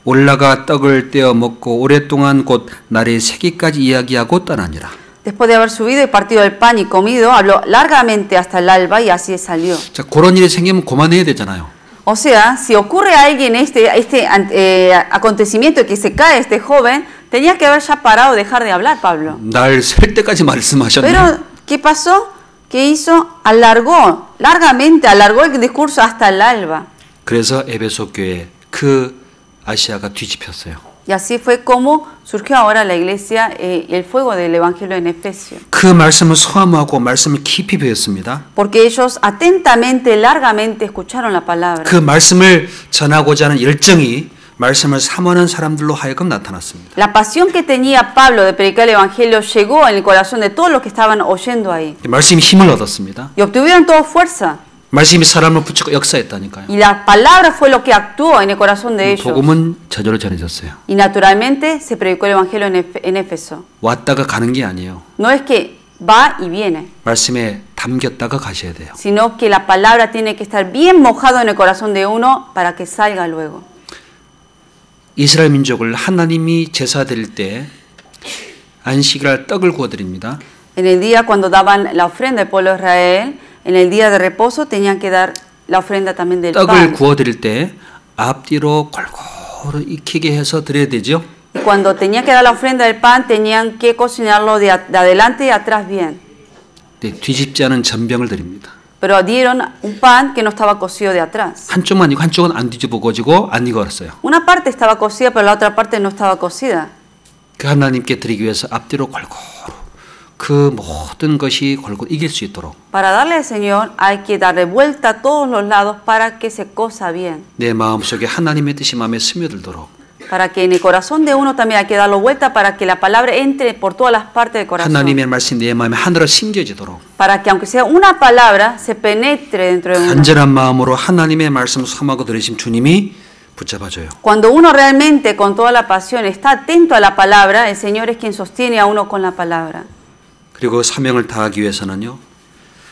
올라가 떡을 떼어 먹고 오랫동안 곧 날의 새기까지 이야기하고 떠나니라. Después de haber subido y partido el pan y comido, habló largamente hasta el alba y así salió. 자 그런 일이 생기면 그만해야 되잖아요. O sea, si ocurre a alguien este, este an- eh, acontecimiento que se cae este joven, tenía que haber ya parado, dejar de hablar, Pablo. [LAUGHS] 날 셀 때까지 말씀하셨네. Pero, ¿qué pasó? ¿Qué hizo? Alargó, largamente, alargó el discurso hasta el alba. 그래서 에베소 교회 그 아시아가 뒤집혔어요. Y así fue como surgió ahora la iglesia eh, y el fuego del Evangelio en Efesio. 그 말씀을 소함하고 말씀을 깊이 배웠습니다. Porque ellos atentamente, largamente escucharon la palabra. 그 말씀을 전하고자 하는 열정이 말씀을 사모하는 사람들로 하여금 나타났습니다. La pasión que tenía Pablo de predicar el Evangelio llegó en el corazón de todos los que estaban oyendo ahí. 이 말씀이 힘을 얻었습니다. Y obtuvieron toda fuerza. 말씀이 사람을 붙잡고 역사했다니까요. Y la palabra fue lo que actuó en el corazón de ellos. 복음은 저절로 전해졌어요. Y naturalmente se predicó el Evangelio en en Éfeso. 왔다가 가는 게 아니에요. No es que va y viene, 말씀에 담겼다가 가셔야 돼요. sino que la palabra tiene que estar bien mojado en el corazón de uno para que salga luego. 이스라엘 민족을 하나님이 제사 드릴 때 안식일 떡을 구워 드립니다. En el día cuando daban la ofrenda al pueblo de Israel, en el día de reposo tenían que dar la ofrenda también del 떡을 pan. 구워 드릴 때 앞뒤로 골고루 익히게 해서 드려야 되죠. Y cuando tenía que dar la ofrenda del pan, tenían que cocinarlo de, a- de adelante y atrás bien. 네, 뒤집지 않은 전병을 드립니다. Pero dieron un pan que no estaba cocido de atrás. 한쪽만 익고 한쪽은 안 뒤집어지고 안 익었어요. Una parte estaba cocida, pero la otra parte no estaba cocida. 그 하나님께 드리기 위해서 앞뒤로 골고루 그 모든 것이 골고루 이길 수 있도록 Para darle al Señor hay que darle vuelta a todos los lados para que se cosa bien. 내 마음속에 하나님의 뜻이 마음에 스며들도록 Para que en el corazón de uno también hay que darlo vuelta para que la palabra entre por todas las partes del corazón. 하나님의 말씀이 내 마음에 하늘로 심겨지도록 Para que aunque sea una palabra, se penetre dentro de uno. 간절한 마음으로 하나님의 말씀을 소망하고 들으신 주님이 붙잡아줘요. Cuando uno realmente con toda la pasión está atento a la palabra, el Señor es quien sostiene a uno con la palabra. 그리고 사명을 다하기 위해서는요.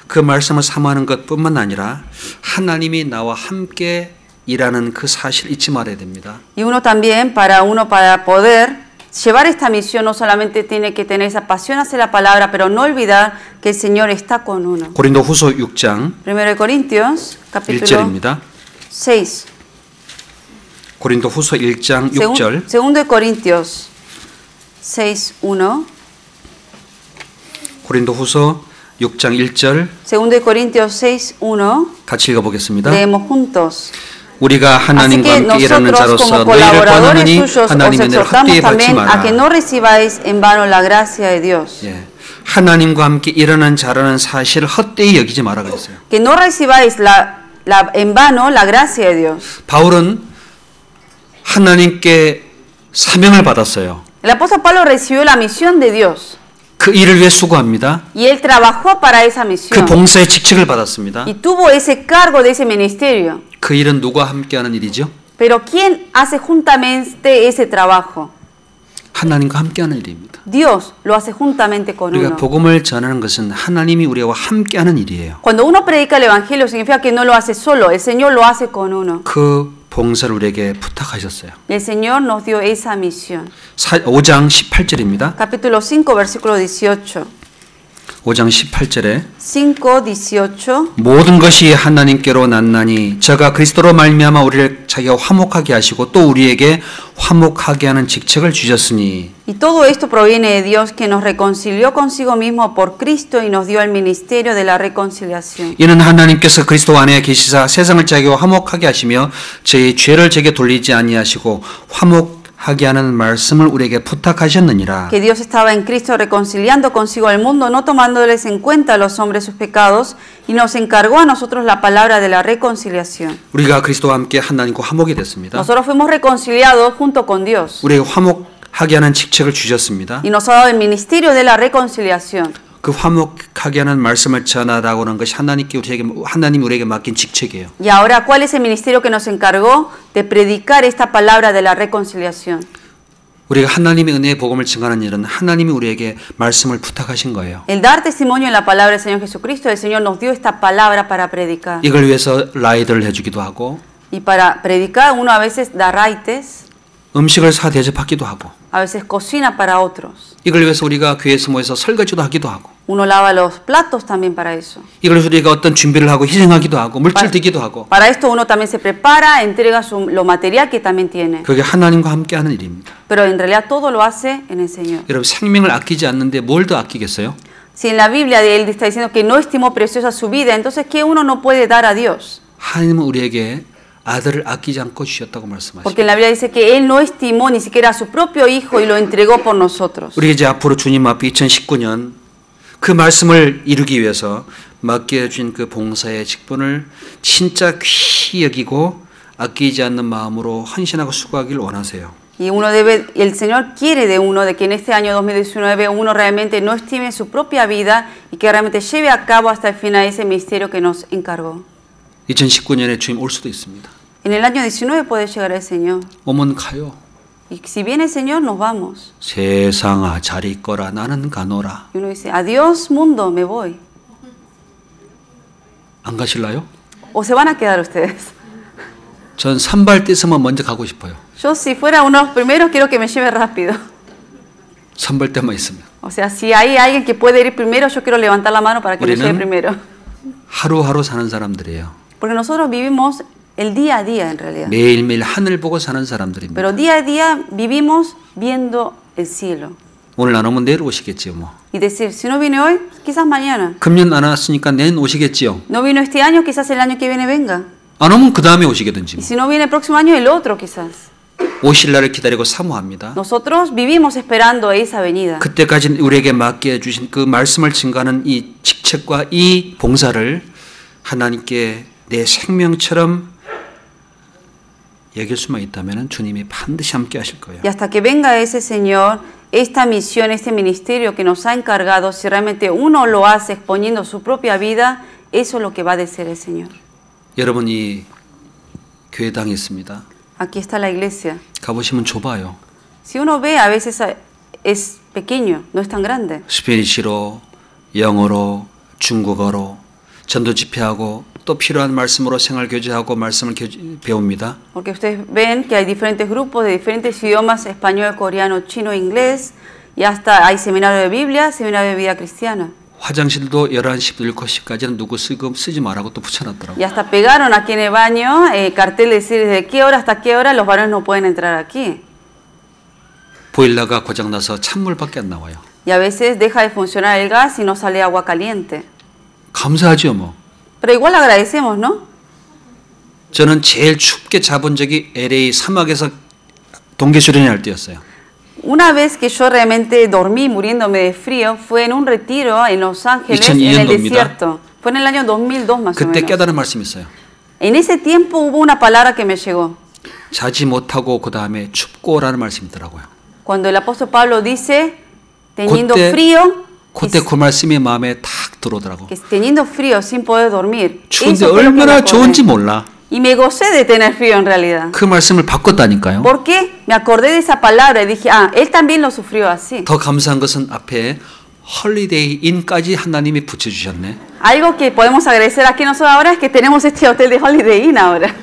그 말씀을 사모하는 것뿐만 아니라 하나님이 나와 함께 일하는 그 사실 잊지 말아야 됩니다. Y uno también, para uno para poder llevar esta misión, no solamente tiene que tener esa pasión hacia la palabra, pero no olvidar que el Señor está con uno. 고린도 후서 6장 1 Corintios, capítulo 1절입니다. 6. 고린도 후서 1장 6절 Segundo de Corintios 6, 1. 고린도 후서 6장 1절 Segundo de Corintios 6, 1. 같이 읽어 보겠습니다. Leemos juntos. 우리가 하나님과 함께 일하는 자로서 너희를 권하느니 하나님의 은혜를 헛되이 받지 마라. no. 예. 하나님과 함께 일하는 자라는 사실을 헛되이 여기지 마라 그랬어요. Que no recibáis la, la- en vano la gracia de Dios. 바울은 하나님께 사명을 받았어요. El apóstol Pablo recibió la misión de Dios 그 일을 위해 수고합니다. y él trabajó para esa 그 misión 봉사의 직책을 받았습니다. y tuvo ese cargo de ese ministerio. 그 일은 누가 함께 하는 일이죠? Pero ¿quién hace juntamente ese trabajo? 하나님과 함께하는 일입니다. Dios lo hace juntamente con 우리가 uno. 복음을 전하는 것은 하나님이 우리와 함께하는 일이에요. Cuando uno predica el Evangelio significa que no lo hace solo, el Señor lo hace con uno. 그 봉사를 우리에게 부탁하셨어요. El Señor nos dio esa misión. 사- 5장 18절입니다. Capítulo 5, versículo 18. 5장 18절에 5, 18. 모든 것이 하나님께로 났나니 저가 그리스도로 말미암아 우리를 자기가 화목하게 하시고 또 우리에게 화목하게 하는 직책을 주셨으니 Y todo esto proviene de Dios que nos reconcilió consigo mismo por Cristo y nos dio el ministerio de la reconciliación. 이는 하나님께서 그리스도 안에 계시사 세상을 자기와 화목하게 하시며 저희 죄를 제게 돌리지 아니하시고 화목 하게 하는 말씀을 우리에게 부탁하셨느니라. Que Dios estaba en Cristo reconciliando consigo al mundo, no tomándoles en cuenta a los hombres sus pecados, y nos encargó a nosotros la palabra de la reconciliación. 우리가 그리스도와 함께 하나님과 화목이 됐습니다. Nosotros fuimos reconciliados junto con Dios 우리에게 화목하게 하는 직책을 주셨습니다. y nos ha dado el ministerio de la reconciliación. 그 화목하게 하는 말씀을 전하라고 하는 것이 하나님께 우리에게 하나님 우리에게 맡긴 직책이에요. Y ahora, ¿cuál es el ministerio que nos encargó de predicar esta palabra de la reconciliación? 우리가 하나님의 은혜의 복음을 증가하는 일은 하나님이 우리에게 말씀을 부탁하신 거예요. El dar testimonio en la palabra del Señor Jesucristo, el Señor nos dio esta palabra para predicar. 이걸 위해서 라이드를 해주기도 하고 Y para predicar uno a veces da raites, 음식을 사 대접하기도 하고 a veces cocina para otros. 이걸 위해서 우리가 교회에서 모여서 설거지도 하기도 하고 Uno lava los platos también para eso. 이걸 위해서 우리가 어떤 준비를 하고 희생하기도 하고 물질 드기도 하고 Para esto uno también se prepara, entrega su- lo material que también tiene. 그게 하나님과 함께 하는 일입니다. Pero en realidad todo lo hace en el Señor. 여러분 생명을 아끼지 않는데 뭘 더 아끼겠어요? Si en la Biblia de él está diciendo que no estimó preciosa su vida, entonces ¿qué uno no puede dar a Dios? 하나님은 우리에게 아들을 아끼지 않고 주셨다고 말씀하시죠. Porque la Biblia dice que él no estimó ni siquiera a su propio hijo y lo entregó por nosotros. 우리 이제 앞으로 주님 앞에 2019년 그 말씀을 이루기 위해서 맡겨진 그 봉사의 직분을 진짜 귀히 여기고 아끼지 않는 마음으로 헌신하고 수고하길 원하세요. Y uno debe, el Señor quiere de uno de que en este año 2019 uno realmente no estime su propia vida y que realmente lleve a cabo hasta el final ese misterio que nos encargó. 2019년에 주님 올 수도 있습니다. En el año 19 puede llegar el Señor. 오면 가요. Y si viene el Señor, nos vamos. 세상아 잘 있거라 나는 가노라. Y uno dice, adiós mundo, me voy. 안 가실라요? O se van a quedar ustedes. 전 산발 떼서만 먼저 가고 싶어요. Yo si fuera uno de los primeros, quiero que me lleve rápido. 산발 때만 있으면. O sea, si hay alguien que puede ir primero, yo quiero levantar la mano para que me lleve primero. 하루하루 사는 사람들이에요. Porque nosotros vivimos el día a día en realidad. 매일매일 하늘 보고 사는 사람들입니다. Pero día a día vivimos viendo el cielo. 오늘 안 오면 내일 오시겠지요, 뭐. Y decir, si no viene hoy, quizás mañana. 금년 안 왔으니까 내년 오시겠지요. No vino este año, quizás el año que viene venga. 안 오면 그 다음에 오시겠든지. Y 뭐. si no viene el próximo año, el otro quizás. 오실 날을 기다리고 사모합니다. Nosotros vivimos esperando esa venida. 그때까지 우리에게 맡겨 주신 그 말씀을 증가하는 이 직책과 이 봉사를 하나님께 내 생명처럼 여길 수만 있다면 주님이 반드시 함께 하실 거예요. Y hasta que venga ese Señor, esta misión, este ministerio que nos ha encargado, si realmente uno lo hace exponiendo su propia vida, eso es lo que va a decir el Señor. 여러분 이 교회당에 있습니다. Aquí está la iglesia. 가보시면 좁아요. Si uno ve, a veces es pequeño, no es tan grande. 스페니시로, 영어로, 중국어로 전도 집회하고 또 필요한 말씀으로 생활 교제하고 말씀을 교제- 배웁니다. Porque ustedes ven que hay diferentes grupos de diferentes idiomas, español, coreano, chino, inglés, y hasta hay seminario de Biblia, seminario de vida cristiana. 화장실도 11시부터 7시까지는 누구 쓰고 쓰지 말라고 또 붙여놨더라고요. Y hasta pegaron aquí en el baño eh, cartel de decir desde qué hora hasta qué hora los varones no pueden entrar aquí. 보일러가 고장 나서 찬물밖에 안 나와요. Y a veces deja de funcionar el gas y no sale agua caliente. 감사하죠 뭐. Pero igual agradecemos, ¿no? 저는 제일 춥게 잡은 적이 LA 사막에서 동계 수련회 할 때였어요. Una vez que yo realmente dormí muriéndome de frío fue en un retiro en Los Ángeles, en el 2002 입니다. desierto. Fue en el año 2002 más o 그때 menos. 깨달은 말씀이 있어요. En ese tiempo hubo una palabra que me llegó. 자지 못하고 그 다음에 춥고라는 말씀이 있더라고요. Cuando el apóstol Pablo dice, teniendo 그때- frío, 그때 그 말씀이 마음에 탁 들어오더라고. teniendo frío sin poder dormir. 추운데 얼마나. 좋은지 몰라. Y me gocé de tener frío en realidad. 그 말씀을 바꿨다니까요. ¿Por qué? me acordé de esa palabra y dije, ah, él también lo sufrió así. 더 감사한 것은 앞에 헐리데이 인까지 하나님이 붙여 주셨네. Algo que podemos agradecer aquí nosotros ahora es que tenemos este hotel de Holiday Inn ahora.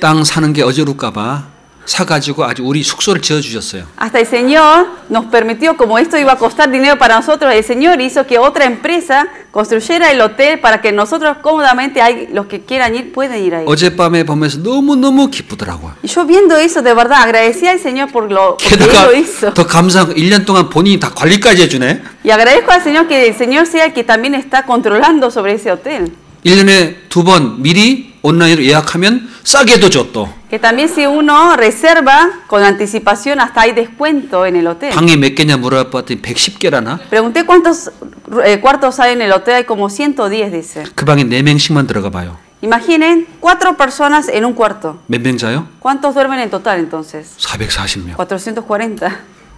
땅 사는 게 어지럽까 봐 사가지고 아주 우리 숙소를 지어주셨어요. Hasta el Señor nos permitió, como esto iba a costar dinero para nosotros, el Señor hizo que otra empresa construyera el hotel para que nosotros cómodamente, hay, los que quieran ir, pueden ir ahí. 어젯밤에 보면서 너무너무 기쁘더라고요. Y yo viendo eso, de verdad, agradecía al Señor por lo porque Él 게다가 lo hizo. 더 감사한 거 1년 동안 본인이 다 관리까지 해주네. Y agradezco al Señor que el Señor sea el que también está controlando sobre ese hotel. 1년에 두 번 미리 온라인으로 예약하면 싸게 해도 줘 또. Que también si uno reserva con anticipación, hasta hay descuento en el hotel. 방이 몇 개냐 물어봤더니 110개라나? Pregunté cuántos eh, cuartos hay en el hotel, hay como 110, dice. 그 방에 4명씩만 들어가 봐요. Imaginen cuatro personas en un cuarto. 몇 명 자요? ¿Cuántos duermen en total entonces? 440명. 440.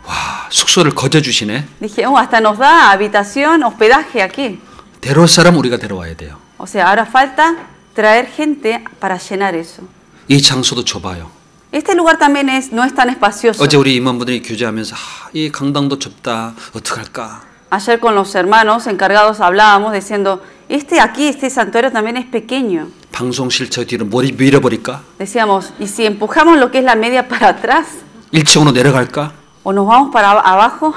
와, 숙소를 거저주시네. Dije, oh, hasta nos da habitación, hospedaje aquí. 데려올 사람 우리가 데려와야 돼요. O sea, ahora falta traer gente para llenar eso. 이 장소도 좁아요. Este lugar también es, no es tan espacioso. 어제 우리 임원분들이 교제하면서 아, 이 강당도 좁다. 어떡할까? Ayer con los hermanos encargados hablábamos diciendo, este aquí, este santuario también es pequeño. 방송실 저 뒤로 머리 밀어버릴까? Decíamos, ¿y si empujamos lo que es la media para atrás? 1층으로 내려갈까? ¿O nos vamos para ab- abajo?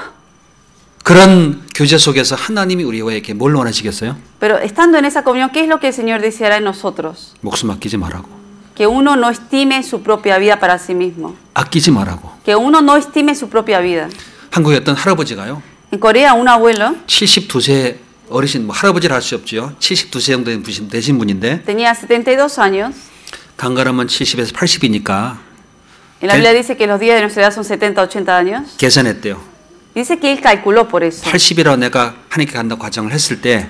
그런 교제 속에서 하나님이 우리에게 뭘 원하시겠어요? Pero estando en esa comunión, ¿qué es lo que el Señor deseará en nosotros? 목숨 아끼지 말라고. Que uno no estime su propia vida para sí mismo. 아끼지 말라고. Que uno no estime su propia vida. 한국에 어떤 할아버지가요. En Corea, un abuelo 72세 어르신 뭐 할아버지를 할 수 없죠. 72세 정도 되신 분인데 tenía 72 años. 강가라면 70에서 80이니까 En la Biblia dice que los días de nuestra edad son 70, 80 años. 계산했대요. Dice que él calculó por eso. 80이라고 내가 하나님께 간다고 가정을 했을 때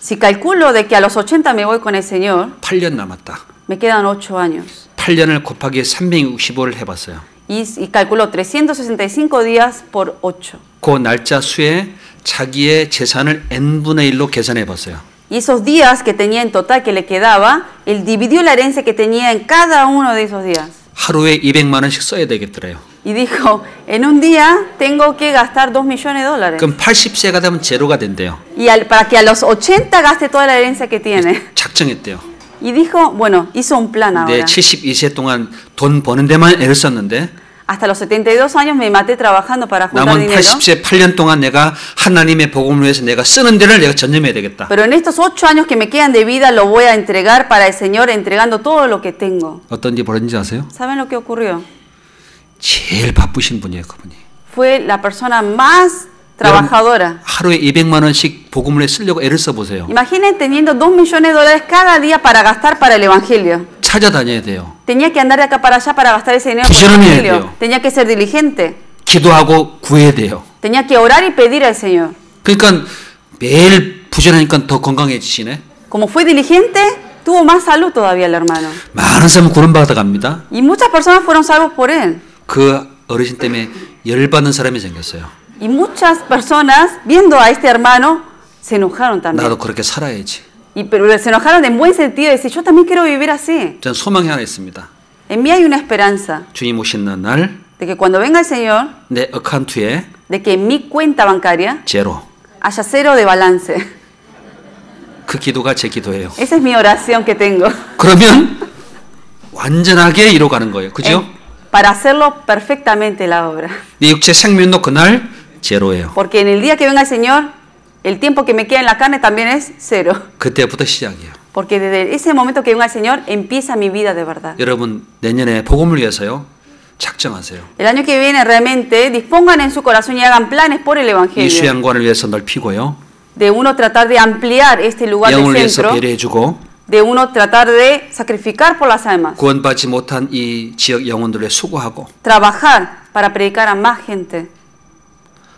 Si calculo de que a los 80 me voy con el Señor, 8년 남았다. me quedan 8 años. 8년을 곱하기 365를 해봤어요. Y, y calculó 365 días por 8. 그 날짜 수에 자기의 재산을 n분의 1로 계산해 봤어요. Y esos días que tenía en total que le quedaba, él dividió la herencia que tenía en cada uno de esos días. 하루에 200만 원씩 써야 되겠더래요. Y dijo, en un día tengo que gastar 2 millones de dólares. 그럼 80세가 되면 제로가 된대요. Y al- para que a los 80 gaste toda la herencia que tiene. [LAUGHS] 작정했대요. Y dijo, bueno, hizo un plan 내 ahora. 72세 동안 돈 버는 데만 애를 썼는데 Hasta los 72 años me maté trabajando para juntar 남은 dinero. 80세 8년 동안 내가 하나님의 복음을 위해서 내가 쓰는 데를 내가 전념해야 되겠다. Pero en estos 8 años que me quedan de vida lo voy a entregar para el Señor, entregando todo lo que tengo. 어떤 일이 벌어진지 아세요? ¿Saben lo que ocurrió? 제일 바쁘신 분이에요, 그분이. Fue la persona más 여러분, trabajadora. 하루에 200만 원씩 복음을 위해 쓰려고 애를 써 보세요. Imaginen teniendo 2 millones de dólares cada día para gastar para el Evangelio. 찾아다녀야 돼요. Tenía que andar de acá para allá para gastar ese dinero por el 부지런해야 Evangelio. 돼요. Tenía que ser diligente. 기도하고 구해야 돼요. Tenía que orar y pedir al Señor. 그러니까 매일 부지런하니까 더 건강해지시네. Como fue diligente, tuvo más salud todavía el hermano. 많은 사람 구원받아 갑니다. Y muchas personas fueron salvos por él. 그 어르신 때문에 열받는 사람이 생겼어요. Y muchas personas, viendo a este hermano, se enojaron también. 나도 그렇게 살아야지. Y pero se enojaron en buen sentido de decir, yo también quiero vivir así. 전 소망이 하나 있습니다. En mí hay una esperanza 주님 오시는 날내 de que cuando venga el Señor, 어카운트에 de que en mi cuenta bancaria 제로. haya cero de balance. 그 기도가 제 기도예요. Esa es mi oración que tengo. 그러면 완전하게 이뤄가는 거예요. 그죠? Eh, para hacerlo perfectamente la obra. 내 육체 생명도 그날 제로예요. Porque en el día que venga el Señor, el tiempo que me queda en la carne también es cero. 그때부터 시작이에요. Porque desde ese momento que venga el Señor, empieza mi vida de verdad. 여러분 내년에 복음을 위해서요. 작정하세요. El año que viene realmente dispongan en su corazón y hagan planes por el 이 Evangelio. 수양관을 위해서 넓히고요. De uno tratar de ampliar este lugar 영을 de 위해서 centro. 배려해주고 De uno tratar de sacrificar por las almas. 구원받지 못한 이 지역 영혼들에 수고하고 Trabajar para predicar a más gente.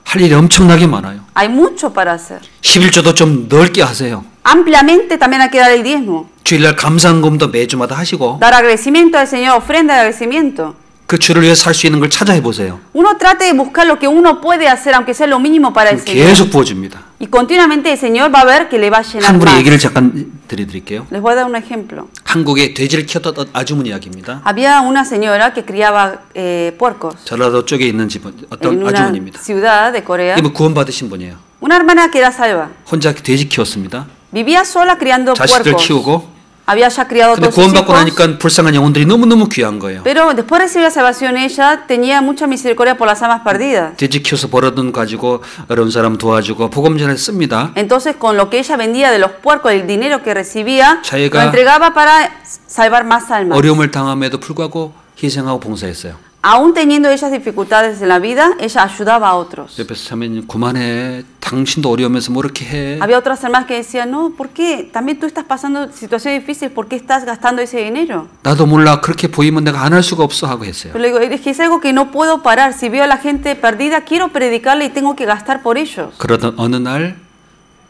할 일이 엄청나게 많아요. Hay mucho para hacer. 11조도 좀 넓게 하세요. Ampliamente también hay que dar el diezmo. 주일날 감사금도 매주마다 하시고 Dar agradecimiento al Señor, ofrenda de agradecimiento. 그 주를 위해 살 수 있는 걸 찾아 해보세요. Uno trate de buscar lo que uno puede hacer, aunque sea lo mínimo para el Señor. 계속 부어줍니다. Y continuamente el Señor va a ver que le va a llenar 한 분의 más. 얘기를 잠깐 드려드릴게요. Les voy a dar un ejemplo. 한국에 돼지를 키웠던 아주머니 이야기입니다. Había una señora que criaba eh, puercos 전라도 쪽에 있는 집 en 어떤 una 아주머니입니다. ciudad de Corea. 이분 구원 받으신 분이에요. Una hermana que era salva. 혼자 돼지 키웠습니다. Vivía sola criando 자식들 puercos. 키우고 Había ya criado 근데 todos sus 구원받고 hijos. 나니까 불쌍한 영혼들이 너무너무 귀한 거예요. Pero después de recibir la salvación ella tenía mucha misericordia por las almas perdidas. 돼지 키워서 벌어둔 가지고 어려운 사람 도와주고 복음 전에 씁니다. Entonces con lo que ella vendía de los puercos, el dinero que recibía, 자기가 lo entregaba para salvar más almas. 어려움을 당함에도 불구하고 희생하고 봉사했어요. Aún teniendo ellas dificultades en la vida, ella ayudaba a otros. 옆에서 자매님 그만해. 당신도 어려우면서 뭐 이렇게 해. Había otras hermanas que decían, no, ¿por qué? También tú estás pasando situaciones difíciles, ¿por qué estás gastando ese dinero? 나도 몰라. 그렇게 보이면 내가 안 할 수가 없어 하고 했어요. Pero le digo, es que es algo que no puedo parar. Si veo a la gente perdida, quiero predicarle y tengo que gastar por ellos. 그러던 어느 날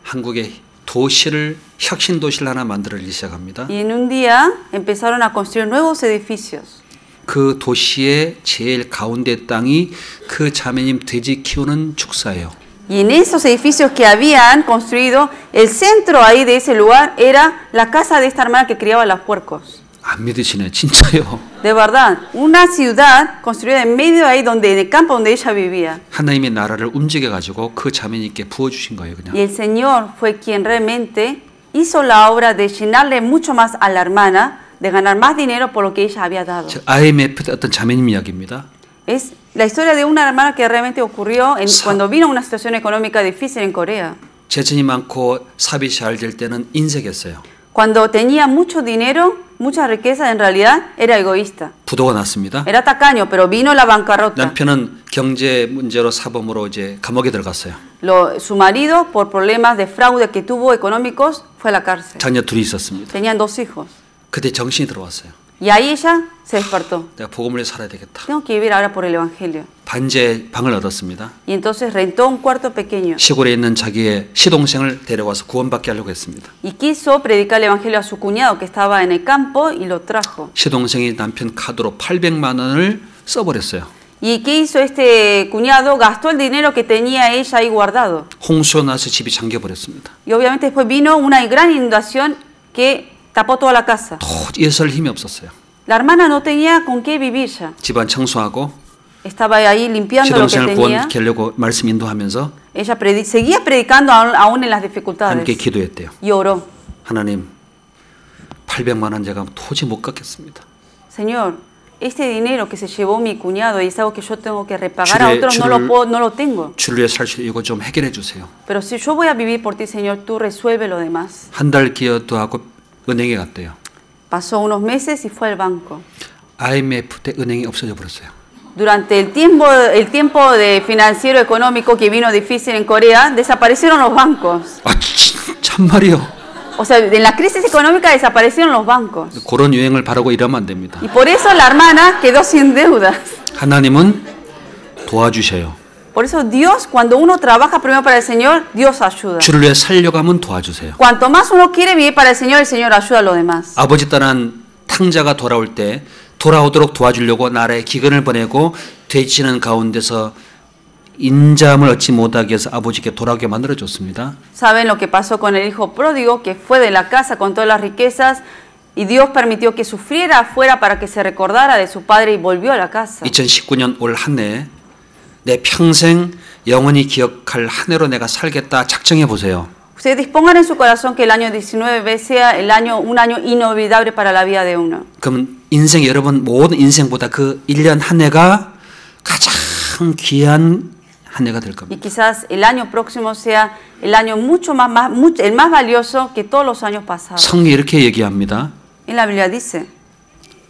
한국의 도시를 혁신 도시를 하나 만들기 시작합니다. Y en un día empezaron a construir nuevos edificios. 그 도시의 제일 가운데 땅이 그 자매님 돼지 키우는 축사예요. Y en esos edificios que habían construido, el centro ahí de ese lugar era la casa de esta hermana que criaba los puercos. 안 믿으시네. 진짜요. De verdad, una ciudad construida en medio ahí donde en el campo donde ella vivía. 하나님의 나라를 움직여 가지고 그 자매님께 부어 주신 거예요, 그냥. Y el Señor fue quien realmente hizo la obra de llenarle mucho más a la hermana, de ganar más dinero por lo que ella había dado. 저 IMF 때 어떤 자매님 이야기입니다. Es la historia de una hermana que realmente ocurrió en- Sa- cuando vino una situación económica difícil en Corea. 재천이 많고 삽이 잘 될 때는 인색했어요. Cuando tenía mucho dinero, mucha riqueza, en realidad era egoísta. 부도가 났습니다. Era tacaño, pero vino la bancarrota. 남편은 경제 문제로 사범으로 이제 감옥에 들어갔어요. Lo- su marido, por problemas de fraude que tuvo económicos, fue a la cárcel. 자녀 둘이 있었습니다. Tenían dos hijos. 그때 정신이 들어왔어요. Y ahí ella se despertó. 내가 복음을 살아야 되겠다. Tengo que vivir ahora por el Evangelio. 반지의 방을 얻었습니다. Y entonces rentó un cuarto pequeño 시골에 있는 자기의 시동생을 데려와서 구원받게 하려고 했습니다. y quiso predicar el Evangelio a su cuñado que estaba en el campo y lo trajo. 시동생이 남편 카드로 800만 원을 써버렸어요. ¿Y qué hizo este cuñado? Gastó el dinero que tenía ella ahí guardado. 홍수가 나서 집이 잠겨버렸습니다. Y obviamente después vino una gran inundación que tapó toda la casa. 도저히 예설 힘이 없었어요. La hermana no tenía con qué vivir ya. 집안 청소하고 Estaba ahí limpiando lo que 시동생을 tenía. 구원케 하려고 말씀 인도하면서 Ella predi- seguía predicando aún, aún en las dificultades. 함께 기도했대요. Y oró. 하나님 800만 원 제가 도저히 못 갚겠습니다. Señor, este dinero que se llevó mi cuñado y es algo que yo tengo que repagar a 주를- otros, no 주를- lo, puedo, no lo tengo. 주를 위해 살 수 이거 좀 해결해 주세요. Pero si yo voy a vivir por ti, Señor, tú resuelve lo demás. 한 달 기여도 하고 은행에 갔대요. Pasó unos meses y fue al banco. IMF 때 은행이 없어져 버렸어요. Durante el tiempo, el tiempo de financiero económico que vino difícil en Corea, desaparecieron los bancos. 아 진- 참말이요. O sea, en la crisis económica desaparecieron los bancos. 그런 유행을 바라고 이러면 안 됩니다. Y por eso la hermana quedó sin deudas. 하나님은 도와주셔요. Por eso Dios, cuando uno trabaja primero para el Señor, Dios ayuda. 주를 위해 살려고 하면 도와주세요. Cuanto más uno quiere vivir para el Señor, el Señor ayuda a los demás. 아버지 떠난 탕자가 돌아올 때 돌아오도록 도와주려고 나라에 기근을 보내고 돼지는 가운데서 인자함을 얻지 못하게 해서 아버지께 돌아오게 만들어 줬습니다. Saben lo que pasó con el hijo pródigo, que fue de la casa con todas las riquezas y Dios permitió que sufriera afuera para que se recordara de su padre y volvió a la casa. 2019년 올 한 해 내 평생 영원히 기억할 한 해로 내가 살겠다 작정해 보세요. Ustedes dispongan en su corazón que el año 19 sea el año, un año inolvidable para la vida de uno. 그러면 인생 여러분 모든 인생보다 그 1년 한 해가 가장 귀한 한 해가 될 겁니다. Y quizás el año próximo sea el año mucho más, más mucho- el más valioso que todos los años pasados. 성경 이렇게 얘기합니다. En la Biblia dice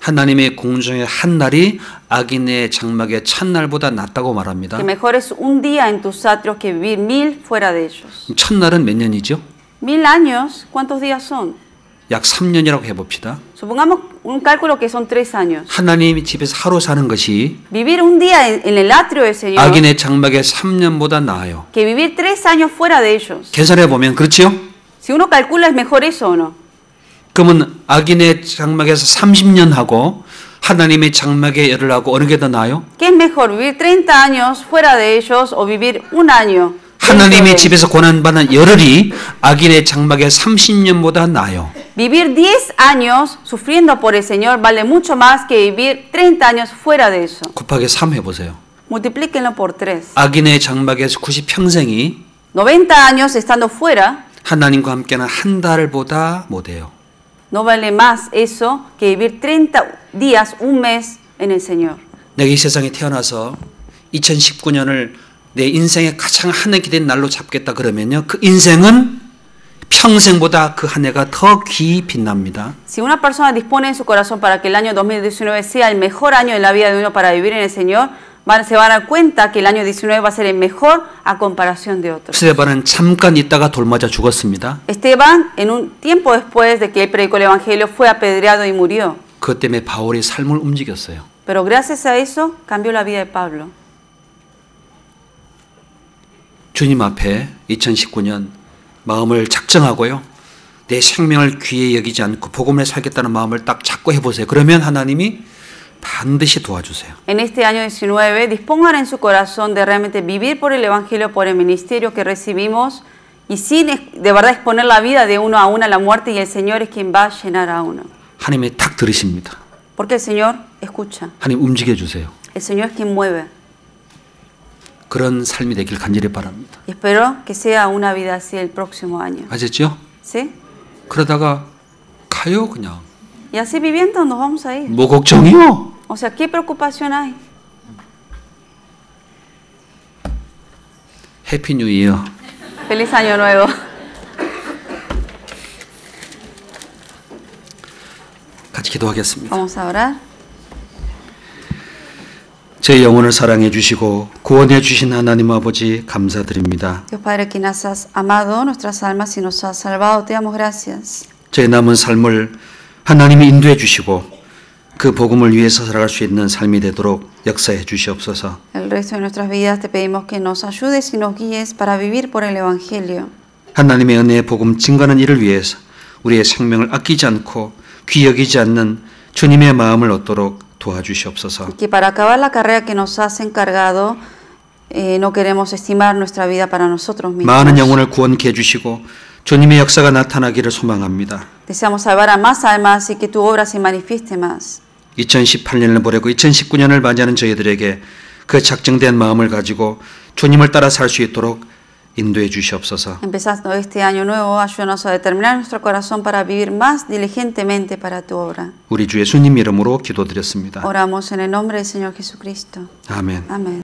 하나님의 공중의 한 날이 악인의 장막의 첫날보다 낫다고 말합니다. que mejor es un día en tus atrios que vivir mil fuera de ellos. 첫날은 몇 년이죠? Mil años, ¿cuántos días son? 약 3년이라고 해 봅시다. Supongamos un cálculo que son tres años. 하나님이 집에서 하루 사는 것이 Vivir un día en, el atrio del Señor 악인의 장막의 3년보다 나아요. que vivir tres años fuera de ellos. 계산해 보면 그렇지요? Si uno calcula, ¿es mejor eso o no? 그러면 악인의 장막에서 30년 하고 하나님의 장막에 열을 하고 어느 게 더 나아요? ¿Qué es mejor, vivir 30 años fuera de ellos o vivir un año? 하나님의? 집에서 고난받는 열흘이 악인의 장막에 30년보다 나아요. Vivir 10 años sufriendo por el Señor vale mucho más que vivir 30 años fuera de eso. 곱하기 3 해보세요. Multiplíquenlo por 3. 악인의 장막에서 90평생이 90 años estando fuera 하나님과 함께는 한 달보다 못해요. no vale más eso que vivir 30 días, un mes en el Señor. 내가 이 세상에 태어나서 2019년을 내 인생의 가장 한 해 기된 날로 잡겠다 그러면요. 그 인생은 평생보다 그 한 해가 더 귀히 빛납니다. Si una persona dispone en su corazón para que el año 2019 sea el mejor año de la vida de uno para vivir en el Señor, van- se van a dar cuenta que el año 19 va a ser el mejor a comparación de otros. 스테반은 잠깐 있다가 돌맞아 죽었습니다. Esteban, en un tiempo después de que él predicó el Evangelio, fue apedreado y murió. 그것 때문에 바울이 삶을 움직였어요. Pero gracias a eso cambió la vida de Pablo. 주님 앞에 2019년 마음을 작정하고요. 내 생명을 귀히 여기지 않고 복음을 살겠다는 마음을 딱 잡고 해보세요. 그러면 하나님이 반드시 도와주세요. En este año 19, dispongan en su corazón de realmente vivir por el Evangelio, por el ministerio que recibimos y sin es- de verdad exponer la vida de uno a uno a la muerte y el Señor es quien va a llenar a uno. 하나님이 탁 들으십니다. Porque el Señor escucha, 하나님 움직여 주세요. el Señor es quien mueve. 그런 삶이 되길 간절히 바랍니다. Y espero que sea una vida así el próximo año. 아셨죠? ¿Sí? 그러다가 가요 그냥. Y así viviendo nos vamos a ir. 뭐 걱정이요? O sea, ¿qué preocupación hay? 해피 뉴 이어. Feliz año nuevo. 같이 기도하겠습니다. Vamos a orar. 제 영혼을 사랑해 주시고 구원해 주신 하나님 아버지 감사드립니다. Dios Padre, quien has amado nuestras almas y nos has salvado, te damos gracias. 제 남은 삶을 하나님이 인도해 주시고 그 복음을 위해서 살아갈 수 있는 삶이 되도록 역사해 주시옵소서. El resto de nuestras vidas te pedimos que nos ayudes y nos guíes para vivir por el Evangelio. 하나님의 은혜의 복음 증거하는 일을 위해서 우리의 생명을 아끼지 않고 귀 여기지 않는 주님의 마음을 얻도록 도와주시옵소서. Que para acabar la carrera que nos has encargado, eh, no queremos estimar nuestra vida para nosotros 많은 mismos. 영혼을 구원케 해 주시고 주님의 역사가 나타나기를 소망합니다. Deseamos salvar a más almas y que tu obra se manifieste más. 2018년을 보내고 2019년을 맞이하는 저희들에게 그 작정된 마음을 가지고 주님을 따라 살 수 있도록 인도해 주시옵소서. Empezando este año nuevo, ayúdanos a determinar nuestro corazón para vivir más diligentemente para tu obra. 우리 주 예수님 이름으로 기도드렸습니다. Oramos en el nombre del Señor Jesucristo. 아멘. Amén.